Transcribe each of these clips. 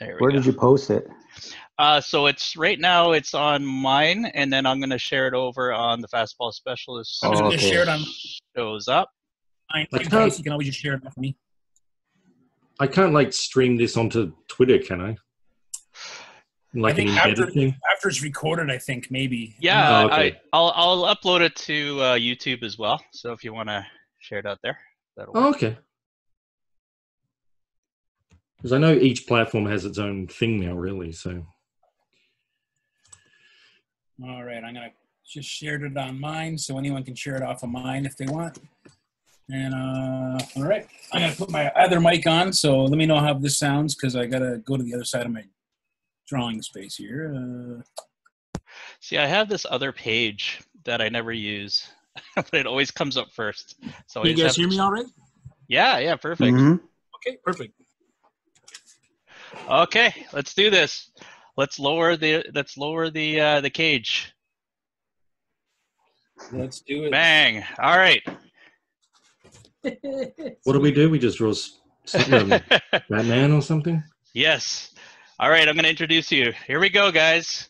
There we Where go. did you post it? Uh, so it's right now it's on mine, and then I'm gonna share it over on the fastball specialist. Oh, I'm gonna okay. just share it on Shows up. mine. I in can't- case You can always just share it with me. I can't like stream this onto Twitter, can I? Like I think an after- thing. After it's recorded, I think maybe. Yeah, Oh, okay. I, I'll I'll upload it to uh, YouTube as well. So if you want to share it out there, that'll work. Oh, okay. Because I know each platform has its own thing now, really. So All right, I'm gonna just share it on mine, so anyone can share it off of mine if they want. And uh, all right, I'm gonna put my other mic on. So let me know how this sounds because I gotta go to the other side of my drawing space here. Uh, See, I have this other page that I never use, but it always comes up first. So you guys have hear me all right? Yeah, yeah, perfect. Mhm. Okay, perfect. Okay, let's do this. Let's lower the let's lower the uh, the cage. Let's do it. Bang! All right. what do we do? We just draw Batman or something. Yes. All right, I'm going to introduce you. Here we go, guys.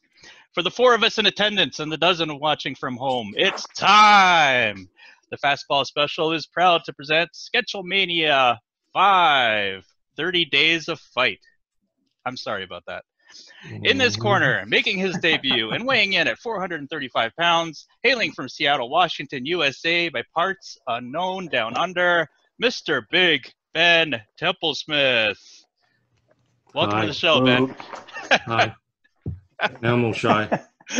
For the four of us in attendance and the dozen watching from home, it's time. The Fastball Special is proud to present Sketchlemania 5 30 Days of Fight. I'm sorry about that. In this mm-hmm. corner, making his debut and weighing in at 435 pounds, hailing from Seattle, Washington, USA, by parts unknown down under, Mr. Big Ben Templesmith. Welcome Hi. to the show, Ben. Hi. Now I'm all shy.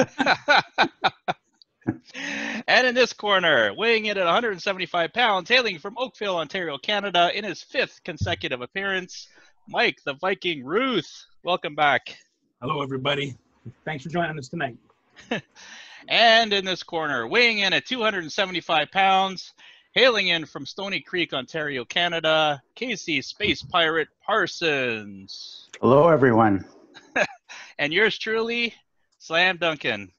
and in this corner, weighing in at 175 pounds, hailing from Oakville, Ontario, Canada, in his fifth consecutive appearance, Mike the Viking Rooth. Welcome back. Hello, everybody. Thanks for joining us tonight. And in this corner, weighing in at 275 pounds, hailing in from Stony Creek, Ontario, Canada, Casey Space Pirate Parsons. Hello, everyone. And yours truly, Slam Duncan.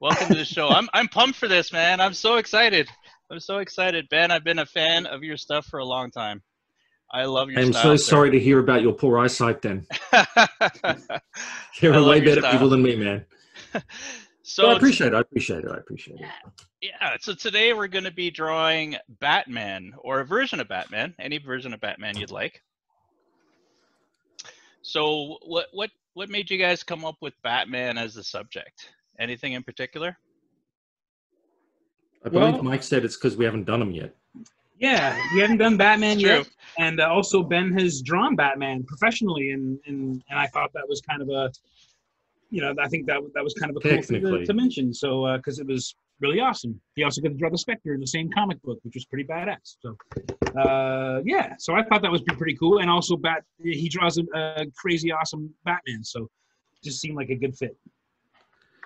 Welcome to the show. I'm I'm pumped for this, man. I'm so excited. I'm so excited, Ben. I've been a fan of your stuff for a long time. I love your I'm style, so sir. sorry to hear about your poor eyesight. Then you're I a way better style. people than me, man. so But I appreciate it. I appreciate it. I appreciate it. Yeah, so today we're going to be drawing Batman or a version of Batman, any version of Batman you'd like. So what what what made you guys come up with Batman as the subject? Anything in particular? I believe Well- Mike said it's because we haven't done them yet. Yeah, we haven't done Batman True. yet, and uh, also Ben has drawn Batman professionally, and and and I thought that was kind of a, you know, I think that that was kind of a cool thing to, to mention. So because it was really awesome. He also got to draw the Spectre in the same comic book, which was pretty badass. So uh, yeah, so I thought that was pretty cool, and also Bat he draws a, a crazy awesome Batman, so just seemed like a good fit.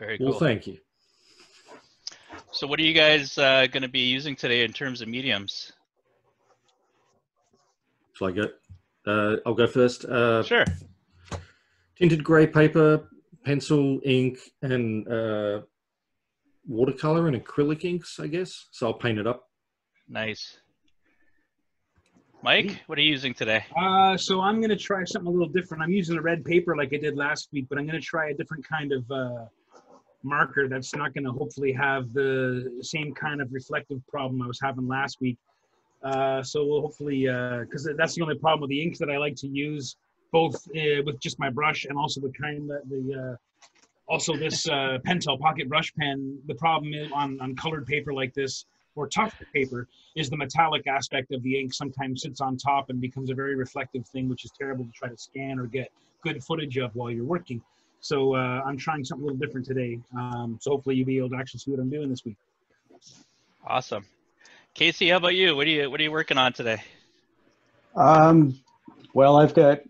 Very cool. Well, thank you. So what are you guys uh, going to be using today in terms of mediums? Shall I go? Uh, I'll go first. Uh, Sure. tinted grey paper, pencil, ink, and uh, watercolor and acrylic inks, I guess. So I'll paint it up. Nice. Mike, what are you using today? Uh, so I'm gonna try something a little different. I'm using a red paper like I did last week, but I'm gonna try a different kind of uh, marker that's not gonna hopefully have the same kind of reflective problem I was having last week. Uh, so we'll hopefully, because that's the only problem with the inks that I like to use, both uh, with just my brush and also the kind that the uh, also this uh, Pentel Pocket Brush Pen. The problem is on on colored paper like this or tough paper is the metallic aspect of the ink sometimes sits on top and becomes a very reflective thing, which is terrible to try to scan or get good footage of while you're working. So uh, I'm trying something a little different today. Um, so hopefully you'll be able to actually see what I'm doing this week. Awesome. Casey, how about you? What are you what are you working on today? Um, well, I've got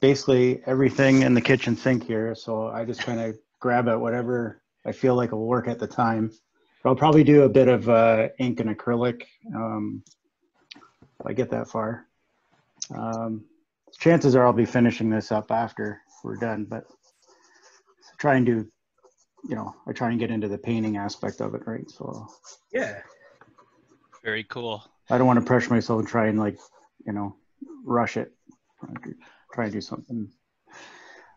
basically everything in the kitchen sink here, so I just kind of grab at whatever I feel like will work at the time. I'll probably do a bit of uh, ink and acrylic um, if I get that far. Um, chances are I'll be finishing this up after we're done, but try and do, you know, I try and get into the painting aspect of it, right? So Yeah. Very cool. I don't want to pressure myself and try and like, you know, rush it. Try and do, try and do something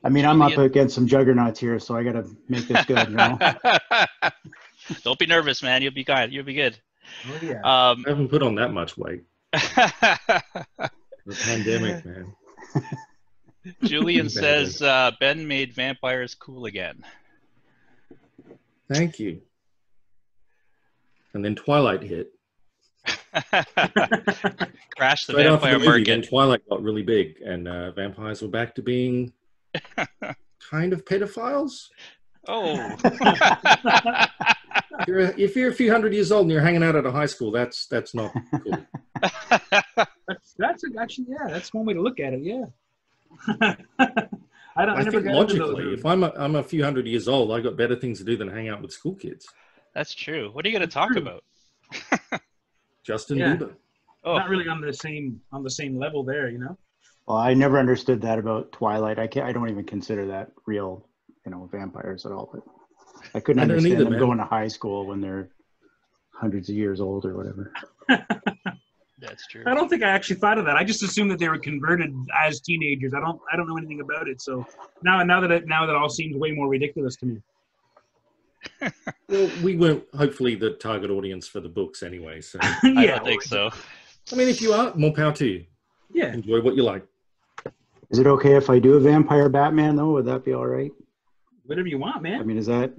I mean, I'm up against some juggernauts here, so I got to make this good. You know? Don't be nervous, man. You'll be good. You'll be good. Oh yeah. Um, I haven't put on that much weight. The pandemic, man. Julian says uh, Ben made vampires cool again. Thank you. And then Twilight hit. Crash the Straight after vampire the movie, then market. Twilight got really big, and uh, vampires were back to being kind of pedophiles. Oh. If you're, a, if you're a few hundred years old and you're hanging out at a high school, that's that's not cool. that's that's a, actually yeah. That's one way to look at it. Yeah. I don't. I, I think got logically, if I'm a, I'm a few hundred years old, I got better things to do than hang out with school kids. That's true. What are you going to talk True. about? Justin Yeah. Bieber. Oh, not really on the same on the same level there, you know. well, I never understood that about Twilight. I can't. I don't even consider that real, you know, vampires at all. But I couldn't I don't understand either, them man. going to high school when they're hundreds of years old or whatever. that's true. I don't think I actually thought of that. I just assumed that they were converted as teenagers. I don't. I don't know anything about it. So now, now that it, now that all seems way more ridiculous to me. Well, we weren't hopefully the target audience for the books anyway. So I yeah, don't think so. I mean, if you are, more power to you. Yeah, Enjoy what you like. Is it okay if I do a vampire Batman though? Would that be all right? whatever you want, man. I mean, is that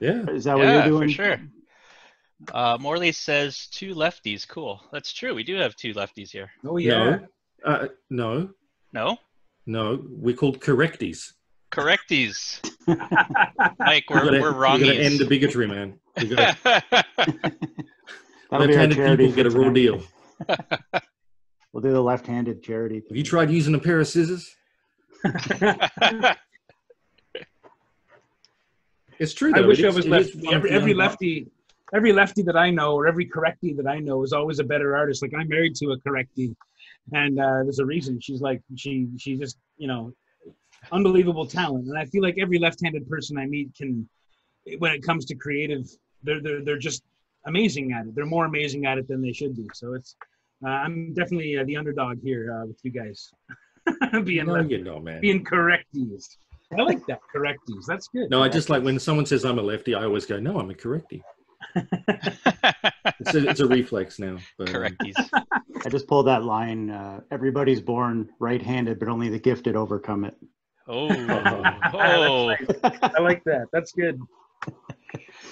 Yeah. is that what yeah, you're doing? for sure. Uh, Morley says two lefties. Cool. That's true. We do have two lefties here. Oh yeah. No. Uh, no. No? No. We're called correcties. Correcties. Mike, We we're, gotta, we're we gotta end the bigotry, man. We gotta, That'll be our left-handed people get a for raw deal. We'll do the left-handed charity. Have you tried using a pair of scissors? It's true. I wish It I was it left. is one of Every, every lefty, every lefty that I know, or every correcty that I know, is always a better artist. Like I'm married to a correcty, and uh, there's a reason. She's like she she just you know, unbelievable talent. And I feel like every left-handed person I meet can, when it comes to creative, they're they're they're just amazing at it. They're more amazing at it than they should be. So it's. Uh, I'm definitely uh, the underdog here uh, with you guys, being No, left, you know, man. being correcties. I like that correcties. That's good. No, I just like when someone says I'm a lefty, I always go, no, I'm a correcty. It's a, it's a reflex now. But, um, I just pulled that line. Uh, Everybody's born right-handed, but only the gifted overcome it. Oh. Oh. I like that. That's good.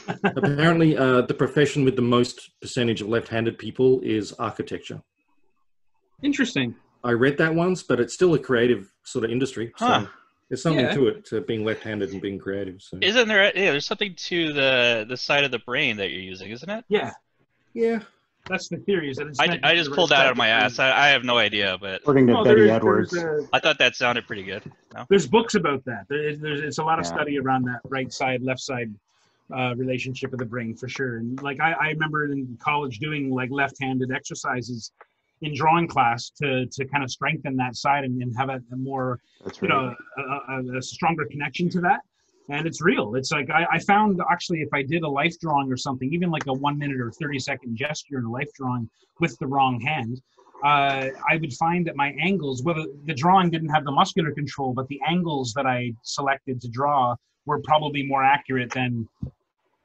apparently, uh, the profession with the most percentage of left-handed people is architecture. Interesting. I read that once, but it's still a creative sort of industry. So Huh. there's something Yeah. to it, to being left-handed and being creative. So Isn't there? Yeah, there's something to the the side of the brain that you're using, isn't it? Yeah, yeah, that's the theory. Is that it's I, meant I just pulled that out of my ass. I, I have no idea, but According to No, Betty there is- Edwards. There's, uh, I thought that sounded pretty good. No? there's books about that. There is, there's it's a lot of Yeah. study around that right side, left side uh, relationship of the brain for sure. And like I, I remember in college doing like left-handed exercises in drawing class to to kind of strengthen that side and, and have a, a more That's you right. know a, a, a stronger connection to that and it's real it's like I, I found actually if i did a life drawing or something even like a one minute or 30 second gesture in a life drawing with the wrong hand uh, i would find that my angles whether the drawing didn't have the muscular control but the angles that i selected to draw were probably more accurate than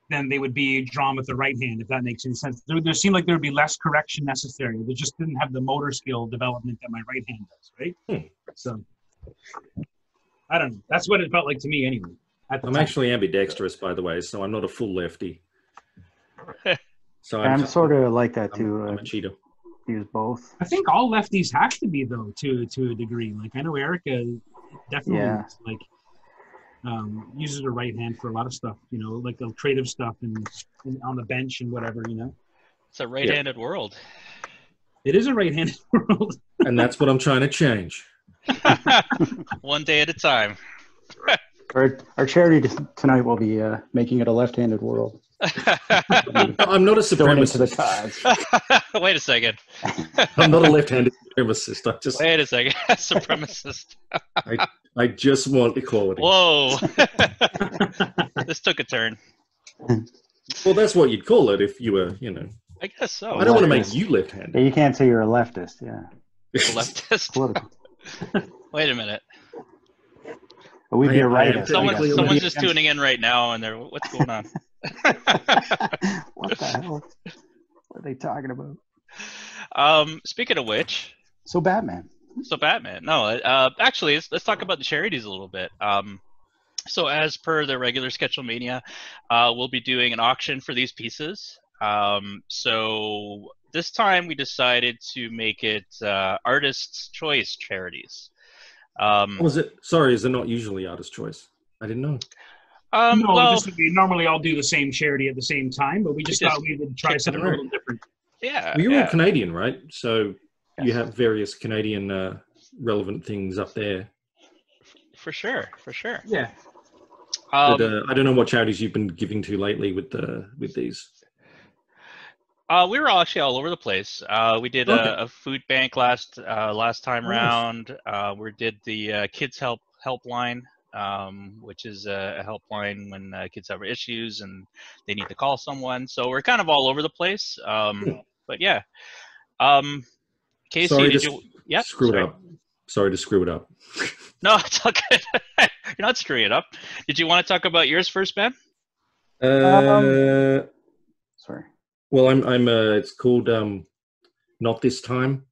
than they would be drawn with the right hand if that makes any sense there, there seemed like there would be less correction necessary they just didn't have the motor skill development that my right hand does right Hmm. so I don't know. That's what it felt like to me anyway. At I'm time. actually ambidextrous, by the way, so I'm not a full lefty. So I'm I'm, sort of like that I'm, too. I'm uh, a cheater. use both. I think all lefties have to be though to to a degree. Like I know Erica definitely Yeah. is, like um, uses her right hand for a lot of stuff. You know, like the creative stuff and, and on the bench and whatever. You know, It's a right-handed world. it is a right-handed world. And that's what I'm trying to change. One day at a time. Our, our charity t- tonight will be uh, making it a left-handed world. I'm not a Donate to the supremacist. cause. Wait a second. I'm not a left-handed supremacist. I just, Wait a second. Supremacist. I just want equality. Whoa. this took a turn. Well, that's what you'd call it if you were, you know. I guess so. I don't want to make you left-handed. Yeah, you can't say you're a leftist. Yeah, A leftist. Wait a minute. But we'd I- be a I am writer. Someone's, Technically, someone's we- just tuning in right now, and they're what's going on? what the hell? What are they talking about? um, speaking of which, So Batman. so Batman. No, uh, actually, let's, let's talk about the charities a little bit. Um, so as per the regular schedule Mania, uh, we'll be doing an auction for these pieces. Um, so this time we decided to make it uh, artists' choice charities. Um, Was it? Sorry, is it not usually artist choice? I didn't know. um, no, well, this be, normally I'll do the same charity at the same time, but we just We thought we would try something a little different. yeah, Well, you're yeah. all Canadian, right? So you have various Canadian uh, relevant things up there. for sure, for sure. Yeah. Um, but uh, I don't know what charities you've been giving to lately with the with these. Uh, we were actually all over the place. Uh, we did Okay. a, a food bank last uh, last time Nice. round. Uh, we did the uh, kids help helpline, um, which is a, a helpline when uh, kids have issues and they need to call someone. So we're kind of all over the place. Um, Yeah. But yeah, um, Casey, Sorry did to you? Yep, screw sorry. it up. Sorry to screw it up. No, it's all good. You're not screwing it up. Did you want to talk about yours first, Ben? Uh, Sorry. Well, I'm I'm. Uh, it's called um, not this time,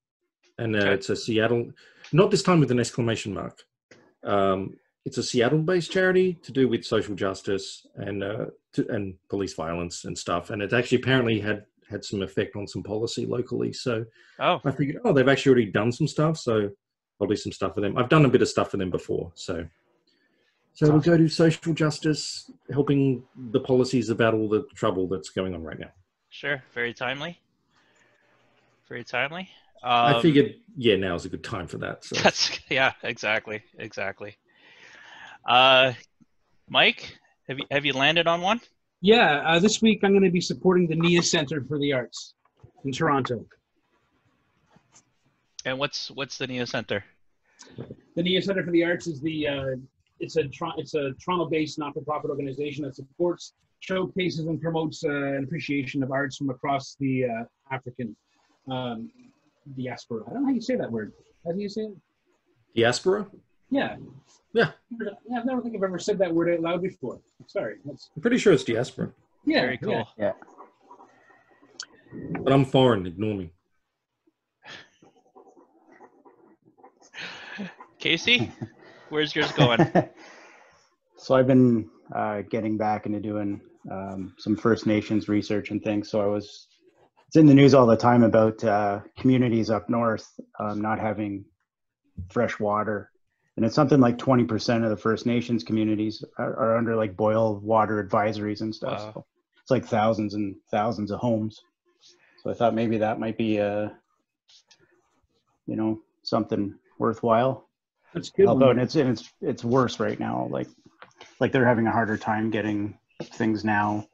and uh, Okay. it's a Seattle. Not this time with an exclamation mark. Um, it's a Seattle-based charity to do with social justice and uh, to, and police violence and stuff. And it actually apparently had had some effect on some policy locally. So Oh, I figured, oh, they've actually already done some stuff, so I'll do some stuff for them. I've done a bit of stuff for them before, so so we'll go to social justice, helping the policies about all the trouble that's going on right now. Sure. Very timely. Very timely. I Um, figured, yeah, now is a good time for that. So That's yeah, exactly, exactly. Uh, Mike, have you have you landed on one? Yeah. Uh, this week I'm going to be supporting the NIA Center for the Arts in Toronto. And what's what's the Neo Center? The NIA Center for the Arts is the uh, it's a it's a Toronto-based not-for-profit organization that supports, showcases, and promotes uh, an appreciation of arts from across the uh, African um, diaspora. I don't know how you say that word. How do you say it? diaspora. Yeah. Yeah. Yeah, I never think I've ever said that word out loud before. Sorry. That's, I'm pretty sure it's diaspora, yeah. Very cool. yeah. but I'm foreign. Ignore me. Casey, where's yours going? so I've been uh, getting back into doing um, some First Nations research and things. So I was, it's in the news all the time about uh, communities up north um, not having fresh water. And it's something like 20% of the First Nations communities are, are under like boil water advisories and stuff. Wow. So it's like thousands and thousands of homes. So I thought maybe that might be, a, you know, something worthwhile That's good. help one. out. And it's and it's it's worse right now. Like like they're having a harder time getting things now.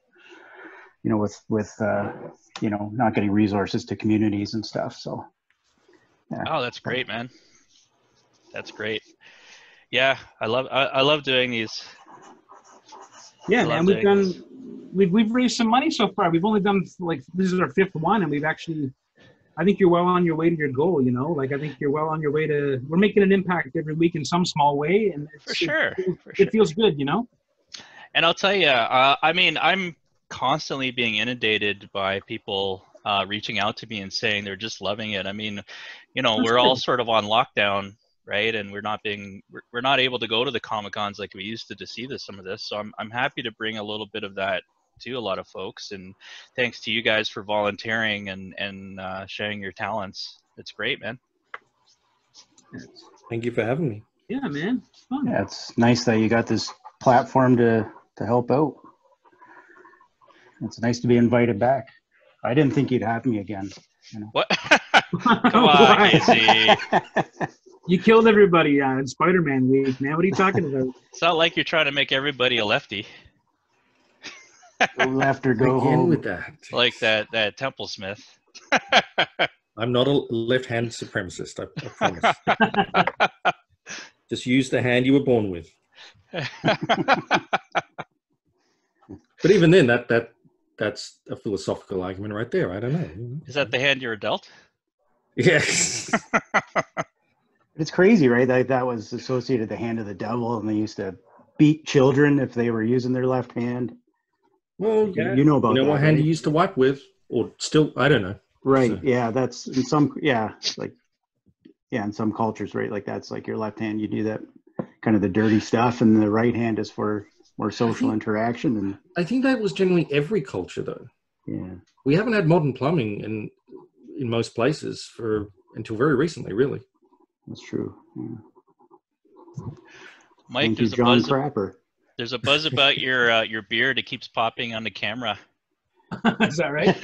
You know, with with uh, you know not getting resources to communities and stuff. So Oh, that's great, man. That's great. Yeah, I love I, I love doing these. Yeah, man, we've done this. we've we've raised some money so far. We've only done like this is our fifth one, and we've actually. I think you're well on your way to your goal. You know, like I think you're well on your way to. We're making an impact every week in some small way, and it's, For sure, it, it, for sure. it feels good. You know. And I'll tell you, uh, I mean, I'm constantly being inundated by people uh, reaching out to me and saying they're just loving it. I mean, you know, That's we're all sort of on lockdown, right? And we're not being, we're, we're not able to go to the comic cons like we used to to see this some of this. So I'm I'm happy to bring a little bit of that to a lot of folks. And thanks to you guys for volunteering and and uh, sharing your talents. It's great, man. Thank you for having me. Yeah, man. It's fun. yeah, it's nice that you got this platform to to help out. It's nice to be invited back. I didn't think you'd have me again. What? Come on, Why? You killed everybody uh, in Spider-Man week, man. What are you talking about? It's not like you're trying to make everybody a lefty, Go left or go Again home. with that. like that that Templesmith. I'm not a left-hand supremacist. I, I promise. Just use the hand you were born with. But even then, that that that's a philosophical argument right there. I don't know. Is that the hand you were dealt? Yes. It's crazy, right? Like that was associated with the hand of the devil, and they used to beat children if they were using their left hand. Well, You- Yeah. You know about you know that, what hand right? you used to wipe with, or still, I don't know. Right. So- Yeah, that's in some. Yeah, like yeah, in some cultures, right? Like that's like your left hand. You do that kind of the dirty stuff, and the right hand is for more social think- interaction. And I think that was generally every culture, though. yeah, We haven't had modern plumbing in in most places for until very recently, really. that's true. Yeah. Mike, Thank you, there's a John buzz. Crapper. There's a buzz about your uh, your beard. It keeps popping on the camera. Is that right?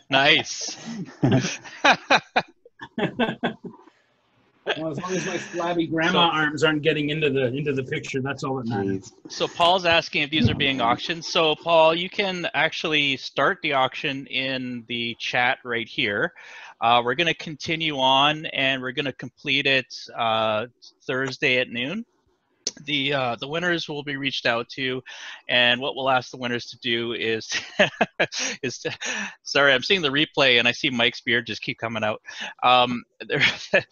nice. Well, as long as my flabby grandma So- arms aren't getting into the into the picture, that's all that matters. So Paul's asking if these are being auctioned. So Paul, you can actually start the auction in the chat right here. Uh, we're going to continue on, and we're going to complete it uh, Thursday at noon. The uh, the winners will be reached out to, and what we'll ask the winners to do is is to, sorry, I'm seeing the replay and I see Mike's beard just keep coming out. Um, there,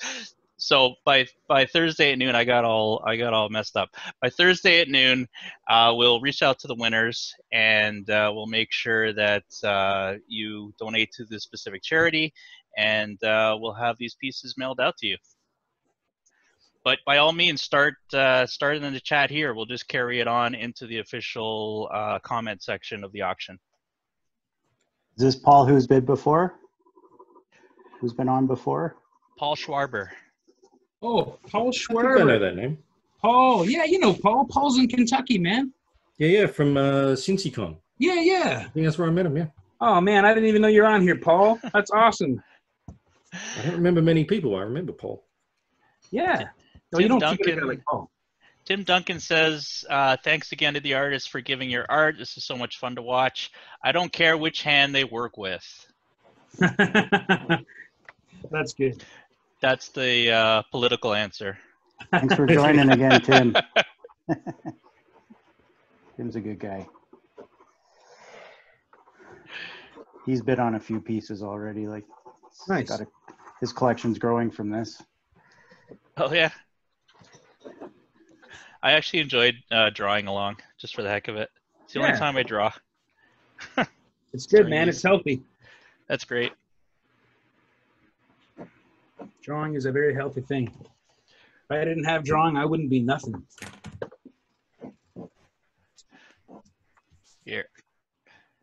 so by by Thursday at noon, I got all I got all messed up. By Thursday at noon, uh, we'll reach out to the winners and uh, we'll make sure that uh, you donate to the specific charity, and uh, we'll have these pieces mailed out to you. But by all means, start uh, start in the chat here. We'll just carry it on into the official uh, comment section of the auction. Is this Paul who's bid before? Who's been on before? Paul Schwarber. Oh, Paul I think I know Schwarber. that name. Paul, yeah, you know Paul. Paul's in Kentucky, man. Yeah, yeah, from uh, CincyCon. Yeah, yeah. I think that's where I met him. Yeah, Oh man, I didn't even know you're on here, Paul. That's awesome. I don't remember many people. I remember Paul. Yeah. No, you Tim don't forget a Duncan. like Paul. Tim Duncan says, uh, thanks again to the artists for giving your art. This is so much fun to watch. I don't care which hand they work with. That's good. That's the uh, political answer. Thanks for joining again, Tim. Tim's a good guy. He's bid on a few pieces already. Like, Nice. got a- his collection's growing from this. Oh, yeah. I actually enjoyed uh, drawing along just for the heck of it. It's the Yeah. only time I draw. It's good, Sorry, man. It's healthy. That's great. Drawing is a very healthy thing. If I didn't have drawing, I wouldn't be nothing. Here.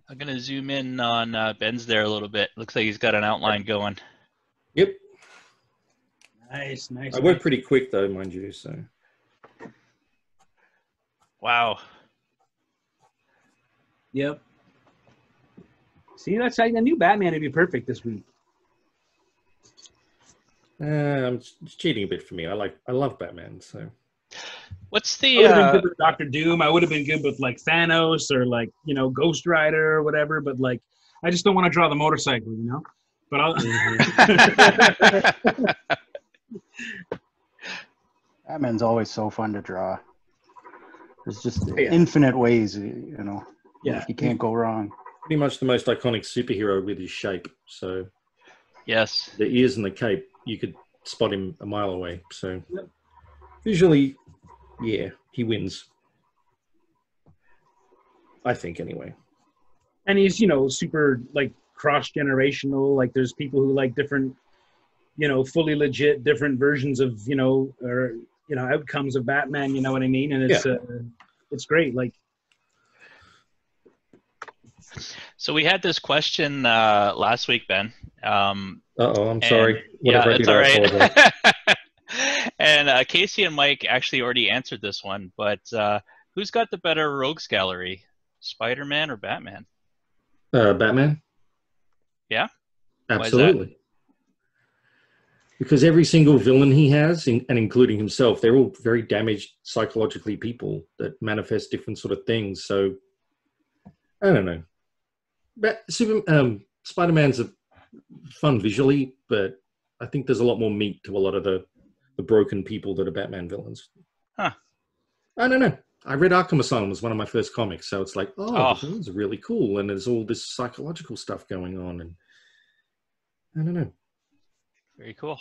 I'm going to zoom in on uh, Ben's there a little bit. Looks like he's got an outline going. Yep, Nice, nice. I work pretty quick though, mind you. So Wow. Yep. See, that's I new Batman would be perfect this week. uh, I'm it's cheating a bit for me. I like, I love Batman. So What's the. would have been Uh, Doctor Doom. I would have been good with like Thanos or like you know Ghost Rider or whatever. But like, I just don't want to draw the motorcycle, you know. But I'll. Batman's always so fun to draw. There's just Yeah. infinite ways, you know. Yeah. You can't go wrong. pretty much the most iconic superhero with his shape. So yes. the ears and the cape, you could spot him a mile away. So Yep. visually, yeah, he wins. I think anyway. and he's you know super like cross generational. Like there's people who like different, you know, fully legit different versions of you know or you know outcomes of Batman. You know what I mean? And it's uh, it's great. Like So we had this question uh, last week, Ben. Um, Uh oh, I'm and- sorry. yeah, Whatever I it's did, all I apologize. right. and uh, Casey and Mike actually already answered this one, but uh, who's got the better rogues gallery, Spider-Man or Batman? Uh, Batman? Yeah? Why is that? Absolutely. Because every single villain he has, in, and including himself, they're all very damaged psychologically people that manifest different sort of things. So, I don't know. But Super, um, Spider-Man's a fun visually, but I think there's a lot more meat to a lot of the, the broken people that are Batman villains. Huh. I don't know. I read Arkham Asylum was one of my first comics, so it's like, oh, Oh. villains are really cool, and there's all this psychological stuff going on, and I don't know. Very cool.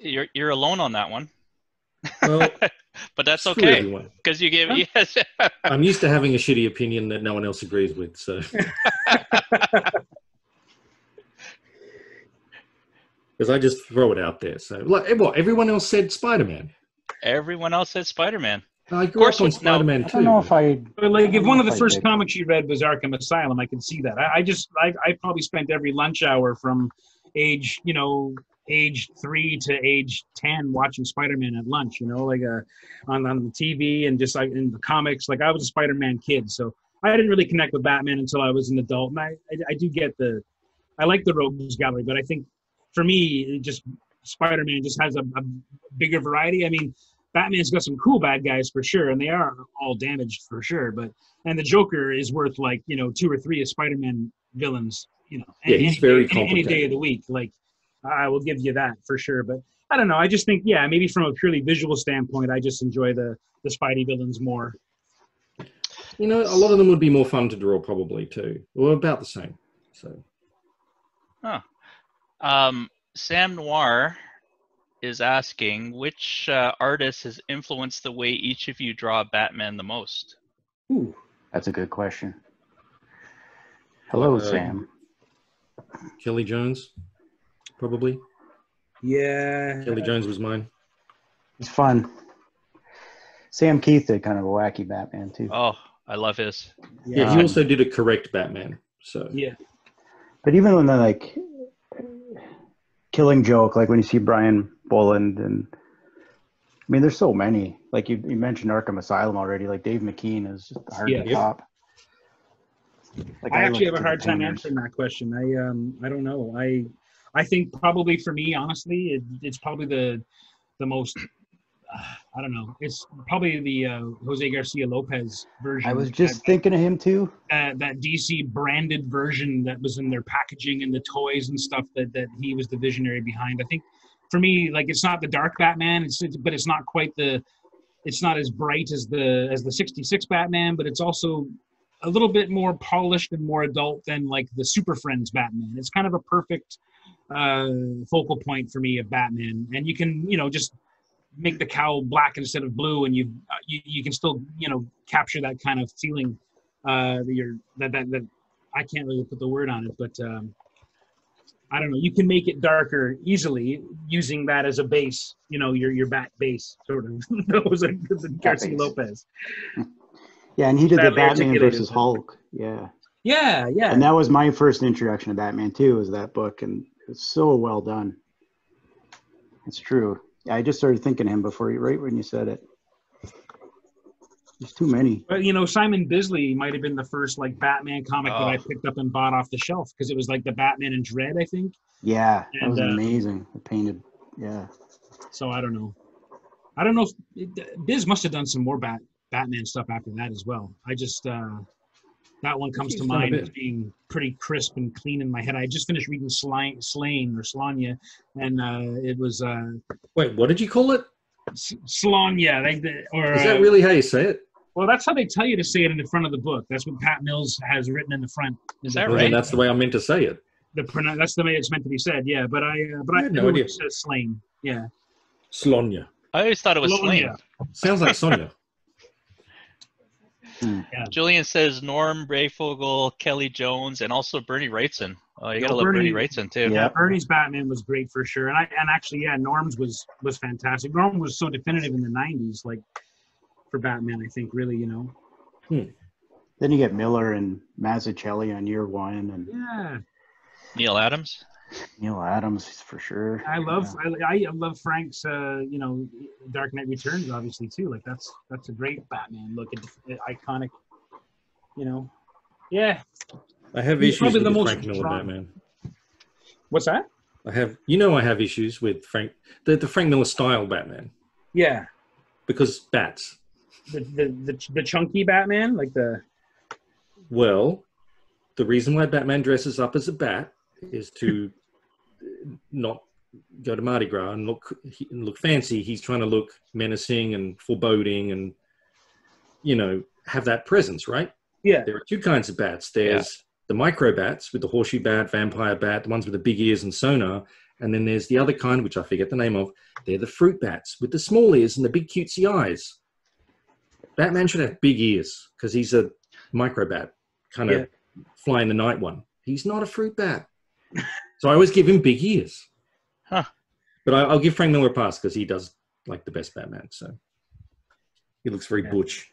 You're you're alone on that one, Well, but that's okay because you gave Huh? yes. I'm used to having a shitty opinion that no one else agrees with. So, because I just throw it out there. So, like, eh, what everyone else said, Spider-Man. Everyone else said Spider-Man. I grew course up on we- no, Spider-Man I don't know if I. But like, if one of the I first did. comics you read was Arkham Asylum, I can see that. I, I just, I, I probably spent every lunch hour from age, you know, age three to age ten watching Spider-Man at lunch. You know, like uh, on on the TV and just like in the comics. Like I was a Spider-Man kid, so I didn't really connect with Batman until I was an adult. And I, I, I do get the, I like the Rogues Gallery, but I think for me, just Spider-Man just has a, a bigger variety. I mean, Batman's got some cool bad guys for sure, and they are all damaged for sure. But and the Joker is worth like you know two or three of Spider-Man villains. You know, Yeah, any- he's very day- any, any day of the week. Like I will give you that for sure. But I don't know. I just think yeah, maybe from a purely visual standpoint, I just enjoy the the Spidey villains more. You know, a lot of them would be more fun to draw, probably too, or about the same. So, Um, Sam Noir is asking which uh, artist has influenced the way each of you draw Batman the most. ooh, That's a good question. Hello, Uh, Sam. Kelly Jones, probably. Yeah. Kelly Jones was mine. It's fun. Sam Kieth did kind of a wacky Batman too. Oh, I love his. Yeah, Um, he also did a correct Batman. So, Yeah. But even when the like killing joke, like when you see Brian Bolland and I mean there's so many. Like you, you mentioned Arkham Asylum already, like Dave McKean is just hard Yeah. to Yep. top. Like, I actually have a hard time answering that question. I um I don't know. I I think probably for me, honestly, it, it's probably the the most. Uh, I don't know. It's probably the uh, Jose Garcia Lopez version. I was just thinking of him too. that, that DC branded version that was in their packaging and the toys and stuff that that he was the visionary behind. I think for me, like it's not the dark Batman. It's, it's but it's not quite the. It's not as bright as the as the '66 Batman, but it's also a little bit more polished and more adult than like the Super Friends Batman. It's kind of a perfect uh, focal point for me of Batman, and you can you know just make the cowl black instead of blue, and you uh, you, you can still you know capture that kind of feeling uh, that you're that, that that I can't really put the word on it, but um, I don't know. You can make it darker easily using that as a base. You know, your your back base sort of. that was a Garcia. Lopez. Yeah, and he did the Batman versus Hulk. Yeah. Yeah, yeah. And that was my first introduction to Batman too, was that book, and it's so well done. It's true. Yeah, I just started thinking of him before you, right when you said it. There's too many. But you know, Simon Bisley might have been the first like Batman comic that I Oh. picked up and bought off the shelf because it was like the Batman and Dredd, I think. Yeah, that And, was uh, amazing. The painted. Yeah. So I don't know. I don't know if Biz must have done some more Bat Batman stuff after that as well. I just uh, that one comes to He's done a mind bit. as being pretty crisp and clean in my head. I just finished reading Slain, Slain or Slanya, and uh, it was uh, wait, what did you call it? S- Slanya. Like the, or Is that uh, really how you say it? well, that's how they tell you to say it in the front of the book. That's what Pat Mills has written in the front. Is that Well, right? that's the way I'm meant to say it. The pronoun- that's the way it's meant to be said. Yeah, but I uh, but I I, had no know idea. it says Slain. Yeah. Slonya. I always thought it was Slain. Slanya. Sounds like Hmm. Sonia. Julian says Norm Breyfogle, Kelly Jones, and also Bernie Wrightson. Oh, you gotta Yo, love Bernie Bernie- Wrightson too. Yeah. Yeah, Bernie's Batman was great for sure, and I and actually, yeah, Norm's was was fantastic. Norm was so definitive in the '90s, like for Batman. I think really, you know. Hmm. Then you get Miller and Mazzucchelli on year one, and Yeah, Neal Adams. Neal Adams for sure. I love Yeah. I, I love Frank's uh, you know Dark Knight Returns obviously too. Like that's that's a great Batman look, at iconic. You know, yeah. I have He's issues with the the Frank Miller drawn- Batman. What's that? I have, you know, I have issues with Frank, the, the Frank Miller style Batman Yeah, because bats. the the the, the chunky Batman, like the Well, the reason why Batman dresses up as a bat is to not go to Mardi Gras and look and look fancy. He's trying to look menacing and foreboding, and you know, have that presence, right? yeah There are two kinds of bats. There's the micro bats with the horseshoe bat, vampire bat, the ones with the big ears and sonar, And then there's the other kind, which I forget the name of. They're the fruit bats with the small ears and the big cutesy eyes. Batman should have big ears because he's a microbat, kind of fly in the night one. He's not a fruit bat. so I always give him big ears. Huh. But I, I'll give Frank Miller a pass because he does like the best Batman. So he looks very Yeah. butch.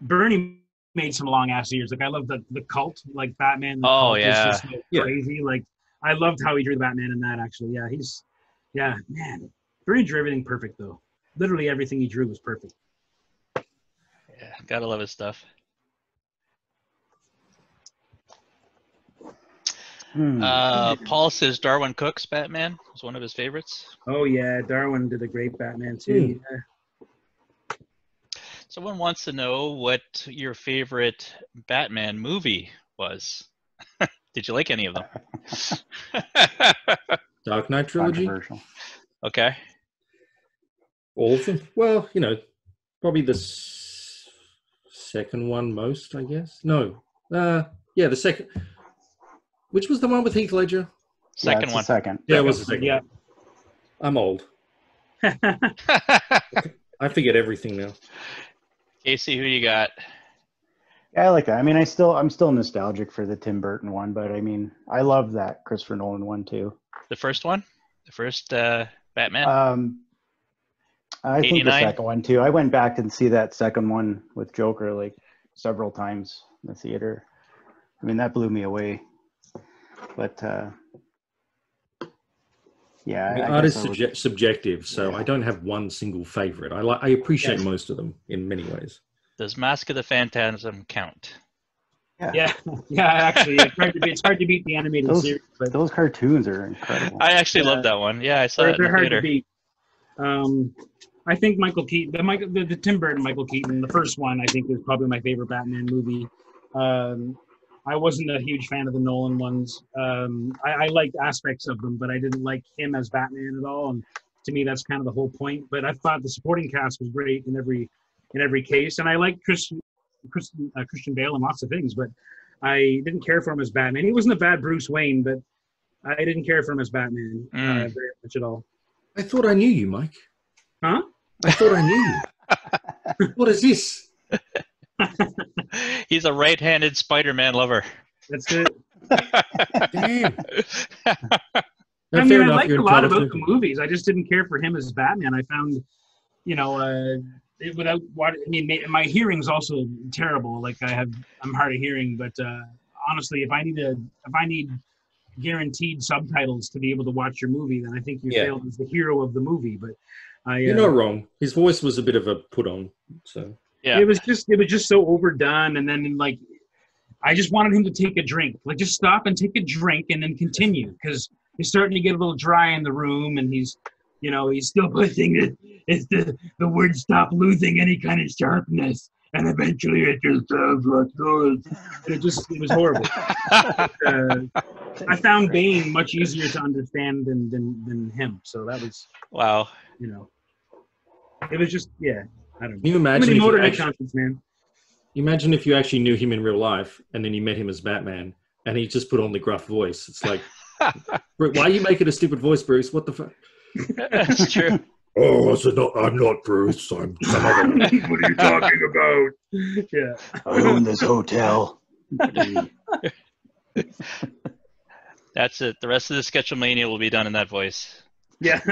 Bernie made some long ass ears. Like I love the the cult, like Batman. the Oh, yeah. just, like, Yeah. crazy. Like I loved how he drew the Batman in that. Actually, yeah, he's yeah, man. Bernie drew everything perfect though. Literally everything he drew was perfect. Yeah, gotta love his stuff. Hmm. Uh, Paul says Darwyn Cooke's Batman was one of his favorites. Oh yeah, Darwin did a great Batman too. Yeah. Someone wants to know what your favorite Batman movie was. Did you like any of them? Dark Knight trilogy, okay. all of them. Well, you know, probably the s- second one most, I guess. No, uh, yeah, the second. Which was the one with Heath Ledger? Second it's the one. Second. Yeah, it was the second. Yeah. I'm old. I forget everything now. Casey, who you got? Yeah, I like that. I mean, I still, I'm still nostalgic for the Tim Burton one, but I mean, I love that Christopher Nolan one too. The first one? The first uh, Batman? Um, I think the second one too. I went back and see that second one with Joker like several times in the theater. I mean, that blew me away. But uh, yeah, I mean, I art is guess would- subje- subjective, so Yeah. I don't have one single favorite. I like, I appreciate Yes. most of them in many ways. Does Mask of the Phantasm count? yeah, yeah. Actually, it's hard to beat, it's hard to beat the animated Those- series, but Those cartoons are incredible. I actually Yeah. love that one. Yeah, I saw they're, it in they're the hard theater. to beat. Um, I think Michael Keaton, the, Michael, the, the Tim Burton Michael Keaton, the first one, I think is probably my favorite Batman movie. Um, I wasn't a huge fan of the Nolan ones. Um, I, I liked aspects of them, but I didn't like him as Batman at all. And to me, that's kind of the whole point. But I thought the supporting cast was great in every in every case, and I liked Christian Christian, uh, Christian Bale and lots of things, but I didn't care for him as Batman. He wasn't a bad Bruce Wayne, but I didn't care for him as Batman uh, Mm. very much at all. I thought I knew you, Mike. Huh? I thought I knew you. what is this? He's a right-handed Spider-Man lover. That's it. Damn. I No, mean, I enough, liked a lot entitled about to. the movies. I just didn't care for him as Batman. I found, you know, uh, it, without what I mean, ma- my hearing's also terrible. Like I have, I'm hard of hearing. But uh, honestly, if I need a, if I need guaranteed subtitles to be able to watch your movie, then I think you Yeah. failed as the hero of the movie. But I, You're uh, not wrong. His voice was a bit of a put on. So Yeah. it was just it was just so overdone and then like i just wanted him to take a drink like just stop and take a drink and then continue because he's starting to get a little dry in the room and he's you know he's still pushing it it's the the words stop losing any kind of sharpness and eventually it just sounds like this. it just it was horrible uh, i found bane much easier to understand than than than him so that was wow. you know it was just yeah i don't know can you too imagine many if you, motor actually, conscience man imagine if you actually knew him in real life and then you met him as Batman and he just put on the gruff voice. It's like, why are you making a stupid voice, Bruce? What the fuck? That's true. Oh, so not, I'm not Bruce. I'm some other. what are you talking about? Yeah. I own this hotel. That's it. The rest of the Sketchlemania will be done in that voice. Yeah.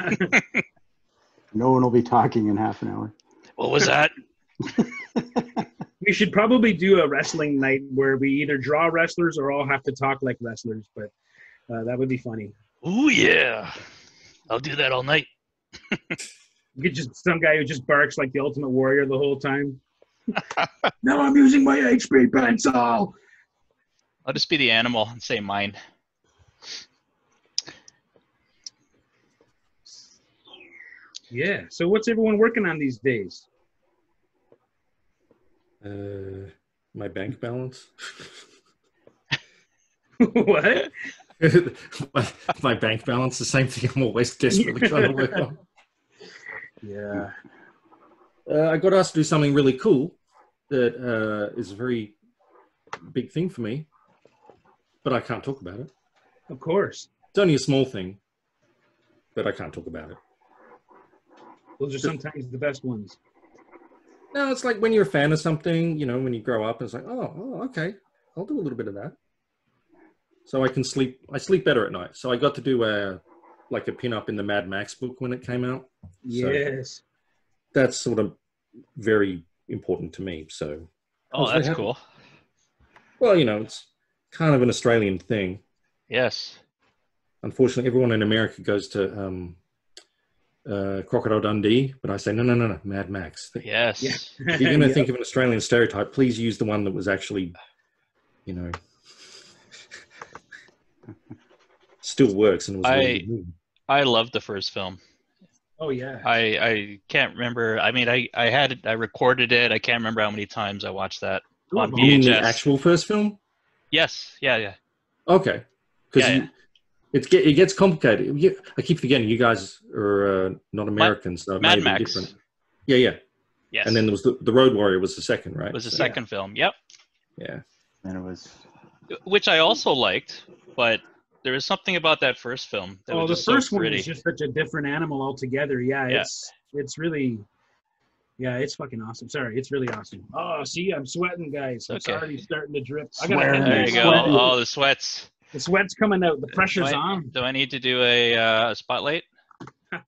No one will be talking in half an hour. What was that? we should probably do a wrestling night where we either draw wrestlers or all have to talk like wrestlers, but uh, that would be funny. Oh yeah. I'll do that all night. You get just some guy who just barks like the Ultimate Warrior the whole time. now I'm using my HP pencil. I'll just be the animal and say mine. Yeah. So what's everyone working on these days? Uh, my bank balance. what? my, my bank balance. The same thing. I'm always desperately trying to work on. Yeah. Uh, I got asked to do something really cool that uh, is a very big thing for me, but I can't talk about it. Of course. It's only a small thing. but I can't talk about it. Those are sometimes the best ones. No, it's like when you're a fan of something, you know, when you grow up, it's like, oh, oh, okay, I'll do a little bit of that. So I can sleep. I sleep better at night. So I got to do a like a pin up in the Mad Max book when it came out. So Yes. that's sort of very important to me. So, Oh, that's have- cool. well, you know, it's kind of an Australian thing. Yes. Unfortunately, everyone in America goes to um, uh, Crocodile Dundee, but I say no, no, no, no, Mad Max. Yes. Yeah. If you're going to Yep. think of an Australian stereotype, please use the one that was actually, you know, still works and was a really I- good. I love the first film. Oh yeah. I I can't remember. I mean, I I had it. I recorded it. I can't remember how many times I watched that. on You mean the actual first film? Yes. Yeah. Yeah. Okay, because Yeah, yeah. It get it gets complicated. You, I keep forgetting you guys are uh, not Americans. so Mad Max. different. Yeah, yeah. Yes. And then there was the, the Road Warrior was the second, right? it was the So, second film. Yep. Yeah. And it was Which I also liked, but there was something about that first film that oh, was the just so first one is just such a different animal altogether. Yeah, Yeah. it's it's really, yeah, it's fucking awesome. Sorry, it's really awesome. Oh, see, I'm sweating, guys. It's Okay. already starting to drip. I Swearing. gotta, There you go. Sweating. Oh, the sweats. The sweat's coming out. The pressure's Right. on. Do I need to do a, uh, spotlight?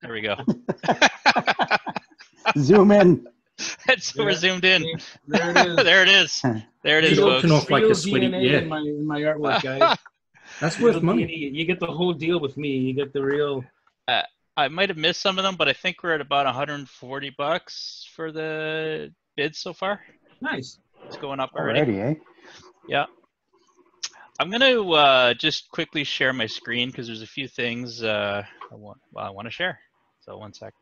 There we go. zoom in. it's we're zoomed in. There it is. there it is. There it is, You're folks. looking off like Real a sweaty. DNA Yeah, in my in my artwork, guys. that's Real worth money. DNA. You get the whole deal with me. You get the real. I might have missed some of them, but I think we're at about 140 bucks for the bids so far. Nice. It's going up already. Already, eh? Yeah. I'm gonna uh, just quickly share my screen because there's a few things uh, I want. Well, I want to share. So one sec.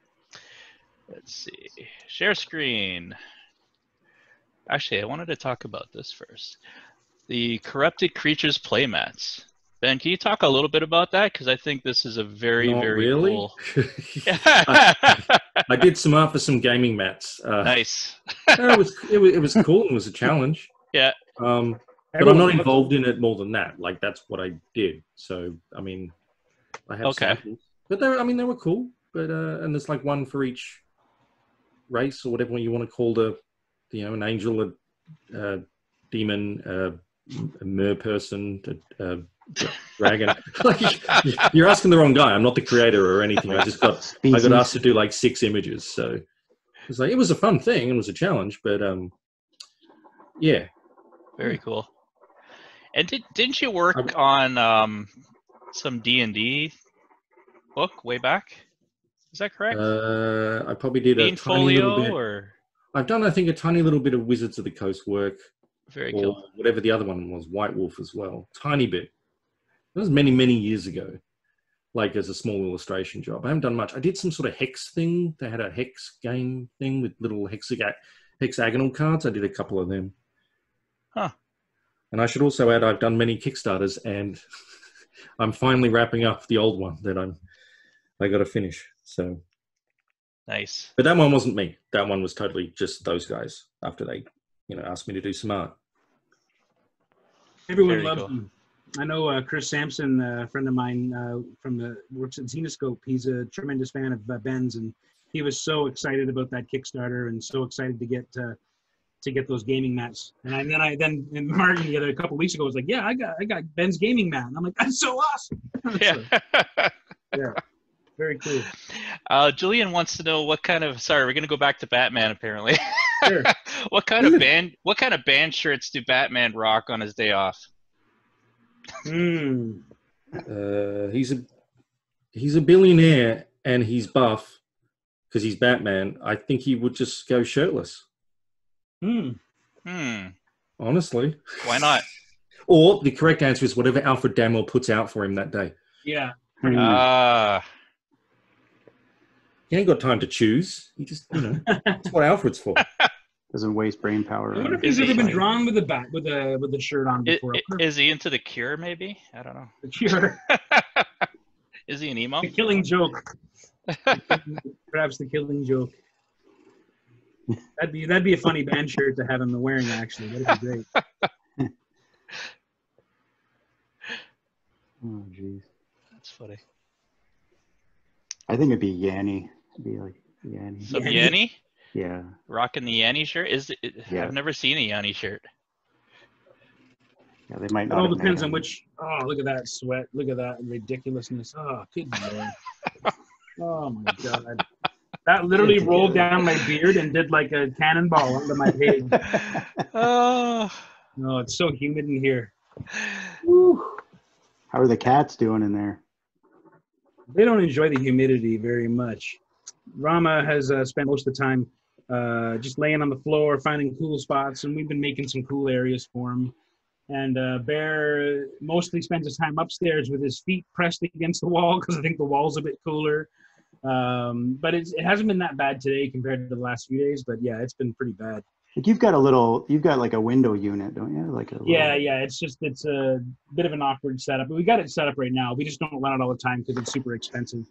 Let's see. Share screen. Actually, I wanted to talk about this first. The corrupted creatures playmats. Ben, can you talk a little bit about that? Because I think this is a very, Not very really. cool. I did some art for some gaming mats. Uh, nice. no, it was it was it was cool. And it was a challenge. Yeah. Um, but I'm not involved in it more than that. Like that's what I did. So I mean, I have Okay. samples. but they were, I mean they were cool. But uh, and there's like one for each race or whatever you want to call the, you know, an angel, a, uh demon, uh, a mer person, a, dragon. like, you're asking the wrong guy. I'm not the creator or anything. I just got I got asked to do like six images, so it was like it was a fun thing. It was a challenge, but um, yeah, Very cool. And did didn't you work on um, some D and D book way back? Is that correct? uh, I probably did a Bean tiny little bit. or I've done, I think, a tiny little bit of Wizards of the Coast work, very or cool. whatever the other one was, White Wolf as well. Tiny bit. That was many, many years ago. Like as a small illustration job. I haven't done much. I did some sort of hex thing. They had a hex game thing with little hexag- hexagonal cards. I did a couple of them. Huh. And I should also add, I've done many Kickstarters, and I'm finally wrapping up the old one that I'm I got to finish. So, Nice. but that one wasn't me. That one was totally just those guys. After they, you know, asked me to do some art. Everyone Very loves cool. them. I know uh, Chris Sampson, uh, a friend of mine uh, from the works at Xenoscope. He's a tremendous fan of uh, Ben's, and he was so excited about that Kickstarter and so excited to get uh, to get those gaming mats. And I, then I then and Martin the other a couple weeks ago was like, "Yeah, I got I got Ben's gaming mat." And I'm like, "That's so awesome!" Yeah. Very cool. uh, Julian wants to know what kind of. Sorry, we're gonna go back to Batman. Apparently. Sure. what kind of band? What kind of band shirts do Batman rock on his day off? Hmm. Uh, he's a he's a billionaire and he's buff because he's Batman. I think he would just go shirtless. Hmm. Hmm. Honestly. Why not? Or the correct answer is whatever Alfred Damwell puts out for him that day. Yeah. Hmm. Ah. He ain't got time to choose. He just, you know, that's what Alfred's for. Doesn't waste brain power. I wonder if he's Is ever he- been drawn with a bat with a with a shirt on before. i- Is he into the Cure? Maybe I don't know. Sure. is he an emo? The Killing Joke. Perhaps the Killing Joke. That'd be that'd be a funny band shirt to have him wearing. Actually, that'd be great. Oh, jeez. That's funny. I think it'd be Yanni. It'd be like Yanni. So Yanni? Yanni Yeah. rocking the Yanni shirt. Is it, Yeah. I've never seen a Yanni shirt. Yeah, they might It not. all depends on which. Oh, look at that sweat! Look at that ridiculousness! Oh, good lord! Oh my god! That literally rolled down my beard and did like a cannonball under my head. Oh. No, it's so humid in here. Woo. How are the cats doing in there? They don't enjoy the humidity very much. Rama has uh, spent most of the time uh, just laying on the floor, finding cool spots, and we've been making some cool areas for him. And uh, Bear mostly spends his time upstairs with his feet pressed against the wall because I think the wall's a bit cooler. Um, but it's, it hasn't been that bad today compared to the last few days. But yeah, it's been pretty bad. Like you've got a little, you've got like a window unit, don't you? Like a little, Yeah, yeah. It's just it's a bit of an awkward setup, but we got it set up right now. We just don't run it all the time because it's super expensive.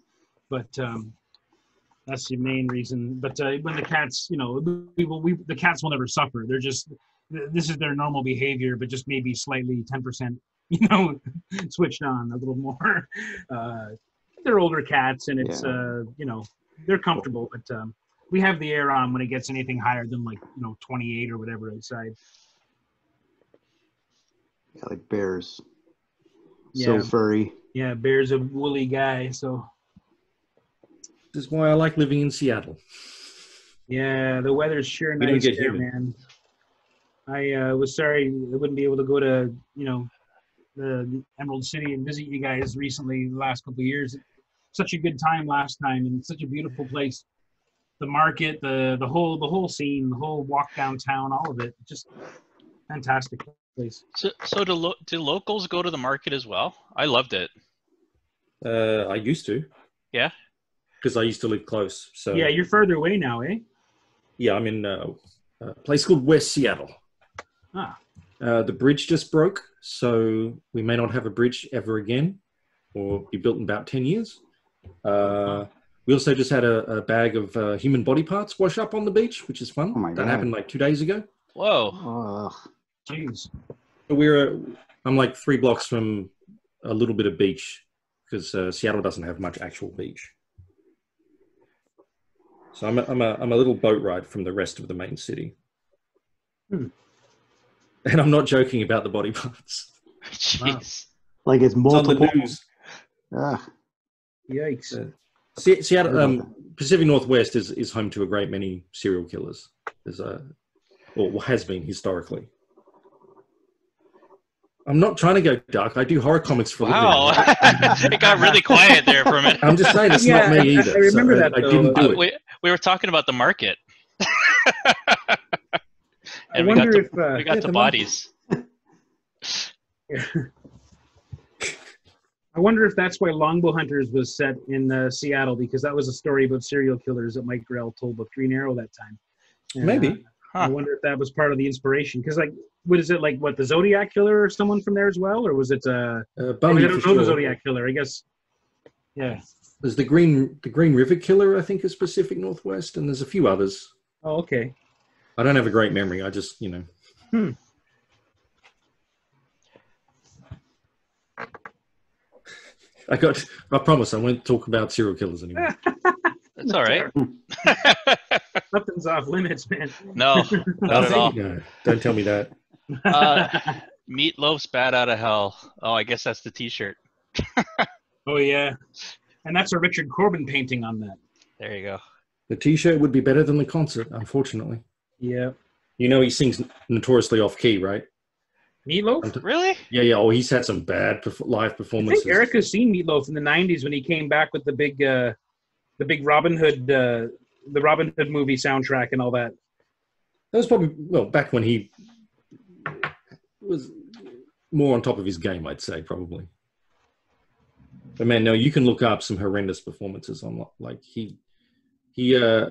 But um, that's the main reason. But uh, when the cats, you know, we will, we the cats will never suffer. They're just this is their normal behavior, but just maybe slightly ten percent, you know, switched on a little more. Uh, they're older cats, and it's Yeah. uh, you know, they're comfortable, but. Um, we have the air on when it gets anything higher than like you know 28 or whatever outside. yeah, like bears. Yeah. So furry. Yeah, Bear's a woolly guy, so This is why I like living in Seattle. yeah, the weather's sure We nice get there, man. I uh, was sorry I wouldn't be able to go to you know the Emerald City and visit you guys recently the last couple of years. Such a good time last time, and such a beautiful place. The market, the the whole the whole scene, the whole walk downtown, all of it, just fantastic place. So, so do, lo- do locals go to the market as well? I loved it. Uh, I used to. Yeah? Because I used to live close. So Yeah, you're further away now, eh? yeah, I'm in uh, a place called West Seattle. Ah, Uh, the bridge just broke, so we may not have a bridge ever again, or be built in about ten years. Uh, we also just had a, a bag of uh, human body parts wash up on the beach, which is fun. Oh my that God. happened like two days ago. Whoa. Jeez. So We're I'm like three blocks from a little bit of beach because uh, Seattle doesn't have much actual beach. So I'm a, I'm a I'm a little boat ride from the rest of the main city. Hmm. And I'm not joking about the body parts. Jeez. Like it's It's on multiple. the news. Ugh. Yikes. Uh, Se- Seattle, um, Pacific Northwest is, is home to a great many serial killers. There's a, or has been historically. I'm not trying to go dark. I do horror comics for a living. Wow. it got really quiet there for a minute. I'm just saying it's Yeah, not me I- either. I remember so that, I, though. didn't Uh, it. we, we were talking about the market. I and we got wonder to, if uh, we got yeah, to the bodies. I wonder if that's why Longbow Hunters was set in uh, Seattle because that was a story about serial killers that Mike Grell told about Green Arrow that time. And, Maybe. uh, I wonder if that was part of the inspiration because, like, what is it like? What the Zodiac killer or someone from there as well, or was it? Uh, Uh, I, mean, I don't for know the. Zodiac killer. I guess. Yeah. There's the Green the Green River Killer, I think, is Pacific Northwest, and there's a few others. Oh, okay. I don't have a great memory. I just, you know. Hmm. I got. I promise I won't talk about serial killers anymore. That's all right. Nothing's off limits, man. no, not at all. No, don't tell me that. Uh, Meatloaf's Bat Out of Hell. Oh, I guess that's the T-shirt. oh yeah, and that's a Richard Corbin painting on that. There you go. The T-shirt would be better than the concert, unfortunately. Yeah. You know he sings notoriously off key, right? Meatloaf. Really? Yeah, yeah. Oh, he's had some bad perf- live I performances. think Erica's seen Meatloaf in the '90s when he came back with the big, uh, the big Robin Hood, uh, the Robin Hood movie soundtrack and all that. That was probably well back when he was more on top of his game, I'd say probably. But man, no, you can look up some horrendous performances on like he he uh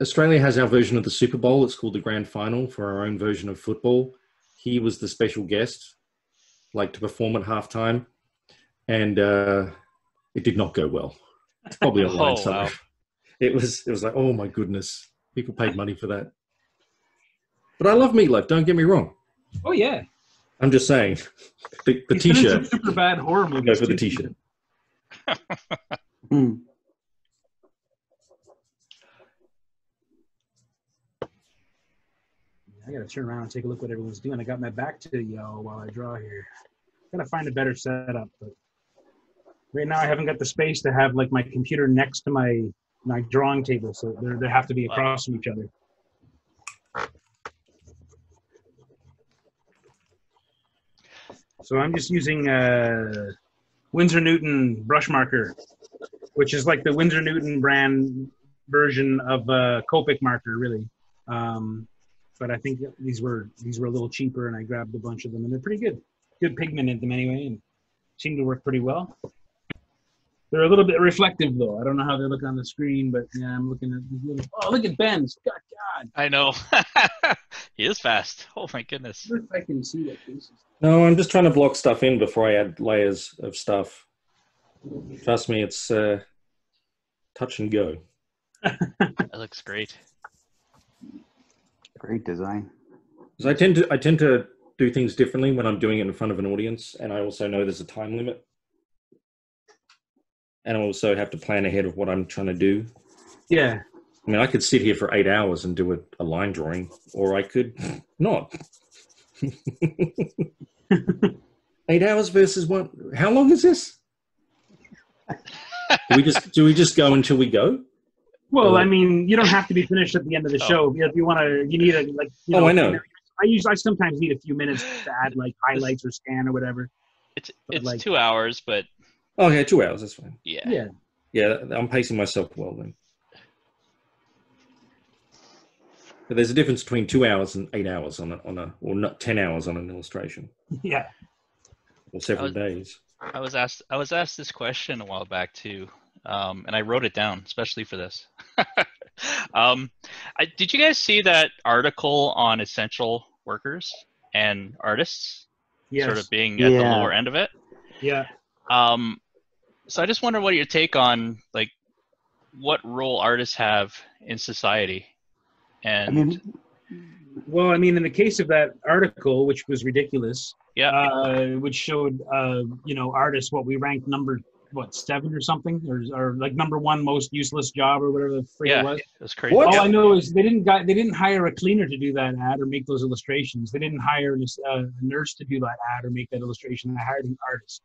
Australia has our version of the Super Bowl. It's called the Grand Final for our own version of football. He was the special guest, like to perform at halftime, and uh, it did not go well. It's probably online Oh, somewhere. wow. It was it was like, oh my goodness, people paid money for that. But I love Meatloaf. Don't get me wrong. Oh yeah, I'm just saying, the, the He's been in some T-shirt. super bad horror movie. Go for the. T-shirt. Hmm. I gotta turn around and take a look what everyone's doing. I got my back to y'all while I draw here. Gotta find a better setup, but right now I haven't got the space to have like my computer next to my my drawing table, so they they have to be across from each other. So I'm just using uh, Winsor Newton brush marker, which is like the Winsor Newton brand version of uh, Copic marker, really. Um, but I think these were these were a little cheaper, and I grabbed a bunch of them, and they're pretty good. Good pigment in them anyway, and seem to work pretty well. They're a little bit reflective though. I don't know how they look on the screen, but yeah, I'm looking at these little. Oh, look at Ben's. God, God. I know. he is fast. Oh my goodness. I if I can see what this is. No, I'm just trying to block stuff in before I add layers of stuff. Trust me, it's uh, touch and go. That looks great. Great design. 'Cause I tend to I tend to do things differently when I'm doing it in front of an audience, and I also know there's a time limit, and I also have to plan ahead of what I'm trying to do. Yeah. I mean, I could sit here for eight hours and do a, a line drawing, or I could not. eight hours versus one. How long is this? do we just do we just go until we go? Well, I mean, you don't have to be finished at the end of the Oh. show. If you want to, you need a like. You Oh, know, I know. I use. I sometimes need a few minutes to add like highlights or scan or whatever. It's But, it's like- two hours, but Oh yeah, two hours. That's fine. yeah. Yeah. Yeah, I'm pacing myself well then. But there's a difference between two hours and eight hours on a, on a or not ten hours on an illustration, Yeah. or several was- days. I was asked I was asked this question a while back too, um, and I wrote it down especially for this. um, I, did you guys see that article on essential workers and artists Yes. sort of being at the lower end of it? Yeah. Um, so I just wonder what your take on like what role artists have in society, and I mean, Well, I mean, in the case of that article, which was ridiculous, yeah, uh, which showed, uh, you know, artists what we ranked number what seven or something, or, or like number one most useless job or whatever the freak Yeah. it was. it was crazy. What? All Yeah. I know is they didn't got, they didn't hire a cleaner to do that ad or make those illustrations. They didn't hire a, uh, a nurse to do that ad or make that illustration. They hired an artist,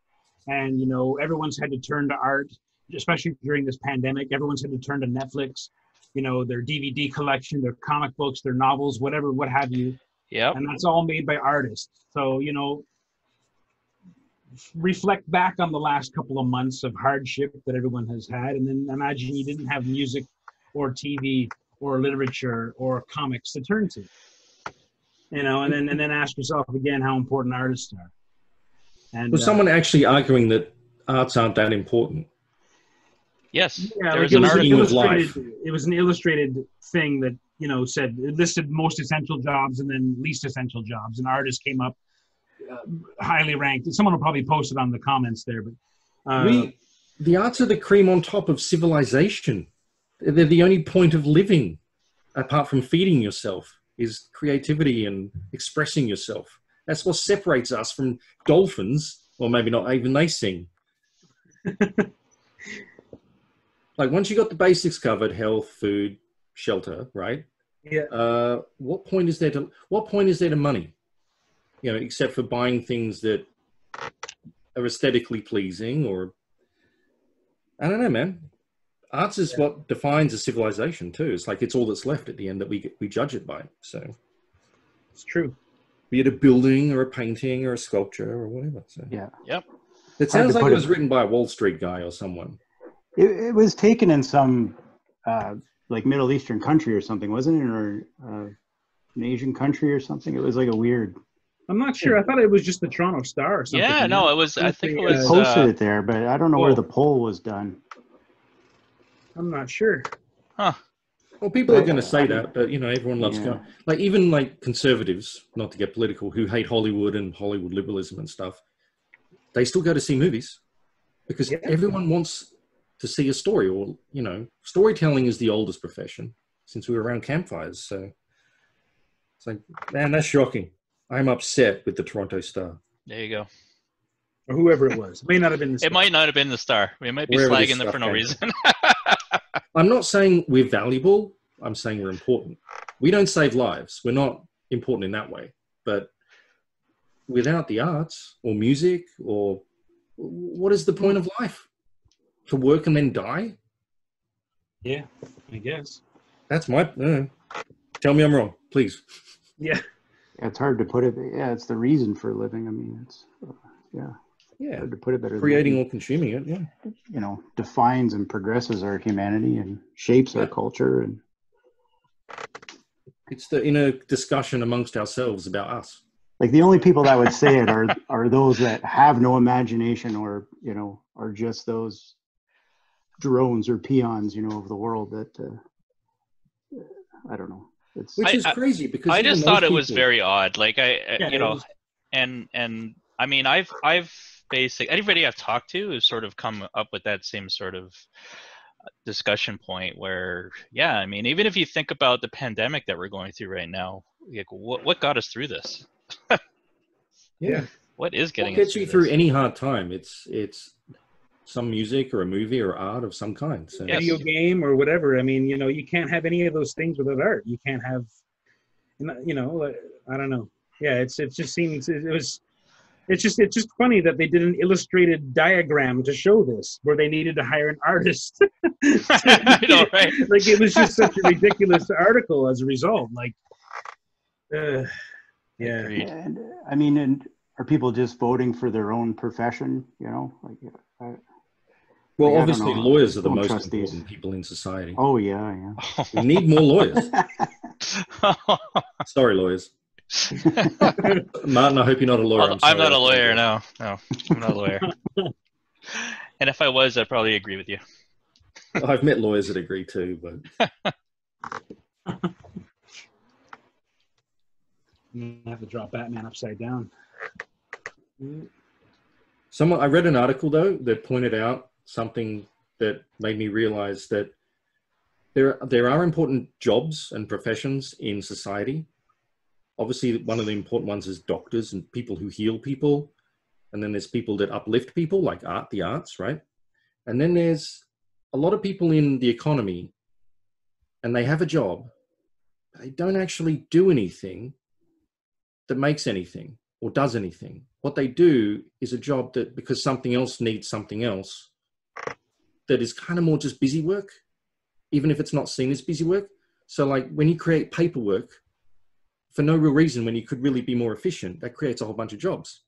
and you know everyone's had to turn to art, especially during this pandemic. Everyone's had to turn to Netflix, you know, their DVD collection, their comic books, their novels, whatever, what have you, Yeah. and that's all made by artists. So you know, reflect back on the last couple of months of hardship that everyone has had, and then imagine you didn't have music or TV or literature or comics to turn to. You know, and then and then ask yourself again how important artists are. And Was uh, someone actually arguing that arts aren't that important? Yes. yeah, there like was it an was an illustrated. It was an illustrated thing that you know said it listed most essential jobs and then least essential jobs, and artists came up highly ranked. Someone will probably post it on the comments there, but uh, we, the arts are the cream on top of civilization. They're the only point of living, apart from feeding yourself, is creativity and expressing yourself. That's what separates us from dolphins, or maybe not even they sing. like once you got the basics covered, health, food, shelter, right? yeah, uh, what point is there to what point is there to money? You know, except for buying things that are aesthetically pleasing, or I don't know, man. Arts is what defines a civilization too. It's like it's all that's left at the end that we we judge it by. So, it's true. be it a building or a painting or a sculpture or whatever. So, yeah. Yep. it sounds like put it it- was written by a Wall Street guy or someone. It, it was taken in some uh, like Middle Eastern country or something, wasn't it? Or uh, an Asian country or something. It was like a weird. I'm not sure. I thought it was just the Toronto Star or something. Yeah. No, it was. I think it was. uh, posted Uh, it there, but I don't know where the poll was done. I'm not sure. huh. Well, people are going to say that, but you know, everyone loves yeah. going. Like even like conservatives, not to get political, who hate Hollywood and Hollywood liberalism and stuff, they still go to see movies because Yeah. everyone wants to see a story. Or you know, storytelling is the oldest profession since we were around campfires. So it's like, man, that's shocking. I'm upset with the Toronto Star. There you go. or whoever it was. It may not have been the It might not have been the star. We might be Wherever slagging them for no reason. I'm not saying we're valuable. I'm saying we're important. We don't save lives. We're not important in that way. But without the arts or music or what is the point of life? To work and then die? Yeah, I guess. That's my. Uh, tell me I'm wrong, please. Yeah. Yeah, it's hard to put it. Yeah, it's the reason for living. I mean, it's uh, yeah, Yeah, hard to put it better. creating or consuming it. Yeah. you know, defines and progresses our humanity and shapes our culture. And It's the inner discussion amongst ourselves about us. like the only people that would say it are are those that have no imagination or you know are just those drones or peons, you know, of the world that uh, I don't know. It's Which is I- crazy because I just thought it was very odd. Like I, I- Yeah, you know, was- and and I mean, I've I've basic anybody I've talked to has sort of come up with that same sort of uh, discussion point where, yeah, I mean, even if you think about the pandemic that we're going through right now, like what what got us through this? yeah. What is What getting gets us you through through this? any hard time? It's it's some music or a movie or art of some kind. So Yes. Video game or whatever. I mean, you know, you can't have any of those things without art. You can't have, you know, uh, I don't know. Yeah, it's it just seems it was. It's just it's just funny that they did an illustrated diagram to show this, where they needed to hire an artist. I know, right? like it was just such a ridiculous article as a result. Like, uh, yeah, Agreed. and I mean, and are people just voting for their own profession? You know, like I, Well, Yeah, obviously, lawyers are the most trust these. important people in society. oh yeah, yeah. We need more lawyers. Sorry, lawyers. Martin, I hope you're not a lawyer. Although I'm not a lawyer. No, no, I'm not a lawyer. and if I was, I'd probably agree with you. I've met lawyers that agree too, but I'm gonna have to drop Batman upside down. someone I read an article though that pointed out something that made me realize that there there are important jobs and professions in society. Obviously, one of the important ones is doctors and people who heal people, and then there's people that uplift people, like art, the arts, right? And then there's a lot of people in the economy, and they have a job, but they don't actually do anything that makes anything or does anything. What they do is a job that because something else needs something else that is kind of more just busy work, even if it's not seen as busy work. So like when you create paperwork for no real reason when you could really be more efficient, that creates a whole bunch of jobs.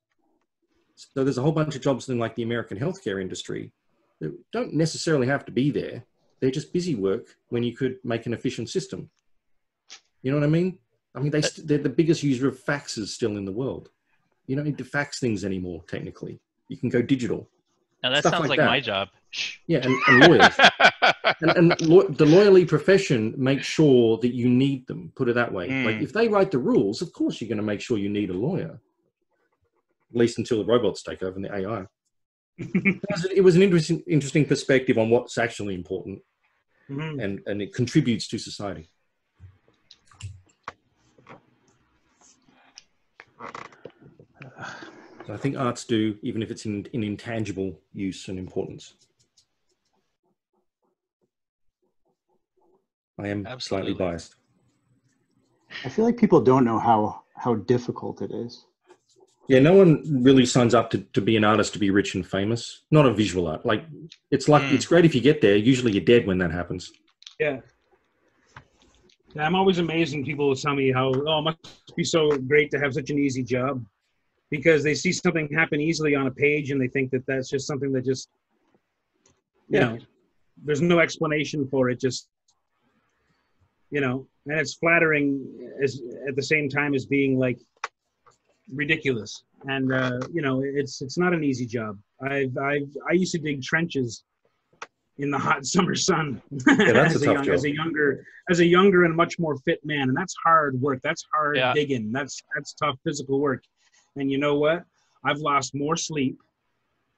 So there's a whole bunch of jobs in like the American healthcare industry that don't necessarily have to be there. They're just busy work when you could make an efficient system. You know what I mean? I mean, they st- they're the biggest user of faxes still in the world. You don't need to fax things anymore, technically. You can go digital. Now that sounds like like, that. my job. Yeah, and, and lawyers. and and law- the lawyerly profession makes sure that you need them, put it that way. Like Mm. if they write the rules, of course you're going to make sure you need a lawyer. At least until the robots take over and the AI. it, was, it was an interesting, interesting perspective on what's actually important Mhm. and, and it contributes to society. I think arts do, even if it's in, in intangible use and importance. I am Absolutely. slightly biased. I feel like people don't know how how difficult it is. Yeah, no one really signs up to, to be an artist to be rich and famous. Not a visual art. Like it's like Mm. it's great if you get there. Usually you're dead when that happens. Yeah. Yeah, I'm always amazed when people tell me how oh it must be so great to have such an easy job because they see something happen easily on a page and they think that that's just something that just you Yeah. know there's no explanation for it just you know and it's flattering as at the same time as being like ridiculous. And uh, you know it's it's not an easy job. I've I've I used to dig trenches in the hot summer sun that's a as, tough young, as a younger as a younger and much more fit man. And that's hard work. That's hard Yeah. digging. That's that's tough physical work and you know what I've lost more sleep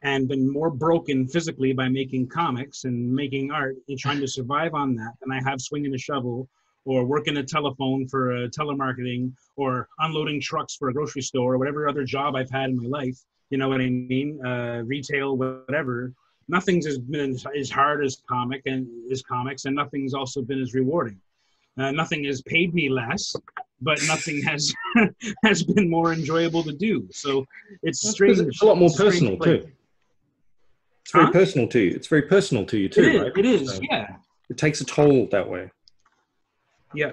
and been more broken physically by making comics and making art and trying to survive on that than I have swinging a shovel or working a telephone for uh, telemarketing or unloading trucks for a grocery store or whatever other job I've had in my life. you know what I mean, uh, retail, whatever. Nothing's has been as hard as comic and as comics, and nothing's also been as rewarding. Uh, nothing has paid me less, but nothing has has been more enjoyable to do. So it's That's strange. It's a lot more It's personal too. It's very Huh? personal to you. It's very personal to you too, It is. right? It is. So Yeah. It takes a toll that way. Yeah.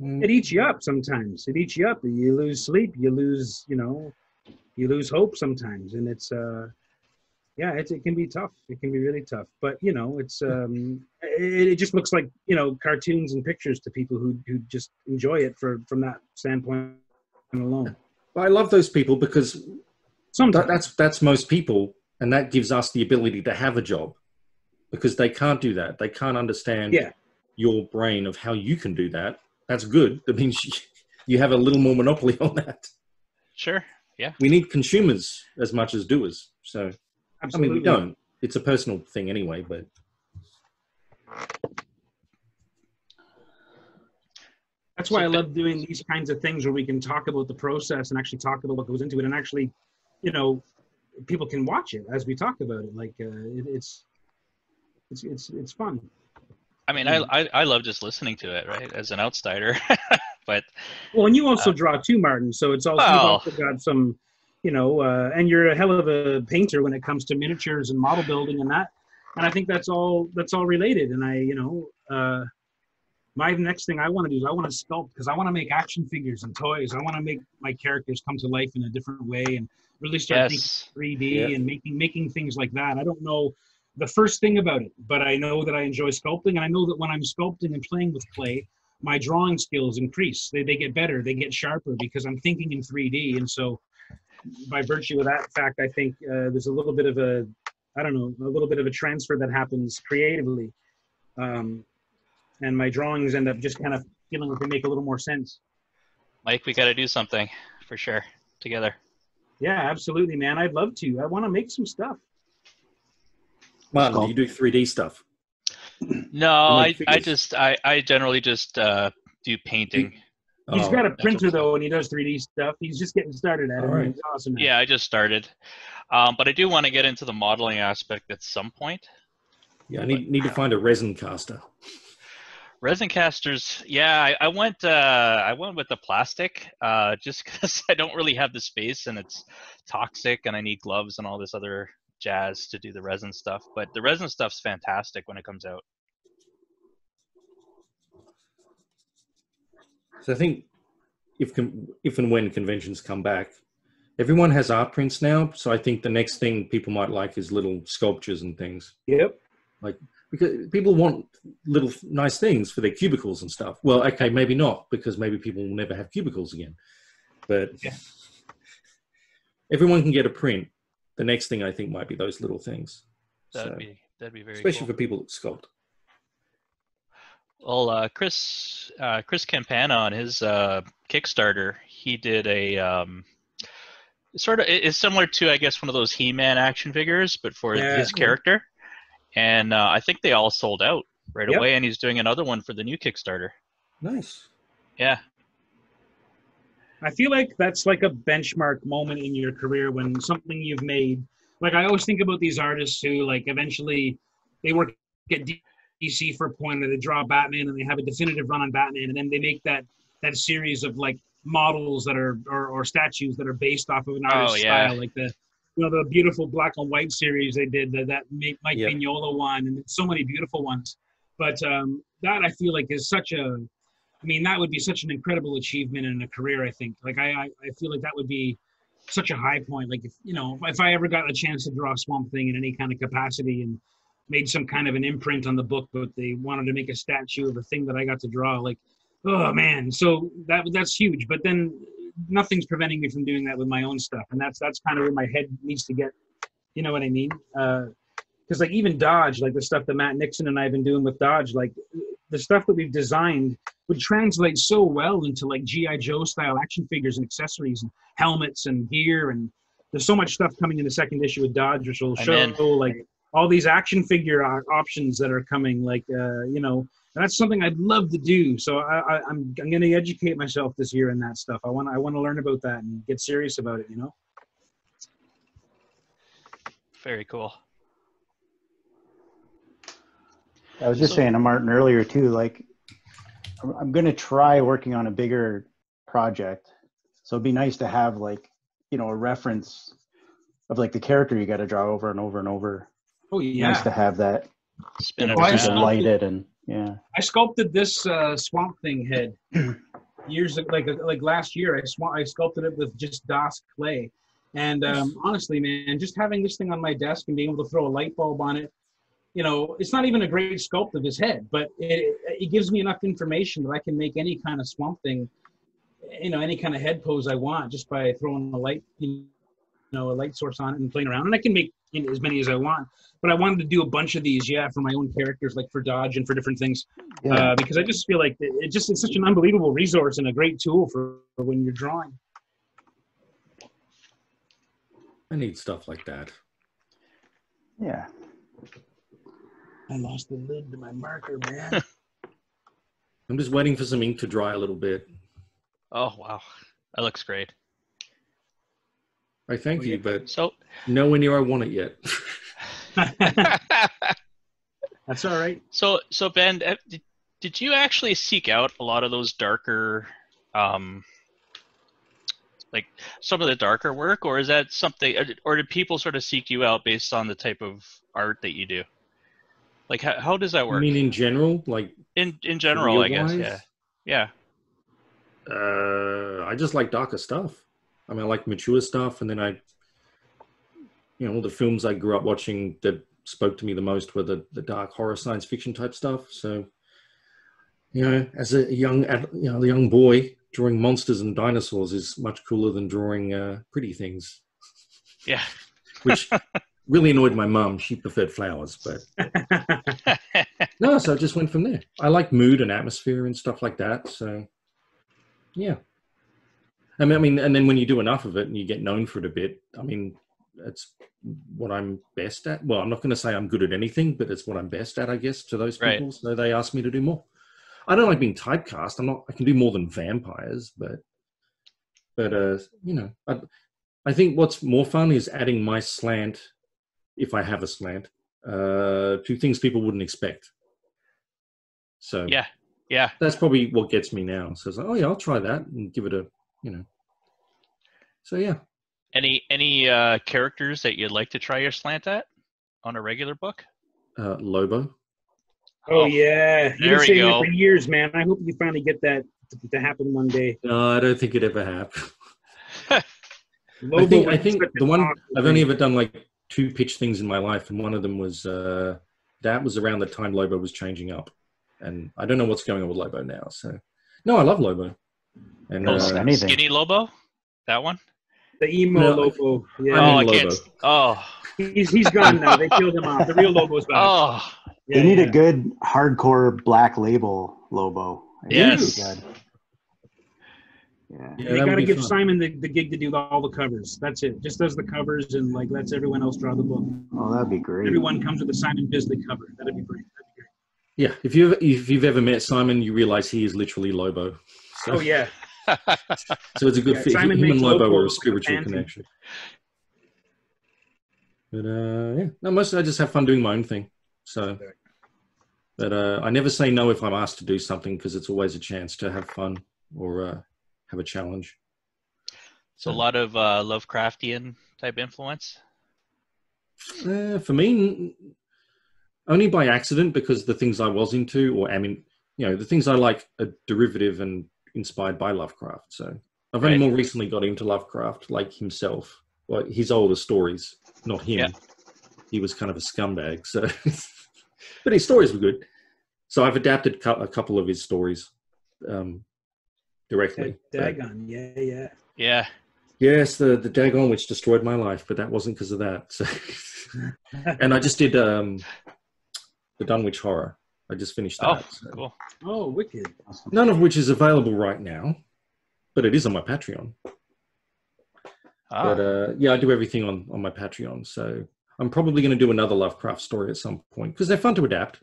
Mm. It eats you up sometimes. It eats you up. You lose sleep. You lose. You know. You lose hope sometimes, and it's uh, yeah, it's, it can be tough. It can be really tough. But you know, it's um, it, it just looks like you know cartoons and pictures to people who who just enjoy it for from that standpoint alone. But I love those people because that, Sometimes that's that's most people, and that gives us the ability to have a job because they can't do that. They can't understand Yeah. your brain of how you can do that. That's good. That means you, you have a little more monopoly on that. Sure. Yeah. We need consumers as much as doers. So I mean, we don't. It's a personal thing anyway. But That's why I love doing these kinds of things where we can talk about the process and actually talk about what goes into it, and actually, you know, people can watch it as we talk about it. Like uh, it, it's it's it's it's fun. I mean, I, I I love just listening to it, right? As an outsider, but Well, and you also draw too, Martin. So it's also you've Well- also got some, you know, uh, and you're a hell of a painter when it comes to miniatures and model building and that. And I think that's all that's all related. And I, you know, uh, my next thing I want to do is I want to sculpt because I want to make action figures and toys. I want to make my characters come to life in a different way and really start thinking 3D Yeah. and making making things like that. I don't know the first thing about it, but I know that I enjoy sculpting, and I know that when I'm sculpting and playing with clay, my drawing skills increase. They they get better, they get sharper because I'm thinking in 3D, and so by virtue of that fact, I think uh, there's a little bit of a I don't know a little bit of a transfer that happens creatively, um, and my drawings end up just kind of feeling like they make a little more sense. Mike, we got to do something for sure together. Yeah, absolutely, man. I'd love to. I want to make some stuff. Martin, do you do 3D stuff? No, You I, make I just I, I generally just uh, do painting. He's Oh, got a printer though, and he does 3D stuff. He's just getting started at it. All and right. He's awesome. Yeah, I just started, um, but I do want to get into the modeling aspect at some point. Yeah, I need, need to find a resin caster. Resin casters, yeah, I, I went uh, I went with the plastic uh, just because I don't really have the space and it's toxic and I need gloves and all this other jazz to do the resin stuff. But the resin stuff's fantastic when it comes out. So I think if con- if and when conventions come back, everyone has art prints now. So I think the next thing people might like is little sculptures and things Yep. Like because people want little nice things for their cubicles and stuff. Well, okay, maybe not because maybe people will never have cubicles again. But Yeah. everyone can get a print. The next thing I think might be those little things, That'd So, be that'd be very especially cool. for people that sculpt. Well, uh, Chris uh, Chris Campana on his uh, Kickstarter, he did a um, sort of it- it's similar to I guess one of those He-Man action figures, but for Yeah. his character. And uh, I think they all sold out right Yep. away, and he's doing another one for the new Kickstarter. Nice. Yeah, I feel like that's like a benchmark moment in your career when something you've made. Like I always think about these artists who like eventually they work at DC for a point, or they draw Batman and they have a definitive run on Batman, and then they make that that series of like models that are or, or statues that are based off of an artist's Oh, yeah. style, like the you know the beautiful black and white series they did that that Mike Yep. Mignola one, and so many beautiful ones. But um, that I feel like is such a I mean, that would be such an incredible achievement in a career. I think. Like, I, I, I feel like that would be such a high point. Like, if you know, if I ever got a chance to draw Swamp Thing in any kind of capacity and made some kind of an imprint on the book, but they wanted to make a statue of a thing that I got to draw, like, oh man, so that that's huge. But then nothing's preventing me from doing that with my own stuff, and that's that's kind of where my head needs to get. You know what I mean? Uh, because like even Dodge, like the stuff that Matt Nixon and I have been doing with Dodge, like the stuff that we've designed would translate so well into like GI Joe style action figures and accessories and helmets and gear and there's so much stuff coming in the second issue with Dodge which will show in. like all these action figure options that are coming like uh, you know that's something I'd love to do so I, I, I'm I'm going to educate myself this year in that stuff I want I want to learn about that and get serious about it you know Very cool. I was just So- saying to Martin earlier too, like I'm, I'm gonna try working on a bigger project. So it'd be nice to have like, you know, a reference of like the character you gotta draw over and over and over. Oh Nice to have that, you Spin it Well, I just around. saw- light it and yeah. I sculpted this uh, swamp thing head years ag- like like last year. I swa- I sculpted it with just DAS clay, and um, honestly, man, just having this thing on my desk and being able to throw a light bulb on it, you know, it's not even a great sculpt of his head, but it, it gives me enough information that I can make any kind of swamp thing, you know, any kind of head pose I want just by throwing a light, you know, a light source on it and playing around, and I can make you know, as many as I want. But I wanted to do a bunch of these, yeah, for my own characters, like for Dodge and for different things Yeah. uh, because I just feel like it it just it's such an unbelievable resource and a great tool for, for when you're drawing. I need stuff like that. yeah. I lost the lid to my marker, man. I'm just waiting for some ink to dry a little bit. Oh wow, that looks great. I thank you, but So, nowhere near I want it yet. That's all right. so, so Ben, uh, did, did you actually seek out a lot of those darker, um, like some of the darker work, or is that something, uh, or did people sort of seek you out based on the type of art that you do? Like, how, how does that work? I mean, in general, like, in in general, I guess. Yeah. Yeah. Uh, I just like darker stuff. I mean, I like mature stuff, and then I, you know, all the films I grew up watching that spoke to me the most were the the dark horror science fiction type stuff. So, you know, as a young, you know, the young boy, drawing monsters and dinosaurs is much cooler than drawing uh, pretty things, Yeah. which really annoyed my mum. She preferred flowers, but no, so I just went from there. I like mood and atmosphere and stuff like that. So, yeah. I mean, I mean, and then when you do enough of it and you get known for it a bit, I mean, that's what I'm best at. Well, I'm not going to say I'm good at anything, but it's what I'm best at, I guess, to those Right. people. So they ask me to do more. I don't like being typecast. I'm not. I can do more than vampires, but, but uh, you know, I, I think what's more fun is adding my slant, if I have a slant, uh, to things people wouldn't expect. So Yeah. Yeah. that's probably what gets me now. So it's like, oh yeah, I'll try that and give it a, you know. So yeah, Any any uh, characters that you'd like to try your slant at on a regular book? uh, Lobo. oh yeah, you've been we saying go. it for years, man. I hope you finally get that to, to happen one day. No, I don't think it ever happened. Lobo I think I think the one awesome I've only ever done like two pitch things in my life, and one of them was uh, that was around the time Lobo was changing up, and I don't know what's going on with Lobo now. So no, I love Lobo. And Oh, Uh, anything. Skinny Lobo, that one. the emo No. Lobo. Yeah, oh, I mean can't. Oh, he's he's gone now. They killed him off. The real Lobo's back. oh, Yeah, they need yeah. a good hardcore black label Lobo. I think it'd be Yes. Yeah. yeah, they got to give fun. Simon the, the gig to do all the covers. That's it. Just does the covers and like lets everyone else draw the book. Oh, that'd be great. Everyone comes with a Simon Bisley cover. That'd be great. That'd be great. Yeah, if you have if you've ever met Simon, you realize he is literally Lobo. So, Oh yeah. So it's a good Yeah, fit. Simon Him and Lobo Lobo a spiritual connection. But uh, yeah, no, mostly I just have fun doing my own thing. So, but uh, I never say no if I'm asked to do something because it's always a chance to have fun or uh, have a challenge. so a lot of uh, Lovecraftian type influence. Uh, for me, n- only by accident because the things I was into, or I mean, you know, the things I like are derivative and inspired by Lovecraft. So I've only Right. more recently got into Lovecraft, like himself, like his older stories, not him. Yeah. He was kind of a scumbag. So, but his stories were good. So I've adapted cou- a couple of his stories um, directly. But- Dagon. Yeah, yeah. Yeah. Yes, the the Dagon which destroyed my life, but that wasn't because of that. So, and I just did um, the Dunwich Horror. I just finished that. Oh, so. cool. Oh, wicked. Awesome. None of which is available right now, but it is on my Patreon. Ah, But uh, yeah, I do everything on on my Patreon. So I'm probably going to do another Lovecraft story at some point because they're fun to adapt.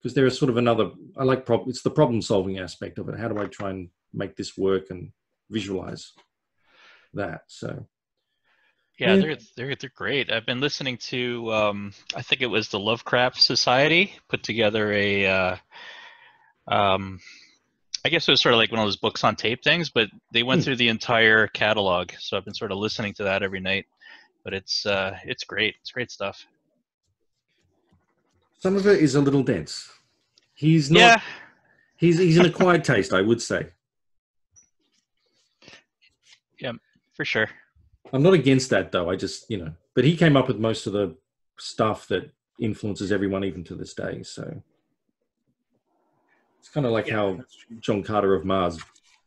Because there is sort of another. I like prob. It's the problem solving aspect of it. How do I try and make this work and visualize that? So Yeah, they're they're they're great. I've been listening to um I think it was the Lovecraft Society put together a uh um I guess it was sort of like one of those books on tape things, but they went Hmm. through the entire catalog. So I've been sort of listening to that every night. But it's uh it's great. It's great stuff. Some of it is a little dense. He's not. yeah. He's he's an acquired taste, I would say. Yeah, for sure. I'm not against that though. I just you know, but he came up with most of the stuff that influences everyone even to this day. So it's kind of like Yeah, how. John Carter of Mars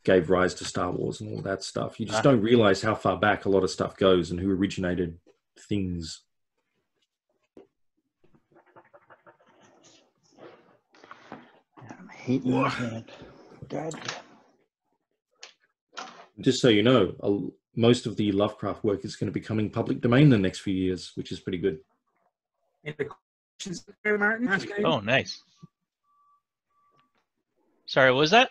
gave rise to Star Wars and all that stuff. You just Ah. don't realize how far back a lot of stuff goes and who originated things. I'm hating this. God. Just so you know, a- most of the Lovecraft work is going to be coming public domain in the next few years, which is pretty good. Any questions there, Martin? Oh, nice. Sorry, what was that?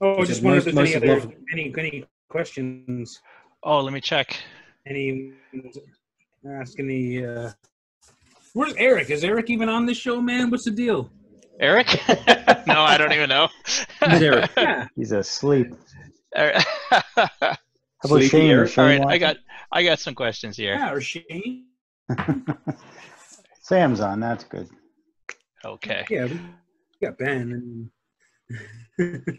Oh, I just wondered if there's any other love- any any questions. Oh, let me check. Any ask any. Uh, where's Eric? Is Eric even on this show, man? What's the deal? Eric? no, I don't even know. Who's Eric? Yeah, He's asleep. Eric- How about Sleepy Shane? Eric? Is Shane right, I got I got some questions here. yeah, or Shane. Sam's on. That's good. Okay. Yeah, we got Ben. And...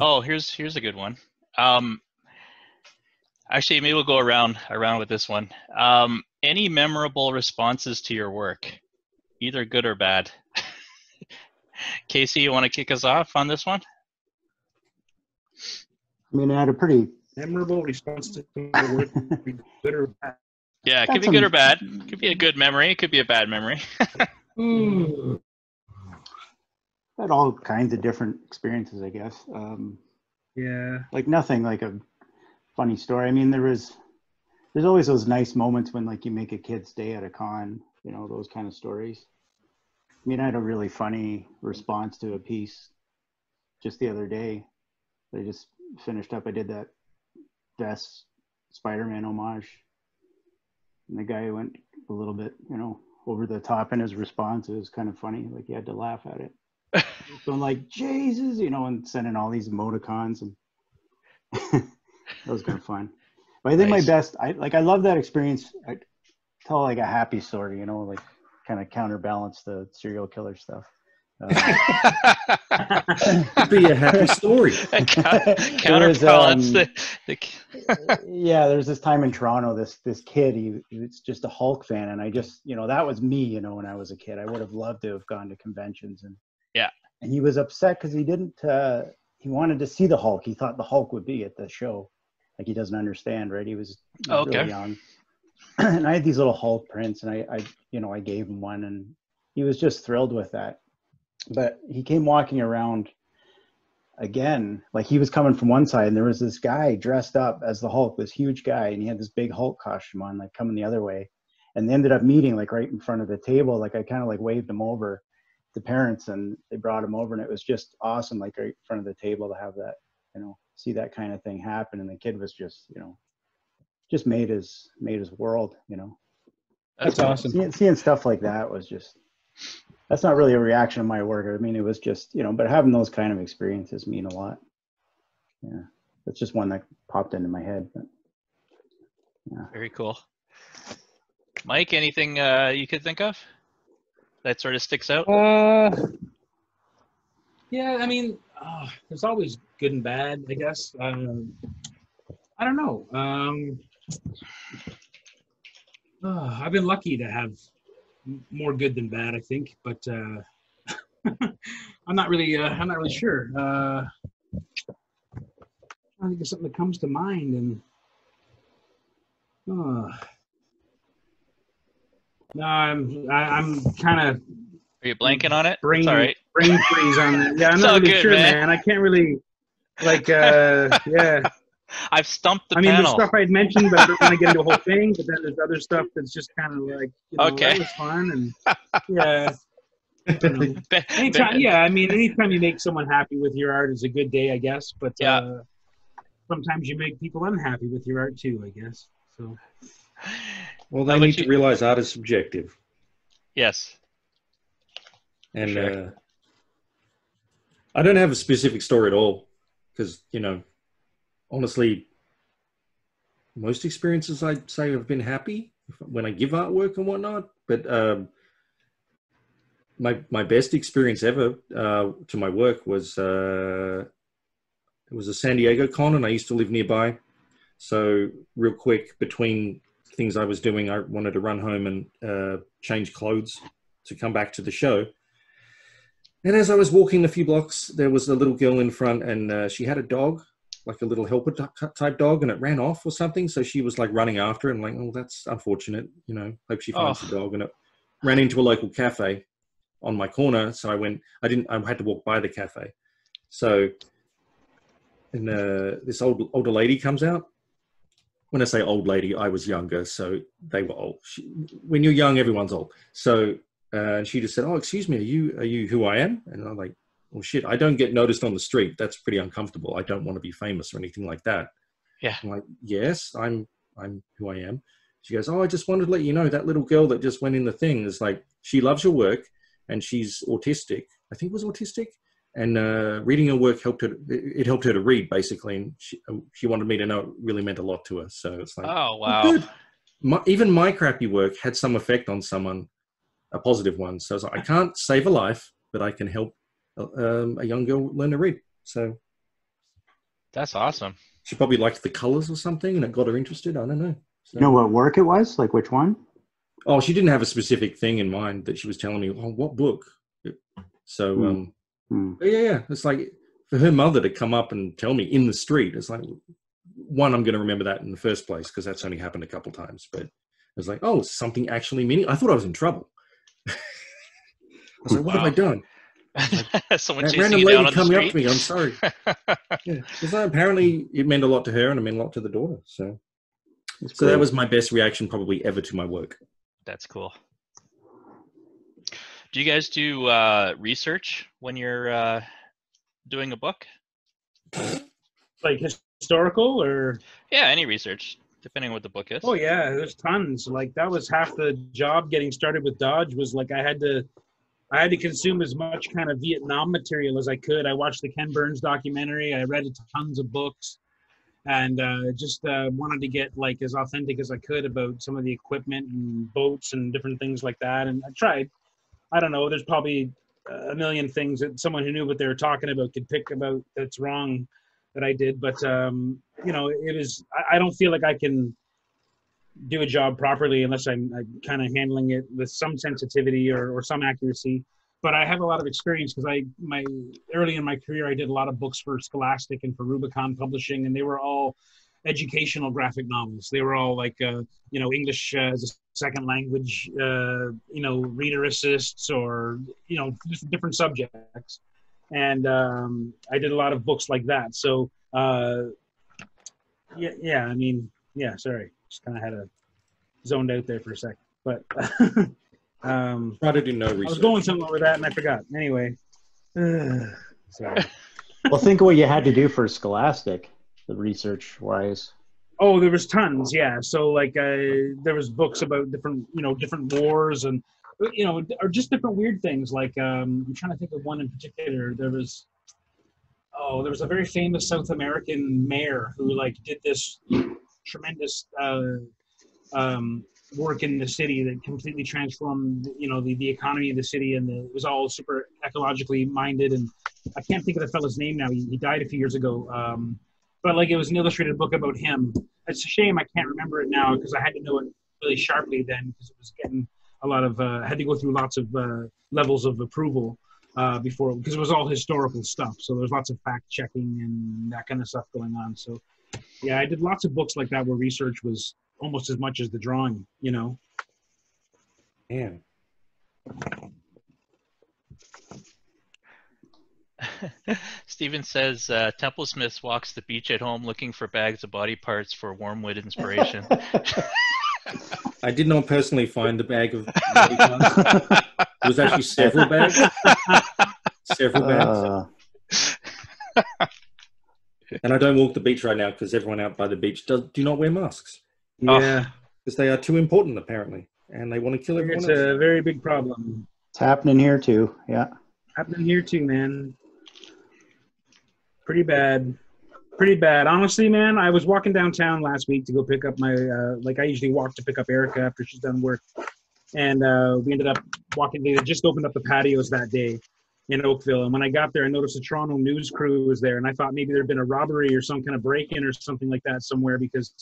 Oh, here's here's a good one. Um, actually, maybe we'll go around around with this one. Um, any memorable responses to your work, either good or bad? Casey, you want to kick us off on this one? I mean, I had a pretty. Memorable response to the word good or bad. Yeah, it could That's be good a- or bad. It could be a good memory. It could be a bad memory. Ooh. had all kinds of different experiences, I guess. Um, Yeah. like nothing like a funny story. I mean, there was, there's always those nice moments when like you make a kid's day at a con, you know, those kind of stories. I mean, I had a really funny response to a piece just the other day. I just finished up. I did that best Spider-Man homage, and the guy went a little bit, you know, over the top in his response. It was kind of funny. Like he had to laugh at it. so I'm like Jesus, you know, and sending all these emoticons and that was kind of fun. But I think Nice. my best, I like, I love that experience. I tell like a happy story, you know, like kind of counterbalance the serial killer stuff. Uh, Could be a happy story. Counterbalance um, the, the yeah, there's this time in Toronto. This this kid, he, he was just a Hulk fan, and I just, you know, that was me. You know, when I was a kid, I would have loved to have gone to conventions and Yeah. And he was upset because he didn't. Uh, he wanted to see the Hulk. He thought the Hulk would be at the show. Like he doesn't understand, right? He was, he was Oh, okay. really young. and I had these little Hulk prints, and I, I, you know, I gave him one, and he was just thrilled with that. But he came walking around again, like he was coming from one side, and there was this guy dressed up as the Hulk, this huge guy, and he had this big Hulk costume on, like coming the other way. And they ended up meeting like right in front of the table. Like I kind of like waved him over the parents, and they brought him over, and it was just awesome, like right in front of the table to have that, you know, see that kind of thing happen. And the kid was just, you know, just made his made his world, you know. That's cool. awesome. Seeing, seeing stuff like that was just that's not really a reaction of my work. I mean, it was just you know, but having those kind of experiences mean a lot. Yeah, that's just one that popped into my head. But Very cool. Mike, anything uh, you could think of that sort of sticks out? Uh, yeah, I mean, uh, there's always good and bad, I guess. Um, I don't know. Um, uh, I've been lucky to have more good than bad, I think, but uh, I'm not really. Uh, I'm not really sure. Uh, I think of something that comes to mind, and uh, no, I'm. I, I'm kind of Are you blanking on it? brain It's all right. brain freeze on that. Yeah, I'm not really good, sure, man. man. I can't really like uh yeah. I've stumped the I mean there's stuff I'd mentioned, but I don't want to get into a whole thing, but then there's other stuff that's just kind of like you know, Okay. that was fun and yeah. You know? Anytime, yeah. I mean, anytime you make someone happy with your art is a good day, I guess. But Yeah. uh, sometimes you make people unhappy with your art too, I guess. So Well, they about need you? to realize art is subjective. Yes. And Sure. uh, I don't have a specific story at all because, you know, honestly, most experiences I'd say have been happy when I give artwork and whatnot. But um, my my best experience ever uh, to my work was uh, it was a San Diego con, and I used to live nearby. So real quick between things I was doing, I wanted to run home and uh, change clothes to come back to the show. And as I was walking a few blocks, there was a little girl in front, and uh, she had a dog, like a little helper type dog, and it ran off or something. So she was like running after it, and like, oh, that's unfortunate. You know, hope she finds Oh. the dog. And it ran into a local cafe on my corner. So I went. I didn't. I had to walk by the cafe. So, and uh, this old older lady comes out. When I say old lady, I was younger, so they were old. She, when you're young, everyone's old. So uh, and she just said, "Oh, excuse me, are you are you who I am?" And I'm like, "Well, shit, I don't get noticed on the street. That's pretty uncomfortable. I don't want to be famous or anything like that." Yeah. I'm like, "Yes, I'm I'm who I am." She goes, "Oh, I just wanted to let you know that little girl that just went in the thing is like she loves your work and she's autistic. I think was autistic." And uh, reading her work helped her. It helped her to read, basically, and she, she wanted me to know it really meant a lot to her. So it's like, Oh Oh, wow. good. My, even my crappy work had some effect on someone, a positive one. So I was like, I can't save a life, but I can help um, a young girl learn to read. So That's awesome. she probably liked the colors or something, and it got her interested. I don't know. So, You know what work it was? Like which one? oh, she didn't have a specific thing in mind that she was telling me. Oh, what book? So Hmm. um. But yeah, yeah. It's like for her mother to come up and tell me in the street, it's like, one, I'm going to remember that in the first place because that's only happened a couple times. But it's like, oh, something actually meaning. I thought I was in trouble. I was like, what have I Wow. Done? Someone That random lady coming up to me. I'm sorry. Yeah, because apparently it meant a lot to her and it meant a lot to the daughter. So, That's so that was my best reaction probably ever to my work. That's cool. Do you guys do uh, research when you're uh, doing a book? like historical or Yeah, any research, depending on what the book is. oh yeah, there's tons. Like that was half the job getting started with Dodge was like I had to I had to consume as much kind of Vietnam material as I could. I watched the Ken Burns documentary. I read tons of books, and uh, just uh, wanted to get like as authentic as I could about some of the equipment and boats and different things like that. And I tried. I don't know. There's probably a million things that someone who knew what they were talking about could pick about that's wrong that I did. But um, you know, it is. I, I don't feel like I can do a job properly unless I'm, I'm kind of handling it with some sensitivity or, or some accuracy. But I have a lot of experience because I my early in my career I did a lot of books for Scholastic and for Rubicon Publishing, and they were all educational graphic novels. They were all like uh, you know English uh, as a second language, uh, you know reader assists or you know different subjects. And um, I did a lot of books like that. So uh, yeah, yeah. I mean, yeah. Sorry, just kind of had a zoned out there for a second. But um, Try to do no research. I was going somewhere with that and I forgot. Anyway, sorry. Well, think of what you had to do for Scholastic, the research wise. Oh, there was tons, yeah. So like, uh, there was books about different, you know, different wars and, you know, or just different weird things. Like, um, I'm trying to think of one in particular. There was, oh, there was a very famous South American mayor who like did this tremendous uh, um, work in the city that completely transformed, you know, the, the economy of the city, and the, it was all super ecologically minded. And I can't think of the fellow's name now. He, he died a few years ago. Um, but like it was an illustrated book about him. It's a shame I can't remember it now because I had to know it really sharply then because it was getting a lot of uh, had to go through lots of uh, levels of approval uh, before because it was all historical stuff. So there's lots of fact checking and that kind of stuff going on. So yeah, I did lots of books like that where research was almost as much as the drawing. You know. Man. Steven says uh, Templesmith walks the beach at home looking for bags of body parts for Wormwood inspiration. I did not personally find the bag of body parts, It was actually several bags. several bags. Uh, And I don't walk the beach right now because everyone out by the beach does do not wear masks. Yeah, because they are too important apparently, and they want to kill everyone it's else. a very big problem. it's happening here too. Yeah. Happening here too, man. Pretty bad. Pretty bad. Honestly, man, I was walking downtown last week to go pick up my, uh, like I usually walk to pick up Erica after she's done work. And uh, we ended up walking, they just opened up the patios that day in Oakville. And when I got there, I noticed a Toronto news crew was there. And I thought maybe there'd been a robbery or some kind of break in or something like that somewhere because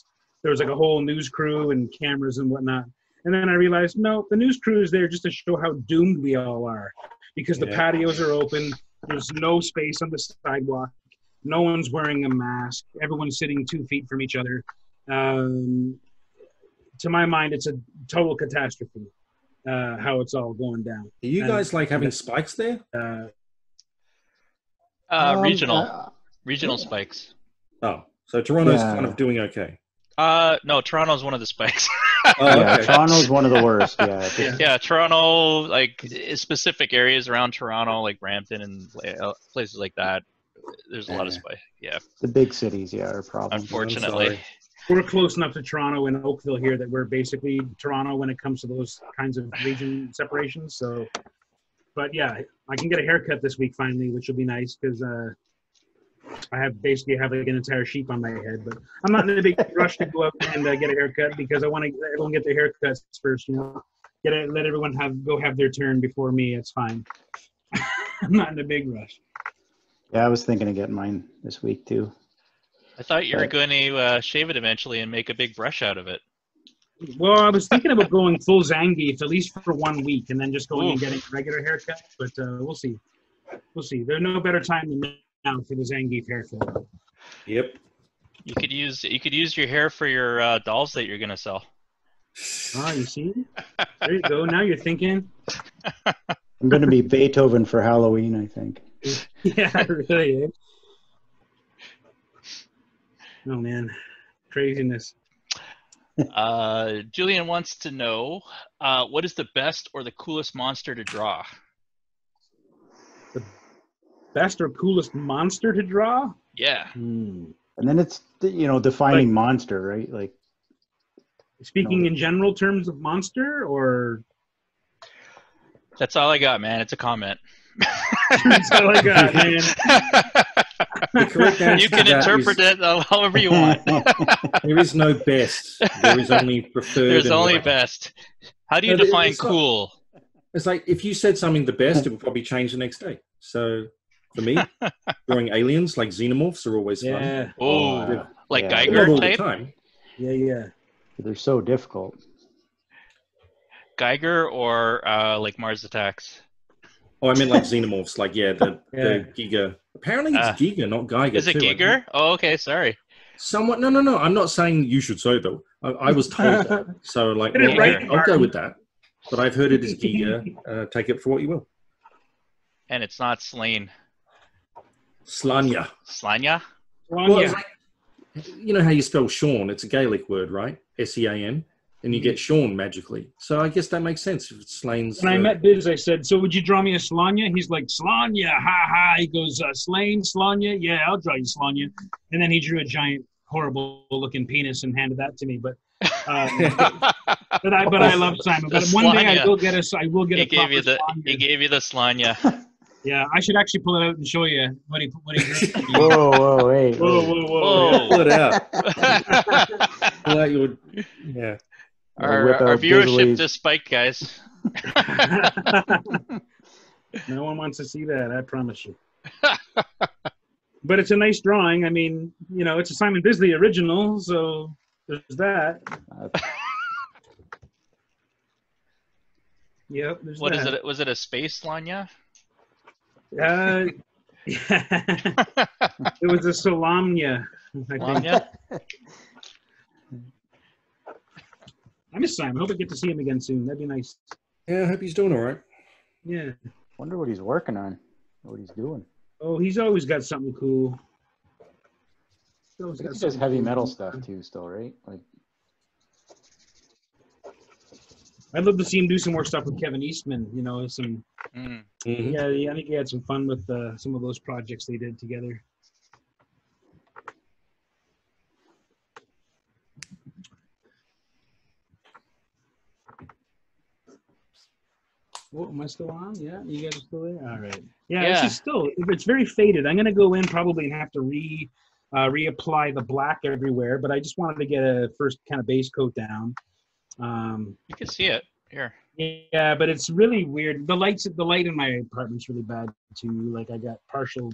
there was like a whole news crew and cameras and whatnot. And then I realized, no, the news crew is there just to show how doomed we all are because the Yeah. patios are open. There's no space on the sidewalk. No one's wearing a mask. Everyone's sitting two feet from each other. Um, to my mind, it's a total catastrophe uh, how it's all going down. Are you and- guys like having spikes there? Uh, Uh, Um, regional, uh, regional spikes. Oh, so Toronto's Yeah. kind of doing okay. Uh, no, Toronto's one of the spikes. Oh, yeah, okay. Toronto's one of the worst. Yeah. Yeah. yeah, Toronto, like specific areas around Toronto, like Brampton and uh, places like that. There's a lot of Yeah. spike. Yeah, The big cities, yeah, are problems. unfortunately. we're close enough to Toronto and Oakville here that we're basically Toronto when it comes to those kinds of region separations. So, but yeah, I can get a haircut this week finally, which will be nice because uh, I have basically have like an entire sheep on my head. But I'm not in a big rush to go out and uh, get a haircut because I want to everyone get their haircuts first. You know, get it, let everyone have go have their turn before me. It's fine. I'm not in a big rush. Yeah, I was thinking of getting mine this week too. I thought you were going to uh, shave it eventually and make a big brush out of it. Well, I was thinking about going full Zangief at least for one week, and then just going and getting a regular haircut. But uh, we'll see. We'll see. There's no better time than now for the Zangief haircut. Yep. You could use you could use your hair for your uh, dolls that you're gonna sell. Ah, you see? There you go. Now you're thinking. I'm going to be Beethoven for Halloween, I think. Yeah, really. Eh? Oh man, craziness. Uh, Julian wants to know uh, what is the best or the coolest monster to draw? Best or coolest monster to draw? Yeah, Hmm. And then it's you know defining monster, right? Like Speaking in general terms of monster, or that's all I got, man. It's a comment. that's all I got, man. The correct answer you can interpret is- it however you want. There is no best. There is only preferred. There's only right. best. How do you No, define it's not- cool? It's like if you said something the best, it would probably change the next day. So for me, drawing aliens like xenomorphs are always fun. Yeah, Oh, uh, like yeah. Geiger all type? the time. yeah, yeah. they're so difficult. Geiger or uh, like Mars Attacks? Oh, I meant like xenomorphs. Like yeah, the, Yeah. the Giga. Apparently it's Ah. Giga, not Geiger. Is it too. Giger? Oh, okay. Sorry. Somewhat. No, no, no. I'm not saying you should say though. I, I was told that. So like, well, right, I'll, I'll go with that. But I've heard it is Giga. Uh, take it for what you will. And it's not Slain. Slanya. Slanya? Well, Well, like- you know how you spell Sean? It's a Gaelic word, right? S E A N, and you get Sean magically. So I guess that makes sense if it's Slane's. When I uh, met Biz, I said, "So would you draw me a Slanya?" He's like, "Slanya, ha ha." He goes, uh, "Slain, Slanya, yeah, I'll draw you Slanya." And then he drew a giant, horrible-looking penis and handed that to me. But, um, but I, but I love Simon. But one day I will get a, I will get he a gave you the Slanya. he gave you the Slanya. Yeah, I should actually pull it out and show you what he what he drew. Whoa, whoa, wait. whoa, wait. whoa, whoa! pull it out. Pull out your. Yeah. I'll our our viewership Disney's- just spiked, guys. no one wants to see that. I promise you. but it's a nice drawing. I mean, you know, it's a Simon Bisley original, so there's that. Yep. There's What is that. it? Was it a space Slanya? Uh, it was a Solamnia. I think. I miss Simon. I hope I get to see him again soon. That'd be nice. Yeah, I hope he's doing all right. Yeah. wonder what he's working on. What he's doing. Oh, he's always got something cool. He's He does heavy cool. metal stuff too, still, right? Like, I'd love to see him do some more stuff with Kevin Eastman. You know, some Mm. Mhm. yeah, yeah, I think he had some fun with uh, some of those projects they did together. Oh, am I still on? Yeah, you guys are still there. All right. Yeah, it's Yeah. just still it's very faded. I'm gonna go in probably and have to re uh, reapply the black everywhere, but I just wanted to get a first kind of base coat down. Um, You can see it here. yeah, but it's really weird. The lights, the light in my apartment's really bad too. Like I got partial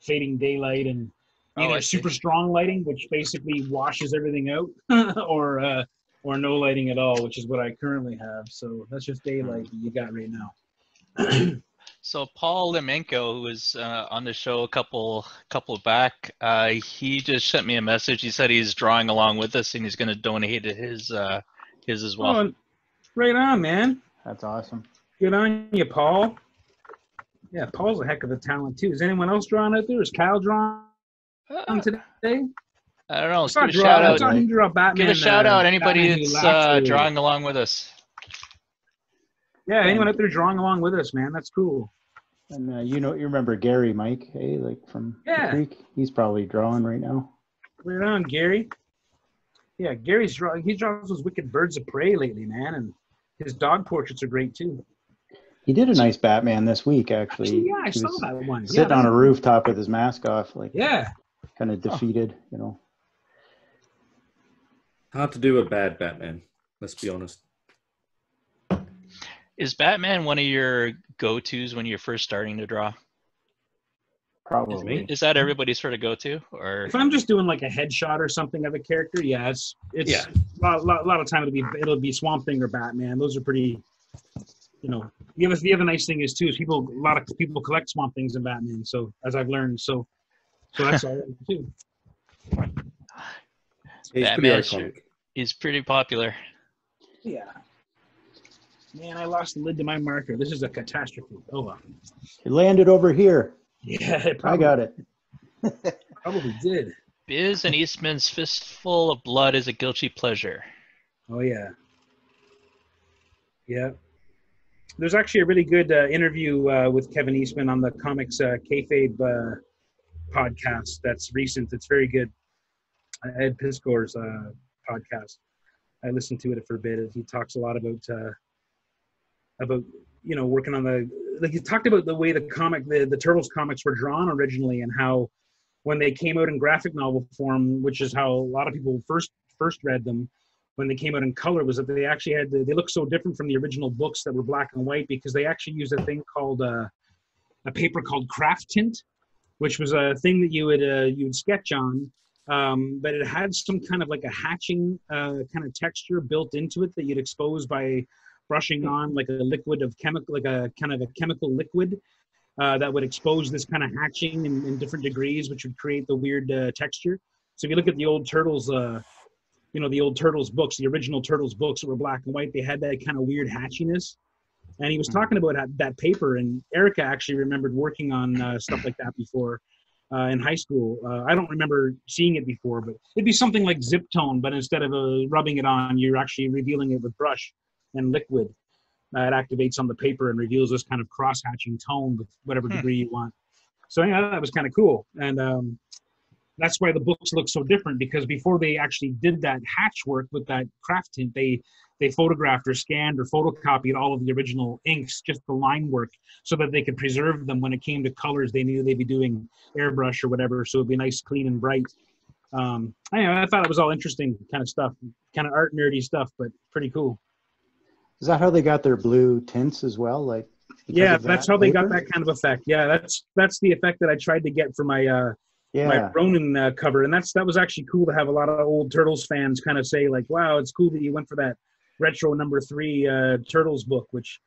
fading daylight and Oh, either I super strong lighting, which basically washes everything out, or uh, or no lighting at all, which is what I currently have. So that's just daylight that you got right now. So Paul Lemenko, who was uh, on the show a couple couple back, uh, he just sent me a message. He said he's drawing along with us and he's going to donate his uh, his as well. Oh, right on, man. That's awesome. Good on you, Paul. Yeah, Paul's a heck of a talent too. Is anyone else drawing out there? Is Kyle drawing Uh, today? I don't know. Let's give a draw- shout out. saw draw Batman. Give a shout uh, out anybody Batman that's uh, drawing along with us. Yeah, anyone out there drawing along with us, man? That's cool. And uh, you know, you remember Gary Mike, hey, like from the Yeah. Creek? He's probably drawing right now. Right on, Gary. Yeah, Gary's drawing. He draws those wicked birds of prey lately, man, and his dog portraits are great too. He did a nice Batman this week, actually. Actually, yeah, I He saw that one. Sitting yeah, on a rooftop with his mask off, like Yeah, kind of defeated, you know. Hard to do a bad Batman. Let's be honest. Is Batman one of your go-tos when you're first starting to draw? Is, Probably. me? is that everybody's sort of go-to, or if I'm just doing like a headshot or something of a character, yeah, it's it's Yeah. a lot, lot, lot of time it'll be it'll be Swamp Thing or Batman. Those are pretty, you know. The other the other nice thing is too is people a lot of people collect Swamp Things and Batman. So as I've learned, so so that's all right too. He's Batman pretty is pretty popular? Yeah. Man, I lost the lid to my marker. This is a catastrophe. Oh well. It landed over here. Yeah, it I got it. probably did. Biz and Eastman's fistful of blood is a guilty pleasure. Oh yeah. Yeah. There's actually a really good uh, interview uh, with Kevin Eastman on the comics uh, kayfabe uh, podcast. That's recent. It's very good. Uh, Ed Piskor's uh, podcast. I listened to it for a bit. He talks a lot about uh, about you know working on the like he talked about the way the comic the the Turtles comics were drawn originally and how when they came out in graphic novel form, which is how a lot of people first first read them when they came out in color was that they actually had they look so different from the original books that were black and white because they actually used a thing called uh, a paper called Craftint which was a thing that you would uh, you would sketch on um, but it had some kind of like a hatching uh, kind of texture built into it that you'd expose by brushing on like a liquid of chemical like a kind of a chemical liquid uh, that would expose this kind of hatching in, in different degrees which would create the weird uh, texture. So if you look at the old turtles uh, you know the old turtles books the original turtles books that were black and white they had that kind of weird hatchiness. And he was talking about that, that paper and erica actually remembered working on uh, stuff like that before uh, in high school. Uh, i don't remember seeing it before but it'd be something like zip tone but instead of uh, rubbing it on you're actually revealing it with brush and liquid uh, it activates on the paper and reveals this kind of cross hatching tone with whatever Hmm. degree you want. So yeah that was kind of cool. And um, that's why the books look so different because before they actually did that hatch work with that Craftint they they photographed or scanned or photocopied all of the original inks just the line work so that they could preserve them when it came to colors they knew they'd be doing airbrush or whatever so it'd be nice clean and bright. Um anyway, i thought it was all interesting kind of stuff kind of art nerdy stuff but pretty cool Is that how they got their blue tints as well? Like yeah of that's how they got that kind of effect yeah that's that's the effect that i tried to get for my uh my Yeah. Ronin uh, cover, and that's that was actually cool to have a lot of old Turtles fans kind of say like, "Wow, it's cool that you went for that retro number three uh, Turtles book," which,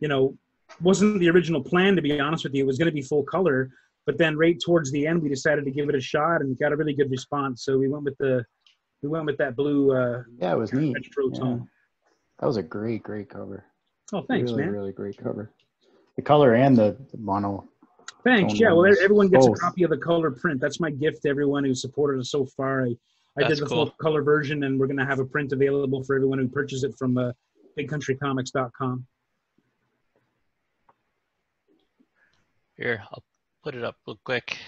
you know, wasn't the original plan to be honest with you. It was going to be full color, but then right towards the end, we decided to give it a shot and got a really good response. So we went with the we went with that blue uh, Yeah, it was neat. retro Yeah. tone. That was a great, great cover. Oh, thanks, really, man. really great cover. The color and the, the mono. Thanks. Yeah. Well, everyone gets Both. a copy of the color print. That's my gift to everyone who supported us so far. I, I That's did the cool. full color version, and we're going to have a print available for everyone who purchased it from uh, bigcountrycomics.com. Here, I'll put it up real quick.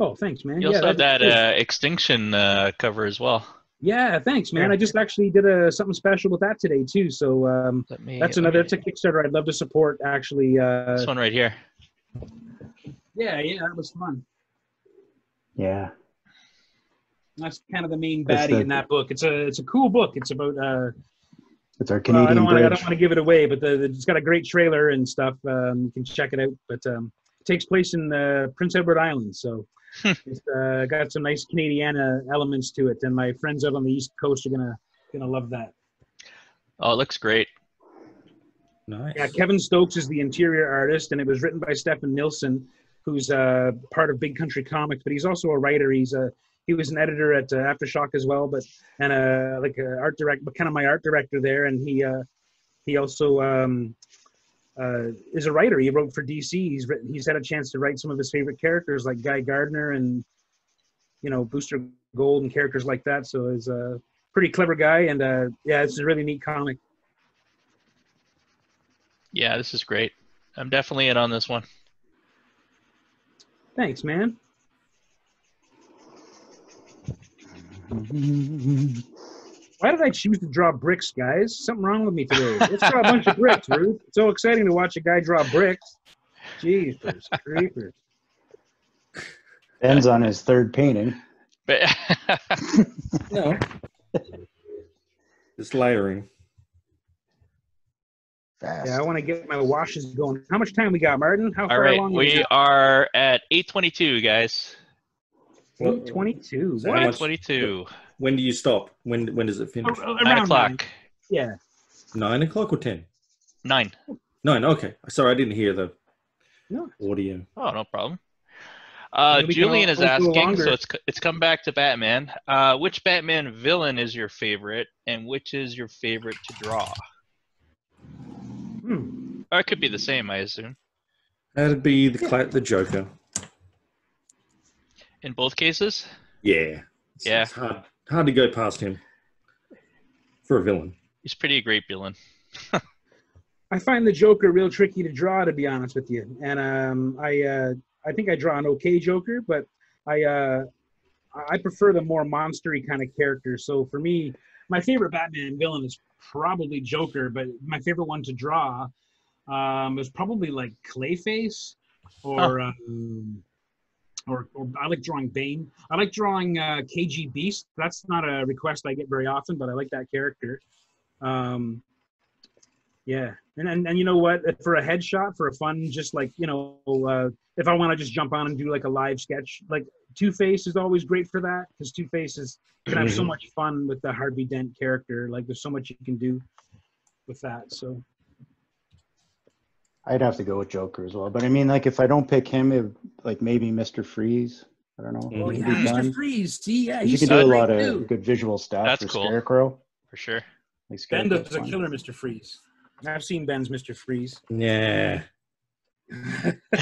Oh, thanks, man. You also yeah, have that uh, extinction uh, cover as well. Yeah, thanks, man. Yeah. I just actually did a something special with that today too. So um, Let me. that's let another. me- That's a Kickstarter. I'd love to support. Actually, uh, this one right here. yeah, yeah, that was fun. Yeah. That's kind of the main That's baddie the- in that book. It's a it's a cool book. It's about uh, It's our well, I Canadian don't want to I don't want to give it away, but the, the- it's got a great trailer and stuff. Um, you can check it out. But um, it takes place in uh, Prince Edward Island, so it's uh, got some nice Canadiana elements to it. And my friends out on the East Coast are gonna gonna love that. Oh, it looks great. Nice. Yeah, Kevin Stokes is the interior artist, and it was written by Stefan Nilsson, who's uh, part of Big Country Comics, but he's also a writer. He's a he was an editor at uh, AfterShock as well, but and uh, like a art direct, but kind of my art director there, and he uh, he also um, uh, is a writer. He wrote for DC. He's written. He's had a chance to write some of his favorite characters like Guy Gardner and you know Booster Gold and characters like that. So he's a pretty clever guy, and uh, yeah, it's a really neat comic. Yeah, this is great. I'm definitely in on this one. Thanks, man. Why did I choose to draw bricks, guys? Something wrong with me today. Let's draw a bunch of bricks, Rooth. It's so exciting to watch a guy draw bricks. Jeepers, creepers. Ben's on his third painting. But No. It's layering. Fast. Yeah, I want to get my washes going. How much time we got, Martin? How all far right, along? we are at 8:22, guys. Eight twenty-two. So how What? much- 8:22. When do you stop? When when does it finish? Ar- Nine around o'clock. nine. Yeah. Nine o'clock or ten? Nine. Nine. Okay. Sorry, I didn't hear the No. audio. Oh, no problem. Uh, Maybe we can Julian is asking, so it's it's come back to Batman. Uh, which Batman villain is your favorite, and which is your favorite to draw? Hmm. Or it could be the same, I assume. That'd be the cla- the Joker. In both cases. Yeah. It's, Yeah. It's hard hard to go past him for a villain. He's pretty a great villain. I find the Joker real tricky to draw, to be honest with you. And um, I, uh, I think I draw an okay Joker, but I, uh, I prefer the more monstery kind of characters. So for me, my favorite Batman villain is probably Joker, but my favorite one to draw um, is probably like Clayface, or um, or, or I like drawing Bane. I like drawing uh, KG Beast. That's not a request I get very often, but I like that character. Um, yeah, and, and and you know what? For a headshot, for a fun, just like you know, uh, if I want to just jump on and do like a live sketch, like Two Face is always great for that because Two Face is can have so Mhm. much fun with the Harvey Dent character. Like there's so much you can do with that. So I'd have to go with Joker as well. But I mean, like, if I don't pick him, it, like maybe Mr. Freeze. I don't know. Oh, Maybe yeah, Mr. done. Freeze, see, yeah, You he's can so do a great, lot of good visual stuff That's for cool. Scarecrow. For sure. Like Ben Scarecrow's does a killer, Mr. Freeze. I've seen Ben's Mr. Freeze. Yeah. I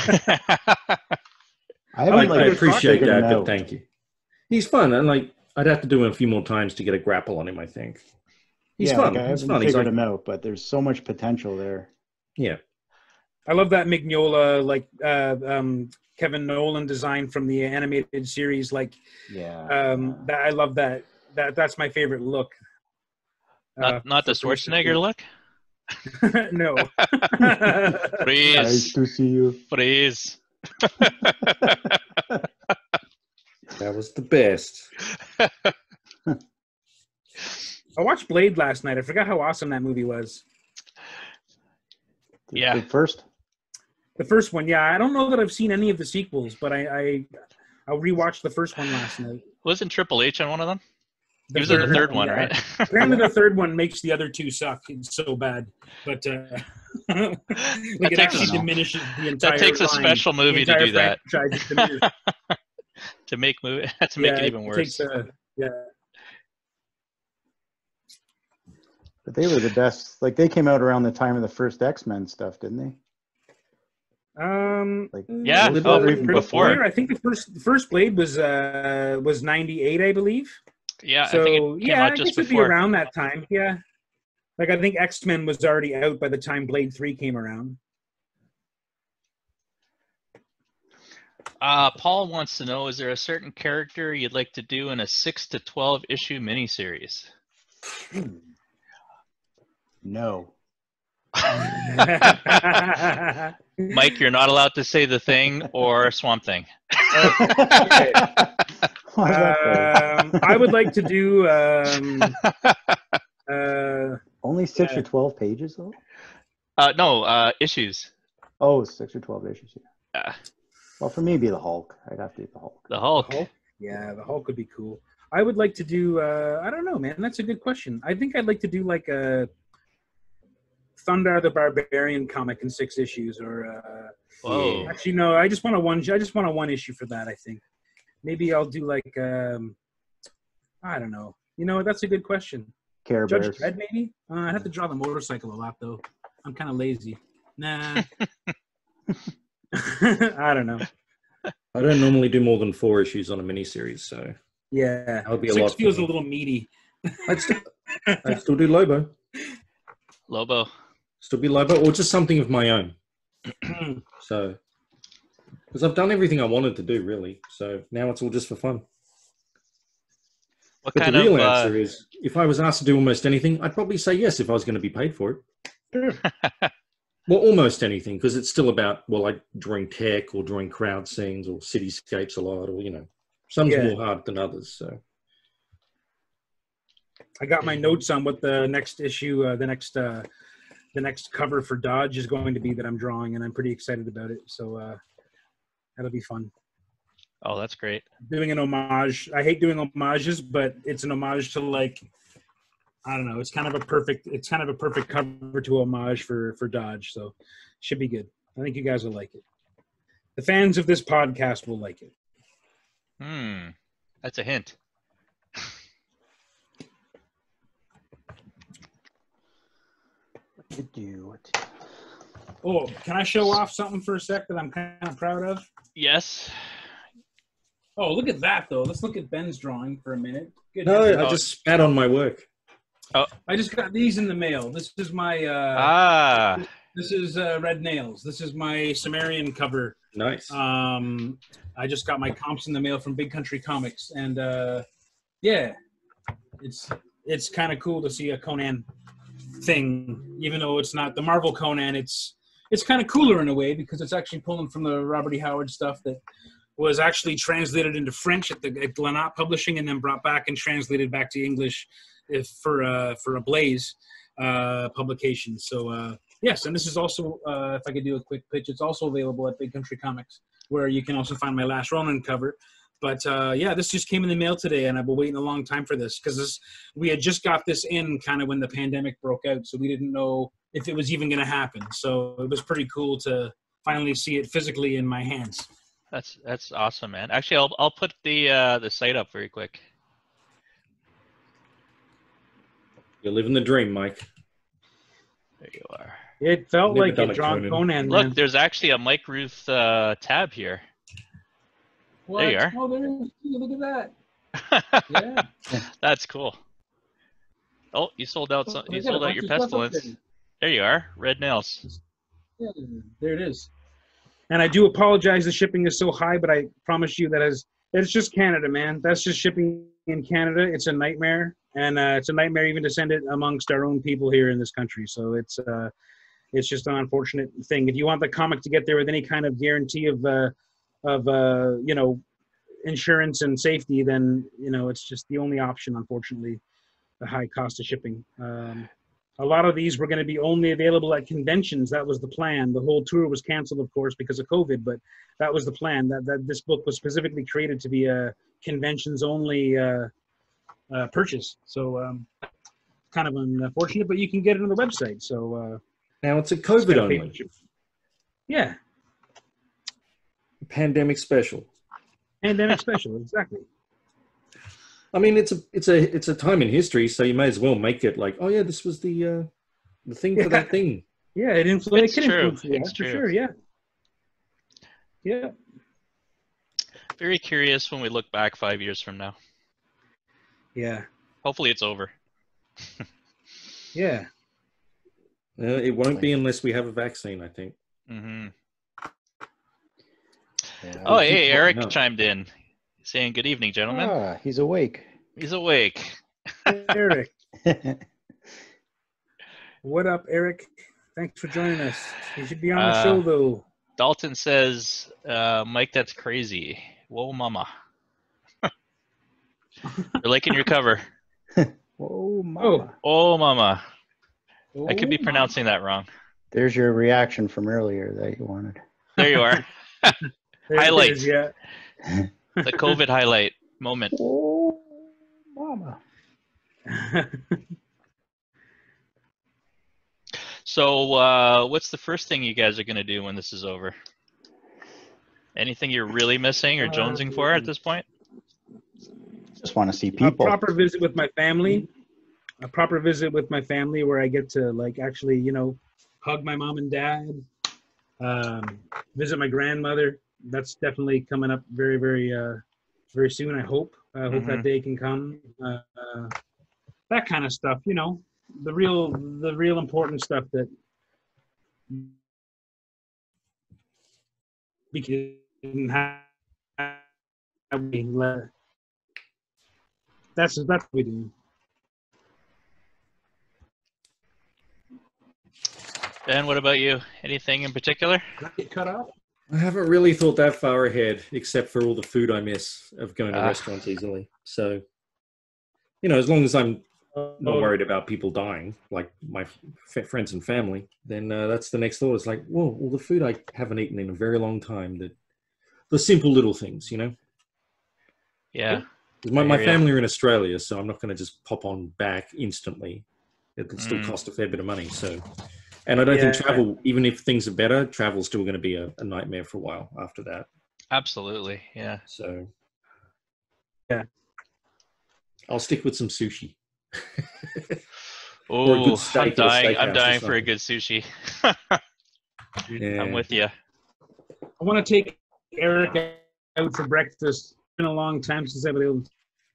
I haven't like like, I appreciate that, but out. thank you. He's fun, and like I'd have to do him a few more times to get a grapple on him. I think he's yeah, fun. Like, I haven't fun. He's figured like, him out, but there's so much potential there. yeah, I love that Mignola, like uh, um, Kevin Nowlan design from the animated series. Like Yeah. um, that, I love that. That that's my favorite look. not Uh, not the for Mr. Schwarzenegger look. no. nice to see you. freeze. that was the best. I watched Blade last night. I forgot how awesome that movie was. Yeah. the first. The first one, yeah. I don't know that I've seen any of the sequels, but I I, I rewatched the first one last night. Wasn't Triple H on one of them? The he was in the third one, yeah. right? Apparently, the third one makes the other two suck. It's so bad, but uh, like it takes actually a- diminishes the entire. that takes a special movie to do that franchise is diminished. to make movie to make Yeah, it even worse. takes a- yeah, But they were the best. Like they came out around the time of the first X Men stuff, didn't they? Um, Like Yeah, oh, even before. I think the first the first Blade was uh was ninety eight, I believe. yeah, so I think it came yeah, out I just guess it'd be around that time. Yeah, Like I think X Men was already out by the time Blade Three came around. Uh, Paul wants to know: Is there a certain character you'd like to do in a six to twelve issue miniseries? No. Mike, you're not allowed to say the thing or Swamp Thing. Why is um, I would like to do. Um, uh, Only six yeah. or twelve pages though. Uh, no, uh, issues. Oh, six or twelve issues. Yeah. Uh, Well, for me, it'd be the Hulk. I'd have to do the Hulk. the Hulk. Hulk? Yeah, the Hulk would be cool. I would like to do. Uh, I don't know, man. That's a good question. I think I'd like to do like a Thundarr the Barbarian comic in six issues, or uh, Whoa. actually, no. I just want a one. I just want a one issue for that. I think maybe I'll do like. Um, I don't know. You know, that's a good question. Care Judge Bears. Dredd, maybe. Uh, I'd have to draw the motorcycle a lot, though. I'm kind of lazy. Nah. I don't know. I don't normally do more than four issues on a miniseries, so Yeah, that would be a six lot. for feels a little meaty. I'd still, I'd still do Lobo, Lobo. Still be Lobo, or just something of my own. So, because I've done everything I wanted to do, really. So now it's all just for fun. What But kind the real of? Uh, answer is, if I was asked to do almost anything, I'd probably say yes if I was going to be paid for it. Well, almost anything, because it's still about well, like drawing tech or drawing crowd scenes or cityscapes a lot, or you know, some's Yeah. more hard than others. So I got my notes on what the next issue, uh, the next, uh, the next cover for Dodge is going to be that I'm drawing, and I'm pretty excited about it. So uh, that'll be fun. oh, that's great. Doing an homage. I hate doing homages, but it's an homage to like, I don't know. It's kind of a perfect. It's kind of a perfect cover to homage for for Dodge. So should be good. I think you guys will like it. The fans of this podcast will like it. Hmm. That's a hint. What to do? What to Oh, can I show off something for a sec that I'm kind of proud of? Yes. Oh, look at that though. Let's look at Ben's drawing for a minute. Good. no. I just spat on my work. Oh. I just got these in the mail. This is my uh Ah. this is uh Red Nails. This is my Cimmerian cover. Nice. Um I just got my comps in the mail from Big Country Comics and uh yeah. It's it's kind of cool to see a Conan thing even though it's not the Marvel Conan it's it's kind of cooler in a way because it's actually pulling from the Robert E. Howard stuff that was actually translated into French at the at Glenat Publishing and then brought back and translated back to English if for uh, for Ablaze uh, publication. So uh, yes, and this is also uh, if I could do a quick pitch, it's also available at Big Country Comics, where you can also find my Last Ronin cover. But uh, yeah, this just came in the mail today, and I've been waiting a long time for this because we had just got this in kind of when the pandemic broke out, so we didn't know if it was even going to happen. So it was pretty cool to finally see it physically in my hands. That's that's awesome, man. Actually, I'll I'll put the uh, the site up very quick. You're living the dream, Mike. There you are. It felt Never like done it a drawn Conan. Conan. Look, man. there's actually a Mike Rooth uh, tab here. There you are. Oh, there is. Look at that. Yeah. That's cool. Oh, you sold out. Some, you I got a sold out your of stuff up pestilence. there. There you are. Red nails. Yeah, there it is. And I do apologize. The shipping is so high, but I promise you that is it's just Canada, man. That's just shipping in Canada. It's a nightmare, and uh, it's a nightmare even to send it amongst our own people here in this country. So it's uh, it's just an unfortunate thing. If you want the comic to get there with any kind of guarantee of uh, of uh, you know insurance and safety, then you know it's just the only option. Unfortunately, the high cost of shipping. Um, a lot of these were going to be only available at conventions. That was the plan. The whole tour was canceled, of course, because of COVID. But that was the plan. That that this book was specifically created to be a conventions only uh, uh, purchase. So um, kind of unfortunate, but you can get it on the website. So uh, Now it's a COVID only. Yeah, pandemic special. pandemic special, exactly. I mean, it's a it's a it's a time in history, so you may as well make it like, oh yeah, this was the uh, the thing Yeah. for that thing. Yeah, it influenced. It's It true. influence you, It's for true. sure. Yeah. Yeah. Very curious when we look back five years from now. Yeah. Hopefully, it's over. Yeah. Uh, it won't be unless we have a vaccine, I think. hmm Yeah. Oh, hey, Eric up. chimed in, saying good evening, gentlemen. Ah, he's awake. He's awake. Eric, what up, Eric? Thanks for joining us. You should be on the Uh, show though. Dalton says, uh, Mike, that's crazy. Whoa, mama. You're liking your cover. Whoa, mama. Oh, mama. I could be Oh, pronouncing that wrong. There's your reaction from earlier that you wanted. There you are. There highlight. is, yeah. the COVID highlight moment. Oh, mama. So, uh, what's the first thing you guys are going to do when this is over? Anything you're really missing or jonesing for at this point? Just want to see people. a people. proper visit with my family. A proper visit with my family where I get to like actually, you know, hug my mom and dad, um, visit my grandmother. That's definitely coming up very, very, uh, very soon. I hope. I hope Mhm. that day can come. Uh, that kind of stuff, you know, the real, the real important stuff that we can have. we let- That's that's what we do. Ben, what about you? Anything in particular? Did I get cut off? I haven't really thought that far ahead, except for all the food I miss of going to Ah. restaurants easily. So, you know, as long as I'm not worried about people dying, like my f- friends and family, then uh, that's the next thought. It's like, well, all the food I haven't eaten in a very long time. That the simple little things, you know. Yeah. My, my family are in Australia, so I'm not going to just pop on back instantly. It'll still Mm. cost a fair bit of money. So, and I don't think Yeah. travel, even if things are better, travel's still going to be a, a nightmare for a while after that. Absolutely. Yeah. So, Yeah. I'll stick with some sushi. Oh, I'm steak at a dying. I'm dying for a good sushi. Yeah. I'm with you. I want to take Eric out for breakfast. It's been a long time since I've been able to take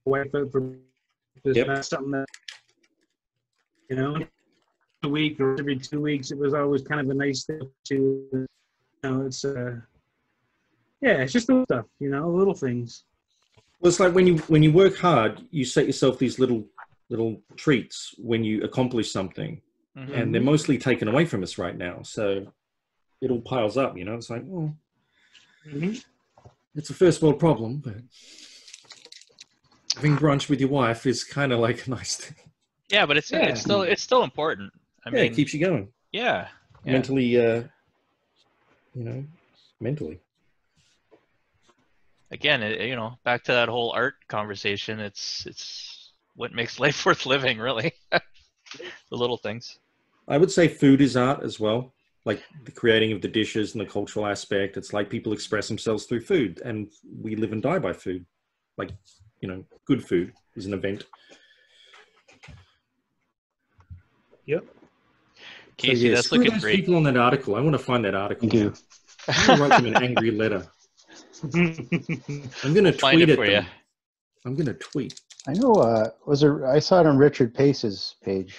my wife out for breakfast. Yep. That's something that you know, a week or every two weeks. It was always kind of a nice thing to, you know, it's uh, yeah, it's just little stuff, you know, little things. Well, it's like when you when you work hard, you set yourself these little little treats when you accomplish something, Mhm. and they're mostly taken away from us right now. So it all piles up. You know, it's like, well, Mm-hmm. it's a first world problem, but having brunch with your wife is kind of like a nice thing. Yeah, but it's Yeah. it's still it's still important. I yeah, mean, it keeps you going yeah, yeah. mentally. Uh, you know, mentally. Again, it, you know, back to that whole art conversation. It's it's what makes life worth living, really. the little things. I would say food is art as well. Like the creating of the dishes and the cultural aspect. It's like people express themselves through food, and we live and die by food. Like, you know, good food is an event. Yep. Casey, yeah, that's looking those great. people on that article. I want to find that article. Thank you. I'm going to write them an angry letter. I'm going to Find tweet it for them. you. I'm going to tweet. I know. Uh, was there? I saw it on Richard Pace's page.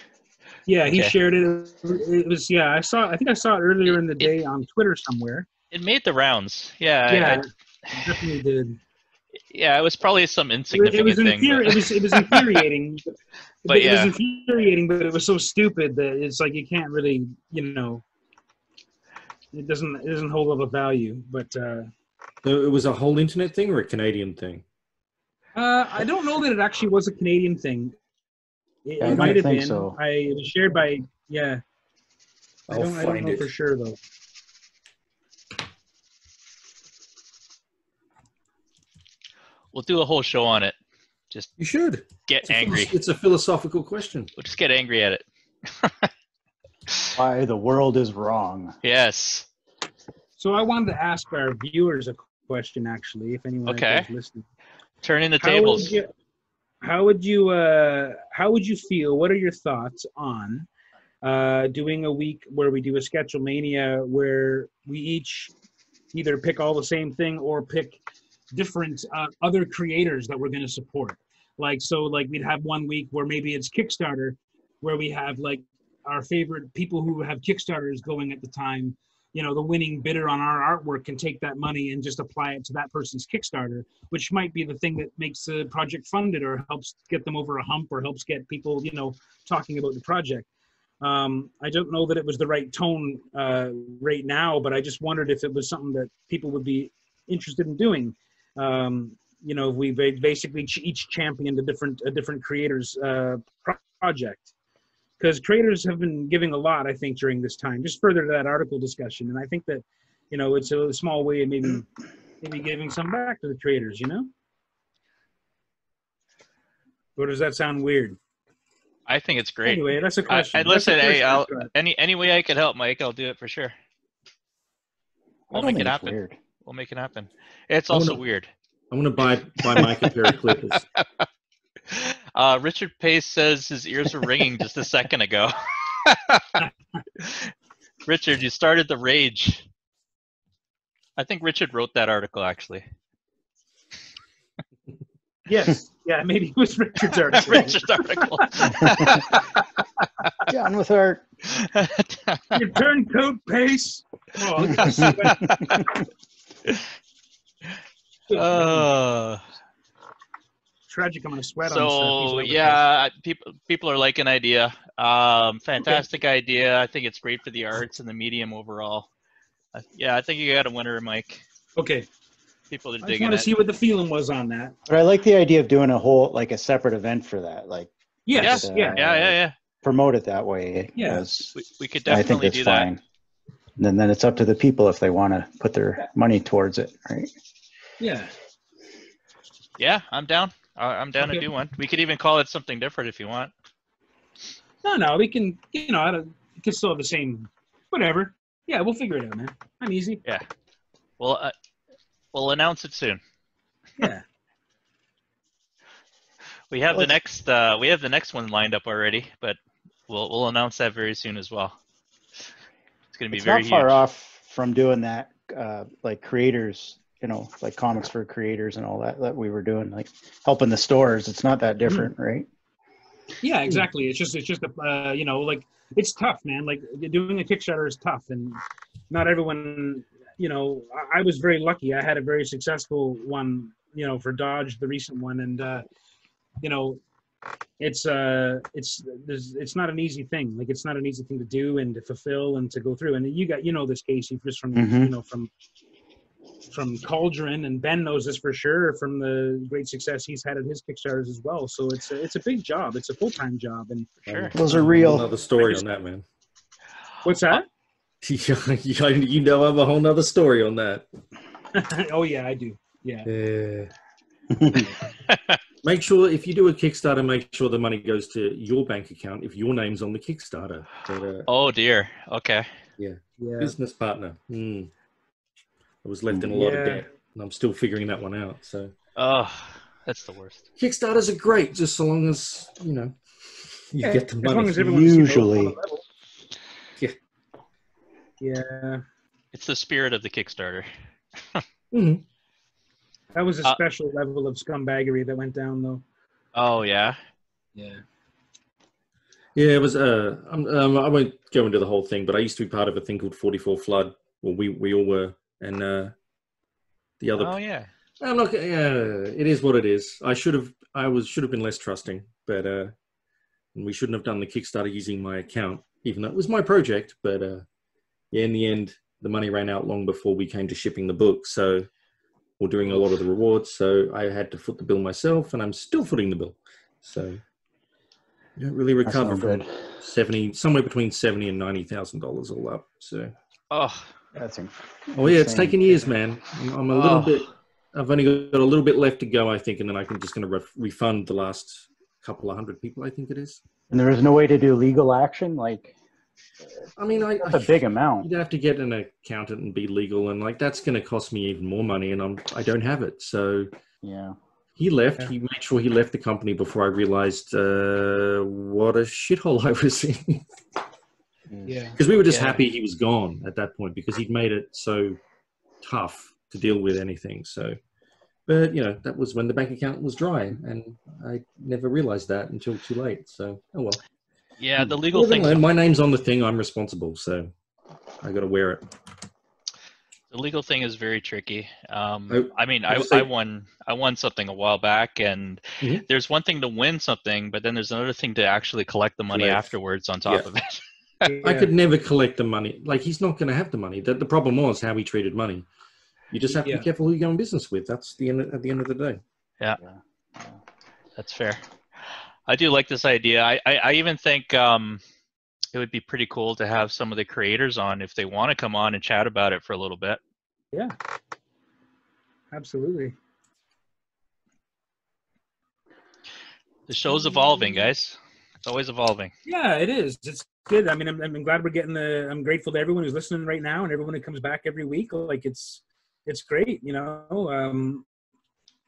yeah, he Okay. shared it. It was yeah. I saw. I think I saw it earlier in the day on Twitter somewhere. It made the rounds. Yeah, I- Yeah, I- it definitely did. Yeah. It was probably some It, insignificant was thing. infuri- but- it was it was infuriating. but, But it yeah. was infuriating, but it was so stupid that it's like you can't really, you know, it doesn't it doesn't hold up a value. But uh, So it was a whole internet thing or a Canadian thing? uh, I don't know that it actually was a Canadian thing. It, Yeah, I it don't might have think been. so. I it was shared by yeah. I I'll don't, I don't know it. for sure though. We'll do a whole show on it. Just You should. get It's angry. philo- it's a philosophical question. We'll just get angry at it. Why the world is wrong. Yes. So I wanted to ask our viewers a question, actually, if anyone Okay. is listening. Turning the How tables. would you, how would you, uh, how would you feel? What are your thoughts on uh, doing a week where we do a Sketchlemania where we each either pick all the same thing or pick different uh, other creators that we're going to support? Like, so, like we'd have one week where maybe it's Kickstarter, where we have like our favorite people who have Kickstarters going at the time, you know, the winning bidder on our artwork can take that money and just apply it to that person's Kickstarter, which might be the thing that makes the project funded or helps get them over a hump or helps get people, you know, talking about the project. Um, I don't know that it was the right tone uh, right now, but I just wondered if it was something that people would be interested in doing. Um, you know, we ba- basically each championed a different a different creator's uh, project because creators have been giving a lot, I think, during this time. Just further to that article discussion, and I think that you know it's a small way of maybe maybe giving some back to the creators. You know, or does that sound weird? I think it's great. Anyway, that's a question. and That's a listen, hey. I'll, any any way I could help, Mike, I'll do it for sure. I We'll make it happen. weird. We'll make it happen. It's I also wanna- weird. I'm gonna buy buy Mike a pair of clippers. Uh, Richard Pace says his ears were ringing just a second ago. Richard, you started the rage. I think Richard wrote that article actually. Yes, yeah, maybe it was Richard's article. Richard's article. John with art. Your turncoat pace. Oh, look at the sweat. uh, tragic. I'm gonna sweat on this. so yeah, people people are liking idea. Um, fantastic idea. I think it's great for the arts and the medium overall. Uh, yeah, I think you got a winner, Mike. Okay. People are I just digging want to see what the feeling was on that. But I like the idea of doing a whole like a separate event for that, like Yes. Yeah. Yeah. yeah, yeah, yeah. promote it that way. Yeah. 'cause We, we could I think definitely that's do that. Fine. And then, then it's up to the people if they want to put their money towards it, right? Yeah. Yeah, I'm down. I'm down to Okay. do one. We could even call it something different if you want. No, no, we can. You know, I don't, we can still have the same. Whatever. Yeah, we'll figure it out, man. I'm easy. Yeah. Well, uh, we'll announce it soon. Yeah. We have the next. Uh, we have the next one lined up already, but we'll we'll announce that very soon as well. It's going to be It's very not far huge. off from doing that, uh, like creators, you know, like comics for creators and all that that we were doing, like helping the stores. It's not that different, right? Yeah, exactly. It's just, it's just, a, uh, you know, like it's tough, man. Like doing a Kickstarter is tough, and not everyone, you know. I, I was very lucky. I had a very successful one, you know, for Dodge, the recent one, and uh, you know, it's uh, it's there's, it's not an easy thing. Like it's not an easy thing to do and to fulfill and to go through. And you got, you know, this Casey just from, Mhm. you know, from from Cauldron, and Ben knows this for sure from the great success he's had at his Kickstarters as well. So it's a, it's a big job. It's a full time job. And Sure. Those are real. Another story on that, man. what's that? you know, I have a whole nother story on that. oh yeah, I do. Yeah. Yeah. make sure if you do a Kickstarter, make sure the money goes to your bank account if your name's on the Kickstarter. But, uh, Oh dear. Okay. Yeah. yeah. business partner. Hmm. I was left in a lot of debt, and I'm still figuring that one out. So Oh, that's the worst. Kickstarters are great, just so long as you know you Yeah, get the as long money. as everyone's, you know, Usually. on the level. Yeah. Yeah. It's the spirit of the Kickstarter. Mhm. That was a Uh, special level of scumbaggery that went down though. Oh yeah. Yeah. Yeah, it was. Uh, um, um, I won't go into the whole thing, but I used to be part of a thing called 44 Flood. Well, we we all were, and uh, the other. Oh yeah. I'm not. Yeah, it is what it is. I should have. I was should have been less trusting, but uh, we shouldn't have done the Kickstarter using my account, even though it was my project. But uh, yeah, in the end, the money ran out long before we came to shipping the book. So we're doing a lot of the rewards. So I had to foot the bill myself, and I'm still footing the bill. So you don't really recover from good. seventy, somewhere between seventy and ninety thousand dollars all up. So Oh. That's inc- oh yeah, it's taken years, man. I'm, I'm a little Oh. bit. I've only got a little bit left to go, I think, and then I can just going to re- refund the last couple of hundred people. I think it is. And there is no way to do legal action. Like I mean, I, that's I a big amount. you'd have to get an accountant and be legal, and like that's going to cost me even more money, and I'm I don't have it. So Yeah. he left. Yeah. He made sure he left the company before I realized uh, what a shithole I was in. Yeah. because we were just Yeah. happy he was gone at that point because he'd made it so tough to deal with anything. So, but you know that was when the bank account was dry, and I never realized that until too late. So, oh well. Yeah, the legal thing. learn. My name's on the thing. I'm responsible, so I got to wear it. The legal thing is very tricky. Um, I- I mean, I I, I won I won something a while back, and Mhm. there's one thing to win something, but then there's another thing to actually collect the money Collect. afterwards on top Yeah. of it. I could never collect the money. Like he's not going to have the money. The, the problem was how he treated money. You just have to Yeah. be careful who you go in business with. That's the end. At the end of the day. Yeah, that's fair. I do like this idea. I, I, I even think um, it would be pretty cool to have some of the creators on if they want to come on and chat about it for a little bit. Yeah, absolutely. The show's evolving, guys. It's always evolving. Yeah, it is. It's good. I mean, I'm, I'm glad we're getting the. I'm grateful to everyone who's listening right now and everyone who comes back every week. Like it's, it's great. You know, um,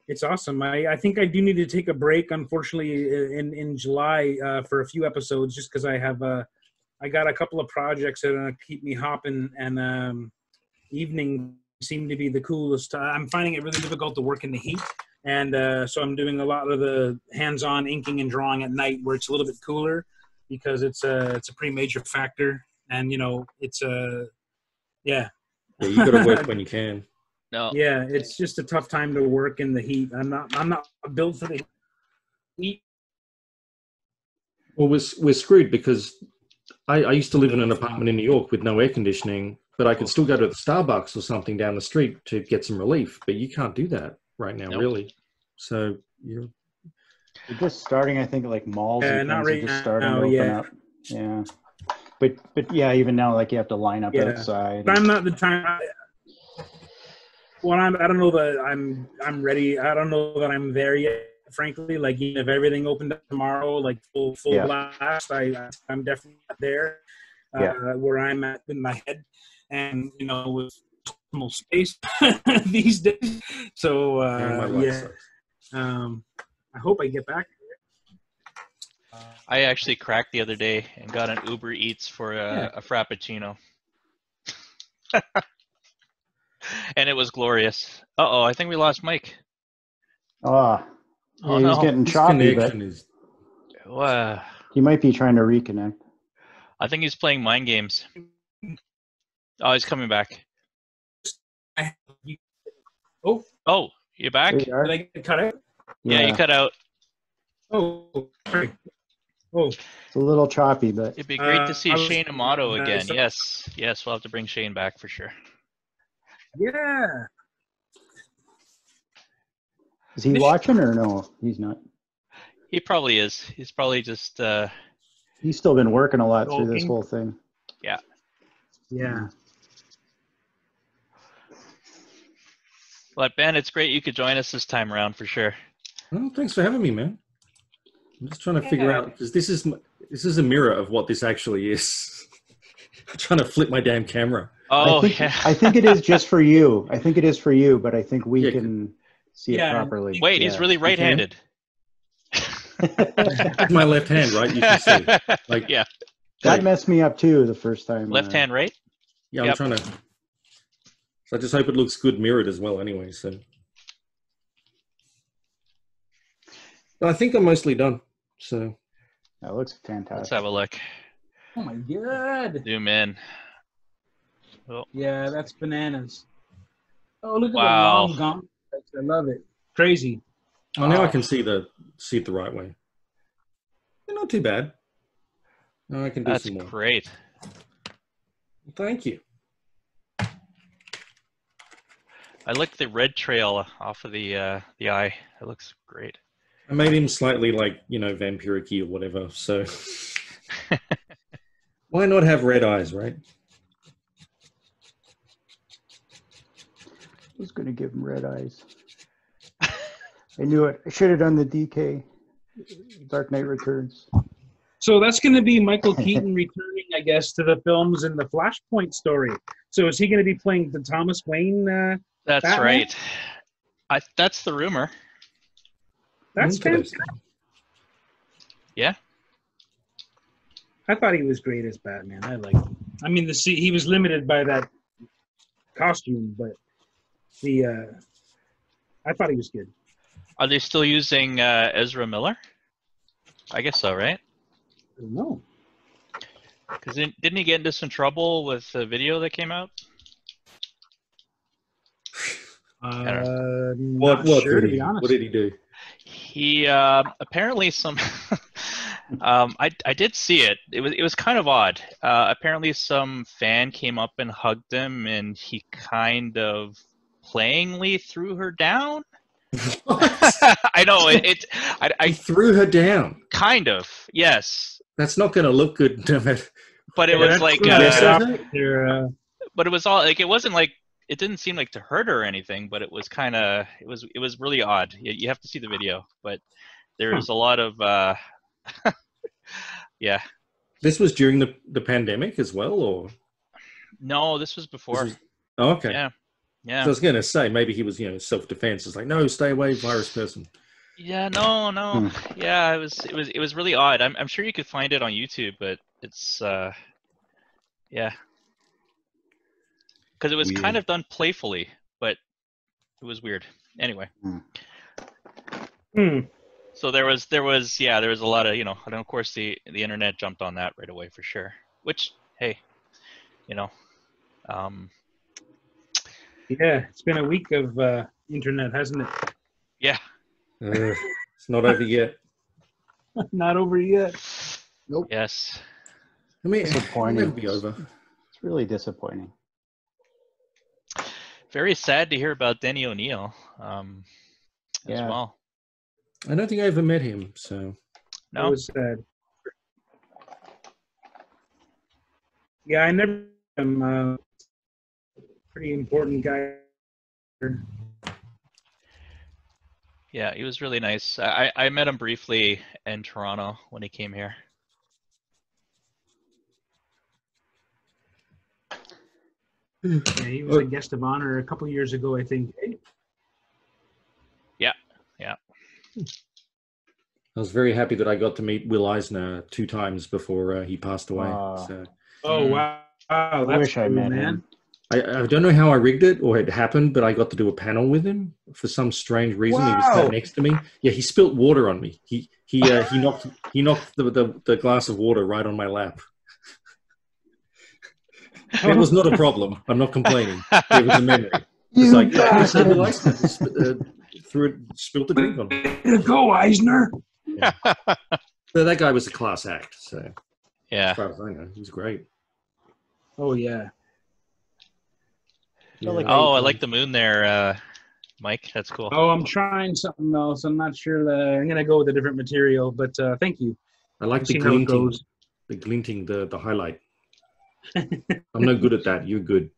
it's awesome. I, I think I do need to take a break. Unfortunately, in in July uh, for a few episodes, just because I have uh, I got a couple of projects that are gonna keep me hopping, and um, evening seem to be the coolest. I'm finding it really difficult to work in the heat and uh, so I'm doing a lot of the hands-on inking and drawing at night, where it's a little bit cooler, because it's a it's a pretty major factor, and you know it's a yeah Yeah, you got to work when you can. No, yeah it's just a tough time to work in the heat. I'm not I'm not built for the heat. Well, we're we're screwed because I, I used to live in an apartment in New York with no air conditioning, but I could still go to the Starbucks or something down the street to get some relief. But you can't do that right now, Nope. really. So you They're just starting, I think, like malls Yeah, and not things are just starting now, to open yeah. up. Yeah. But but yeah, even now, like you have to line up Yeah. outside. But I'm not the time. I, well, I'm, I don't know that I'm I'm ready. I don't know that I'm there yet. Frankly, like even if everything opened up tomorrow, like full full Yeah. blast, I I'm definitely not there. Uh, Yeah. Where I'm at in my head, and you know with personal space these days. So uh, yeah, sucks. um, I hope I get back. I actually cracked the other day and got an Uber Eats for a, Yeah. a Frappuccino. and it was glorious. Uh oh, I think we lost Mike. Oh, yeah, Oh, he's no. getting This choppy, but is Wow. he might be trying to reconnect. I think he's playing mind games. Oh, he's coming back. Oh, Oh, you back? There you are. did I get cut out? Yeah, you cut out. Oh, sorry. Oh, It's a little choppy, but It'd be great Uh, to see was- Shane Amato uh, again. so- yes, yes, we'll have to bring Shane back for sure. Yeah. is he watching or no? He's not. He probably is. He's probably just uh He's still been working a lot through this whole thing. Yeah. Yeah. But Ben, it's great you could join us this time around for sure. Oh, thanks for having me, man. I'm just trying to figure Yeah. out because this is this is a mirror of what this actually is. I'm trying to flip my damn camera. Oh I think, yeah. I think it is just for you. I think it is for you, but I think we Yeah, can see it properly. Wait, he's really right-handed. With my left hand, right? You can see. Like, yeah, that messed me up too the first time. left uh, hand, right? Yeah, I'm Yep. trying to. So I just hope it looks good mirrored as well. Anyway, so. But I think I'm mostly done. So That looks fantastic. Let's have a look. Oh my god. Zoom in. Yeah, that's bananas. Oh, look at Wow. the long gauntlet. I love it. Crazy. oh, now I can see the see it the right way. They're not too bad. No, I can do That's some more. That's great. Thank you. I like the red trail off of the uh, the eye. It looks great. I made him slightly like you know vampiric or whatever. So why not have red eyes, right? Who's going to give him red eyes? I knew it. I should have done the DK. Dark Knight Returns. So that's going to be Michael Keaton returning, I guess, to the films in the Flashpoint story. So is he going to be playing the Thomas Wayne? Uh, That's Batman? right. I that's the rumor. that's Interesting. fantastic. Yeah. I thought he was great as Batman. I like. Him. I mean, the he was limited by that costume, but the uh, I thought he was good. Are they still using uh, Ezra Miller? I guess so, right? I. Because didn't, didn't he get into some trouble with the video that came out? Uh, What what sure, did he what did he do? He uh, apparently some. um, I I did see it. It was it was kind of odd. Uh, apparently, some fan came up and hugged him, and he kind of playingly threw her down. I know it. it I, I I threw her down. kind of yes, That's not going to look good. no matter- but it Yeah, was like. Uh, Yes, Yeah. it? Uh, but it was all like it wasn't like it didn't seem like to hurt her or anything but it was kind of it was it was really odd you, you have to see the video but there was a lot of uh yeah This was during the, the pandemic as well, or no this was this before was- oh, okay. Yeah. So I was going to say maybe he was, you know, self defense. It's like, no, stay away, virus person. yeah no no. Yeah it was it was it was really odd. I'm, I'm sure you could find it on youtube but it's uh yeah. Because it was kind of done playfully but it was weird. Anyway. Hmm. so there was there was yeah there was a lot of you know and of course the the internet jumped on that right away for sure which hey you know um Yeah, it's been a week of uh, internet, hasn't it? yeah Uh, it's not over yet. Not over yet. Nope. Yes I mean, it'll Disappointing. be over. It's really disappointing. very sad to hear about denny o'neil um as Yeah. well I don't think I ever met him, so That no was sad. Yeah, I never. I'm a pretty important guy. yeah he was really nice i i I met him briefly in toronto when he came here Yeah, he was a guest of honor a couple years ago, I think. Yeah, yeah. I was very happy that I got to meet Will Eisner two times before uh, he passed away. Wow. So Oh wow! Wow, I that's wish I cool, met man. him. I, I don't know how I rigged it or it happened, but I got to do a panel with him for some strange reason. He was sat next to me. Yeah, he spilt water on me. He he uh, he knocked he knocked the, the, the glass of water right on my lap. it was not a problem. I'm not complaining. It was a memory. It's like yeah, I said Will Eisner uh, threw it, spilt the drink on me. Go Eisner. But that guy was a class act. So yeah as far as I know, he was great. Oh yeah. Feel like oh i I- like the moon there uh mike that's cool Oh, I'm trying something else. I'm not sure that I'm gonna go with a different material, but uh, thank you. I like We'll the see how it glinting, goes. the glinting, the the highlight. I'm no good at that. You're good.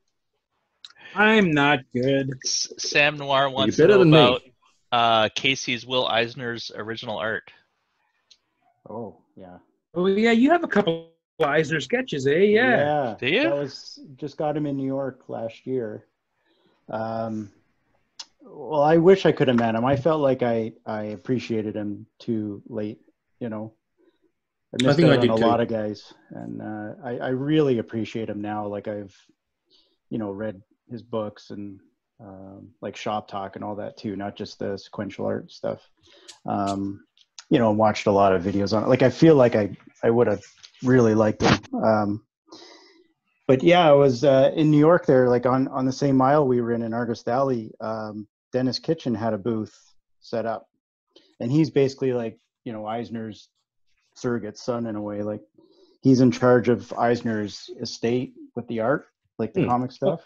I'm not good. S- sam noir wants to better know than me. about uh casey's will eisner's original art Oh, yeah. Oh yeah, you have a couple Eisner sketches, eh? Yeah. Do you? That was just got him in New York last year. Um, well, I wish I could have met him. I felt like I I appreciated him too late. You know, I missed think I out on a too. lot of guys, and uh, I I really appreciate him now. Like I've, you know, read his books and um, like Shop Talk and all that too, not just the sequential art stuff. Um, you know, watched a lot of videos on it. Like I feel like I I would have really liked him. Um, but yeah, I was uh, in New York there, like on on the same mile we were in in Artist Alley. Um, Denis Kitchen had a booth set up, and he's basically like you know Eisner's surrogate son in a way. Like he's in charge of Eisner's estate with the art, like the Hmm. comic stuff.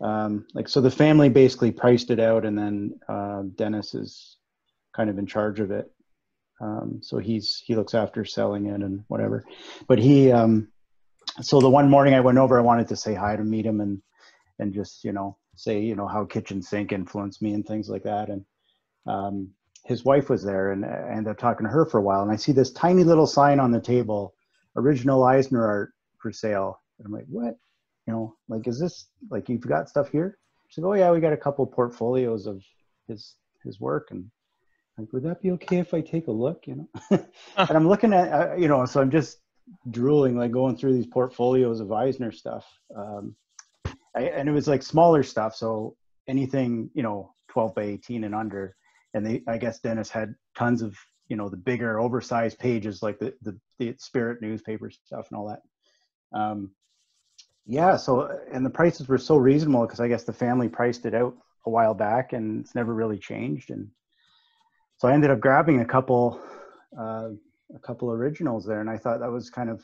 Um, like so, the family basically priced it out, and then uh, Dennis is kind of in charge of it. Um, so he's he looks after selling it and whatever. But he um, so the one morning I went over, I wanted to say hi to meet him and and just you know say you know how kitchen sink influenced me and things like that. And um, his wife was there, and I ended up talking to her for a while. And I see this tiny little sign on the table, original Eisner art for sale. And I'm like, what? You know, like is this like you've got stuff here? She's like, oh yeah, we got a couple portfolios of his his work and like would that be okay if i take a look you know and i'm looking at uh, you know so i'm just drooling like going through these portfolios of eisner stuff um, I, and it was like smaller stuff so anything you know 12 by 18 and under and they i guess denis had tons of you know the bigger oversized pages like the the, the spirit newspaper stuff and all that Um, yeah. So and the prices were so reasonable because I guess the family priced it out a while back, and it's never really changed. And so I ended up grabbing a couple, uh, a couple originals there, and I thought that was kind of.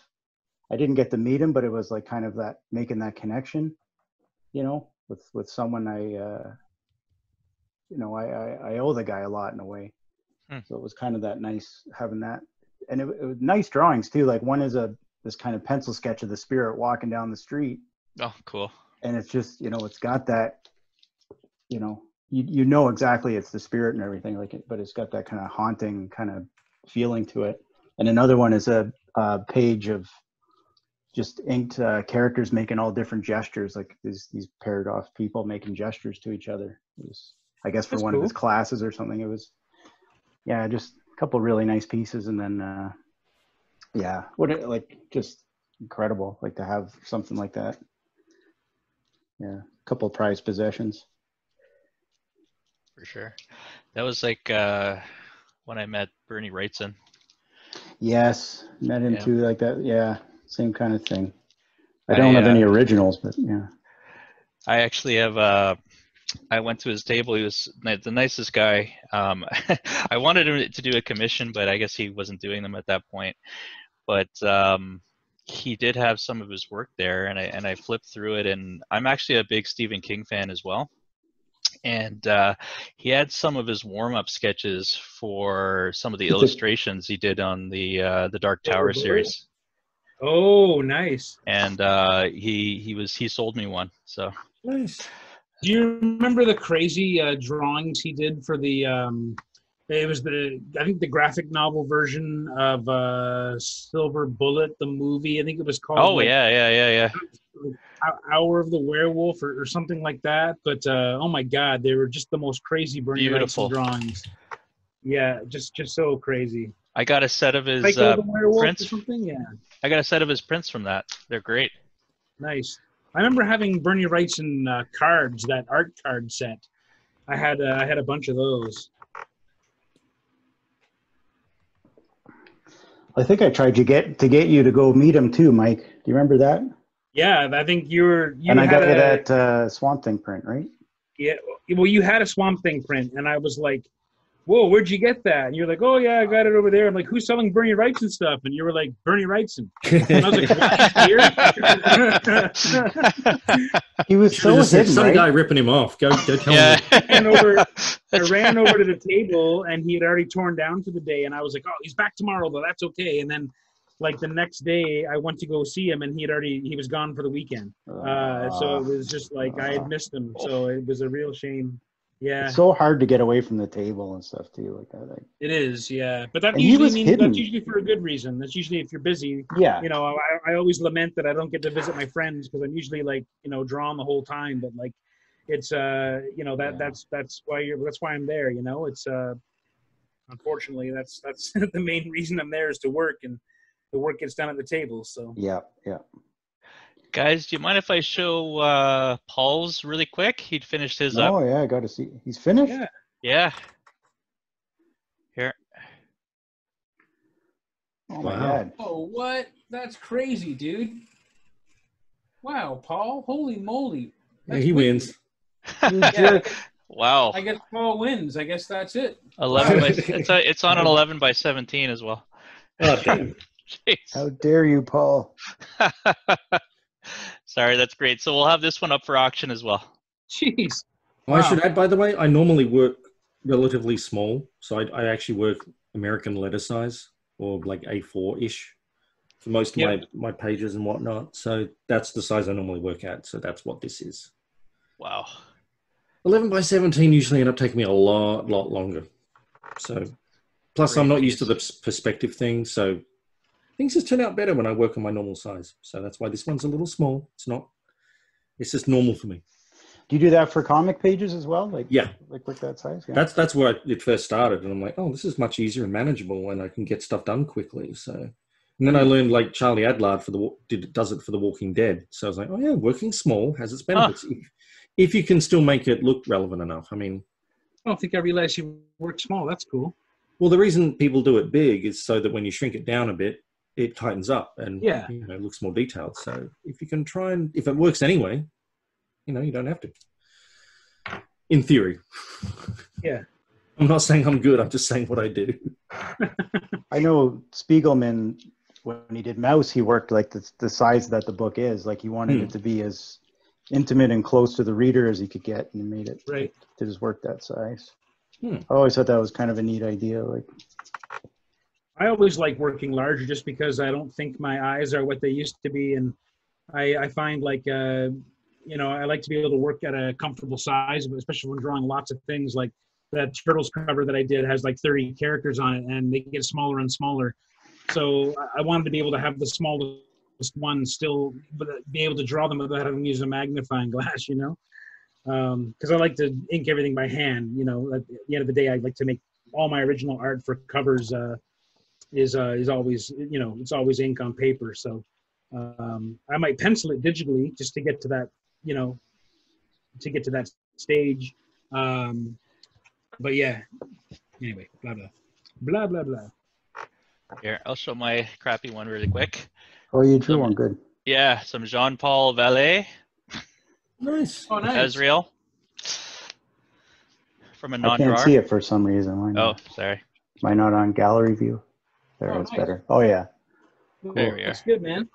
I didn't get to meet him, but it was like kind of that making that connection, you know, with with someone I, uh, you know, I, I I owe the guy a lot in a way. Hmm. So it was kind of that nice having that, and it, it was nice drawings too. Like one is a this kind of pencil sketch of the spirit walking down the street, Oh, cool. and it's just you know it's got that, you know, you you know exactly it's the spirit and everything like it, but it's got that kind of haunting kind of feeling to it. And another one is a, a page of just inked uh, characters making all different gestures, like these these paired off people making gestures to each other. It was, I guess, for That's one of his classes or something. It was, yeah, just a couple really nice pieces, and then, uh, yeah, what it, like just incredible, like to have something like that. Yeah, a couple of prized possessions. For sure. That was like uh, when I met Bernie Wrightson. Yes, met him Yeah. too, like that. Yeah, same kind of thing. I I, don't have uh, any originals, but yeah. I actually have. Uh, I went to his table. He was the nicest guy. Um, I wanted him to do a commission, but I guess he wasn't doing them at that point. But um, he did have some of his work there, and I and I flipped through it. And I'm actually a big Stephen King fan as well. And uh, he had some of his warm-up sketches for some of the illustrations he did on the uh, the Dark Tower boy. series. Oh, nice. And uh, he he was he sold me one. So Nice. Do you remember the crazy uh, drawings he did for the? Um, it was the I think the graphic novel version of uh, Silver Bullet, the movie. I think it was called. oh like, yeah yeah yeah yeah. Hour of the Werewolf or, or something like that. But uh, oh my God, they were just the most crazy Bernie Beautiful. Wrightson drawings. Yeah, just just so crazy. I got a set of his Psycho uh, prints. or something. Yeah, I got a set of his prints from that. They're great. nice. I remember having Bernie Wrightson uh, cards, that art card set. I had uh, I had a bunch of those. I think I tried to get to get you to go meet him too, Mike. Do you remember that? Yeah, I think you were. You and I got a, you that uh, Swamp Thing print, right? Yeah, well, you had a Swamp Thing print, and I was like, "Whoa, where'd you get that?" And you're like, "Oh yeah, I got it over there." I'm like, "Who's selling Bernie Wrightson stuff?" And you were like, "Bernie Wrightson." And I was like, "What? He was so have just some right? guy ripping him off. Go, go tell yeah. him. And over- I ran over to the table, and he had already torn down for the day. And I was like, "Oh, he's back tomorrow, though. That's okay." And then, like the next day, I went to go see him, and he had already he was gone for the weekend. Uh, so it was just like I had missed him. So it was a real shame. Yeah. It's so hard to get away from the table and stuff too, like that. Like, It is, yeah. But that And usually means hidden. that's usually for a good reason. That's usually if you're busy. yeah, You know, I, I always lament that I don't get to visit my friends because I'm usually like, you know, drawn the whole time. But like, it's uh, you know, that Yeah. that's that's why you're that's why I'm there. You know, it's uh, unfortunately that's that's the main reason I'm there is to work and the work gets done at the table. So yeah, yeah. Guys, do you mind if I show uh, Paul's really quick? He'd finished his up. Oh yeah, I got to see. He's finished. yeah, Yeah. Here. Oh my Wow. god. Oh, what? That's crazy, dude. Wow, Paul. Holy moly. Yeah, he wicked. wins. Yeah. Wow. I guess Paul wins. I guess that's it. 11 by, it's, a, it's on an 11 by 17 as well. Oh, damn. Jeez. How dare you, Paul? Sorry, that's great. So we'll have this one up for auction as well. jeez. I should add, by the way, I normally work relatively small. So I, I actually work American letter size or like A4 ish for most of Yep. my, my pages and whatnot. So that's the size I normally work at. So that's what this is. Wow. 11 by 17 usually end up taking me a lot, lot longer. So, plus I'm Great not used to piece. the perspective thing. So things just turn out better when I work on my normal size. So that's why this one's a little small. It's not, it's just normal for me. Do you do that for comic pages as well? Like Yeah. like with that size? Yeah. That's that's where it first started, and I'm like, oh, this is much easier and manageable, and I can get stuff done quickly. So, and then I learned like Charlie Adlard for the Wa- did does it for The Walking Dead. So I was like, oh yeah, working small has its ah. benefits if, if you can still make it look relevant enough. I mean, I don't think I realized you work small. That's cool. well, the reason people do it big is so that when you shrink it down a bit, it tightens up and Yeah. you know, looks more detailed. So if you can try and if it works anyway, you know, you don't have to. In theory. Yeah. I'm not saying I'm good. I'm just saying what I do. I know Spiegelman when he did Maus, he worked like the the size that the book is. Like he wanted Hmm. it to be as intimate and close to the reader as he could get, and he made it Right. did his work that size. Hmm. I always thought that was kind of a neat idea. Like, I always like working larger just because I don't think my eyes are what they used to be, and I, I find like uh, you know I like to be able to work at a comfortable size, especially when drawing lots of things. Like that turtles cover that I did has like 30 characters on it, and they get smaller and smaller. So I- wanted to be able to have the smallest one still, but be able to draw them without having to use a magnifying glass. You know, because I like to ink everything by hand. You know, at the end of the day, I like to make all my original art for covers. Uh, is uh, is always you know it's always ink on paper so um, i might pencil it digitally just to get to that you know to get to that stage um, but yeah anyway blah blah blah blah blah Here, I'll show my crappy one really quick. oh, you drew one good. Yeah, some Jean-Paul Valley, Nice. Oh, nice. Azrael. From a I can't see it for some reason. Why Oh, sorry. Am I not on gallery view? There, Oh, it's nice. better. Oh yeah. There we are. That's good, man.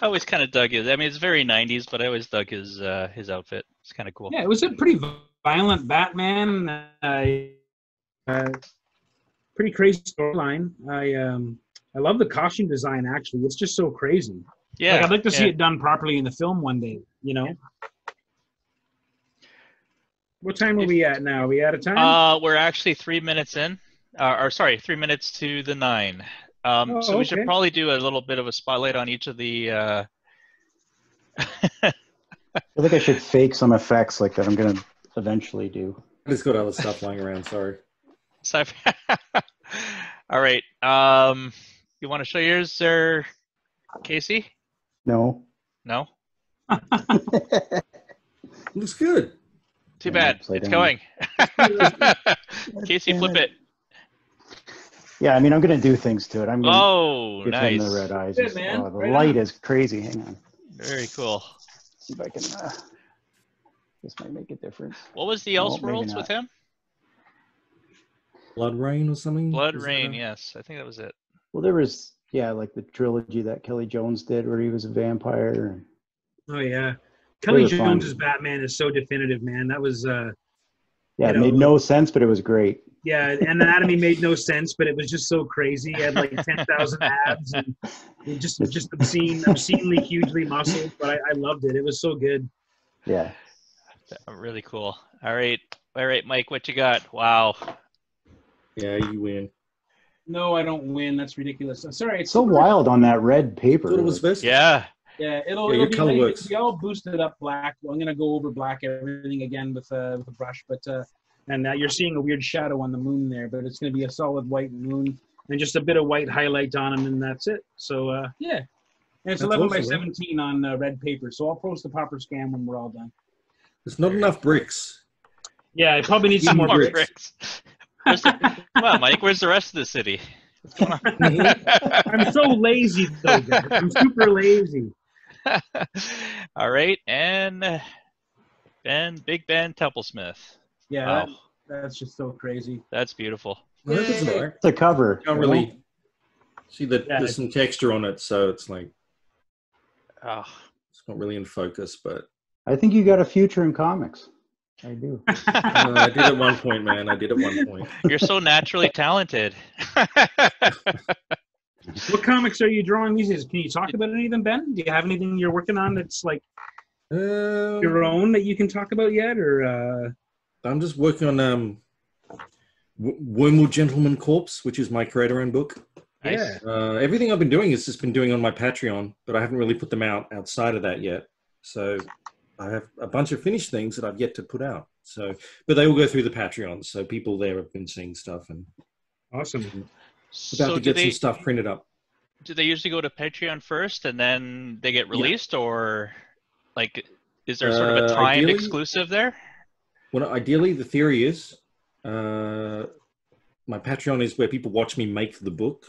I always kind of dug his. I mean, it's very '90s, but I always dug his uh, his outfit. It's kind of cool. yeah it was a pretty violent batman uh, uh, pretty crazy storyline i um i love the costume design actually it's just so crazy Yeah, like, i'd like to see it done properly in the film one day you know what time are we at now are we out of time Uh, we're actually three minutes in, uh, or sorry, three minutes to the nine. Um, Oh, so we should probably do a little bit of a spotlight on each of the. Uh... I think I should fake some effects like that. I'm gonna eventually do. I just got other stuff lying around. Sorry. sci- All right. Um, you want to show yours, or Casey? No. No. Looks good. Too bad. upside It's down. going. Casey, flip it. Yeah, I mean, I'm gonna do things to it. I'm gonna Oh, give nice. him the red eyes. Good, man. Oh, the Right light on. is crazy. Hang on. Very cool. See if I can. Uh, this might make a difference. What was the No, maybe Elseworlds with him? Blood Rain or something. Blood Is that Rain. Yes, I think that was it. Well, there was yeah, like the trilogy that Kelly Jones did, where he was a vampire. Oh yeah, Kelly were fun. Jones's Batman is so definitive, man. That was uh, Yeah, You it made no sense, but it was great. Yeah, and anatomy made no sense, but it was just so crazy. He had like ten thousand abs and it just just obscene, obscenely hugely muscled. But I, I loved it. It was so good. Yeah. Really cool. All right. All right, Mike, what you got? Wow. Yeah, you win. No, I don't win. That's ridiculous. I'm sorry. It's so wild on that red paper. It was best. Yeah. Yeah, it'll, Yeah, it'll your be color works. We all boosted up black. I'm gonna go over black everything again with uh, with a brush, but uh, And uh, you're seeing a weird shadow on the moon there, but it's going to be a solid white moon and just a bit of white highlight on them, and that's it. So uh, yeah, and it's That's 11 by awesome, man. 17 on uh, red paper. So I'll post the popper scan when we're all done. There's not enough bricks. Yeah, I probably need some more More bricks. bricks. The, come on, Mike. Where's the rest of the city? What's going on? I'm so lazy though. guys. I'm super lazy. All right, and uh, Ben, Big Ben Templesmith. Yeah, Wow, that, that's just so crazy. that's beautiful. I hope it's alright. the cover. Can't really see that Yeah, there's some texture on it, so it's like Oh, it's not really in focus. But I think you got a future in comics. I do. uh, I did at one point, man. I did at one point. you're so naturally talented. What comics are you drawing these days? Can you talk about any of them, Ben? Do you have anything you're working on that's like Um, your own that you can talk about yet, or? Uh... I'm just working on um, W- Wormwood Gentleman Corpse, which is my creator-owned book. Nice. Yeah. Uh, everything I've been doing is just been doing on my Patreon, but I haven't really put them out outside of that yet. So I have a bunch of finished things that I've yet to put out. So, but they all go through the Patreon, so people there have been seeing stuff and Awesome. about So to get they some stuff printed up. do they usually go to Patreon first and then they get released, or like is there sort of a Uh, timed ideally- exclusive there? Well, ideally, the theory is uh, my Patreon is where people watch me make the book.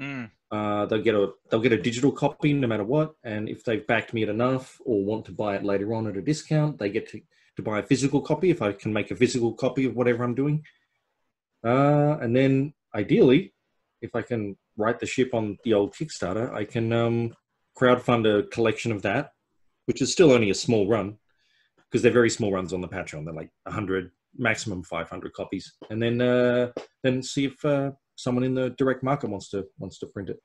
Mm, Uh, they'll get a they'll get a digital copy no matter what, and if they've backed me at enough or want to buy it later on at a discount, they get to, to buy a physical copy if I can make a physical copy of whatever I'm doing. Uh, and then ideally, if I can write the ship on the old Kickstarter, I can um, crowdfund a collection of that, which is still only a small run because they're very small runs on the Patreon. They're like 100, maximum 500 copies, and then uh, then see if uh, someone in the direct market wants to wants to print it.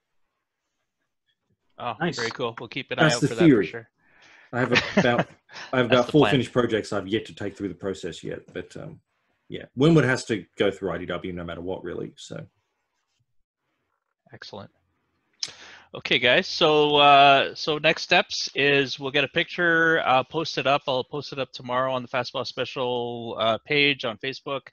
Oh, Nice. very cool. We'll keep an eye That's out the for theory. that for sure. I have about I have about four plan. finished projects I've yet to take through the process yet, but um, yeah, Wormwood has to go through IDW no matter what, really. So Excellent. Okay, guys. So uh, so next steps is we'll get a picture uh, posted up. I'll post it up tomorrow on the Fastball Special uh, page on Facebook,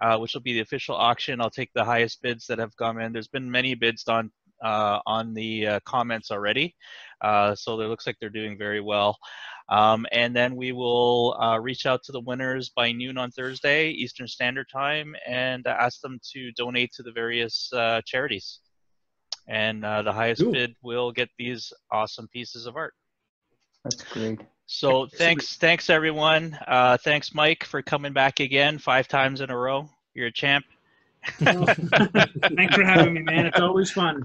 uh, which will be the official auction. I'll take the highest bids that have come in. There's been many bids on uh, on the uh, comments already, so it looks like they're doing very well. Um, and then we will reach out to the winners by noon on Thursday Eastern Standard Time and ask them to donate to the various charities and uh, the highest Cool. bid will get these awesome pieces of art. That's great. So thanks, thanks everyone. Uh, thanks Mike for coming back again five times in a row. You're a champ. Thanks for having me, man. It's always fun.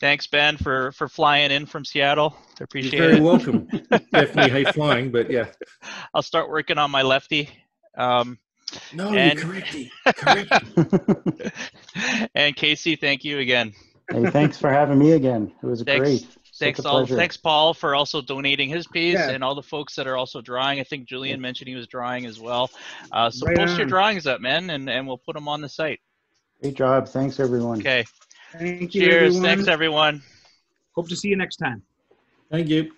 thanks Ben for for flying in from Seattle. I you're appreciate very it. welcome. Definitely hate flying, but yeah. I'll start working on my lefty. Um, No, And- you're correcty. Correct. and Casey, thank you again. Hey, thanks for having me again. It was Thanks. great. Thanks all. Thanks Paul for also donating his piece, Yeah. and all the folks that are also drawing. I think Julian mentioned he was drawing as well. Uh, so Right post your drawings up, man, and, and we'll put them on the site. Great job. Thanks, everyone. Okay. Thank you, Cheers. everyone. Thanks everyone. Hope to see you next time. Thank you.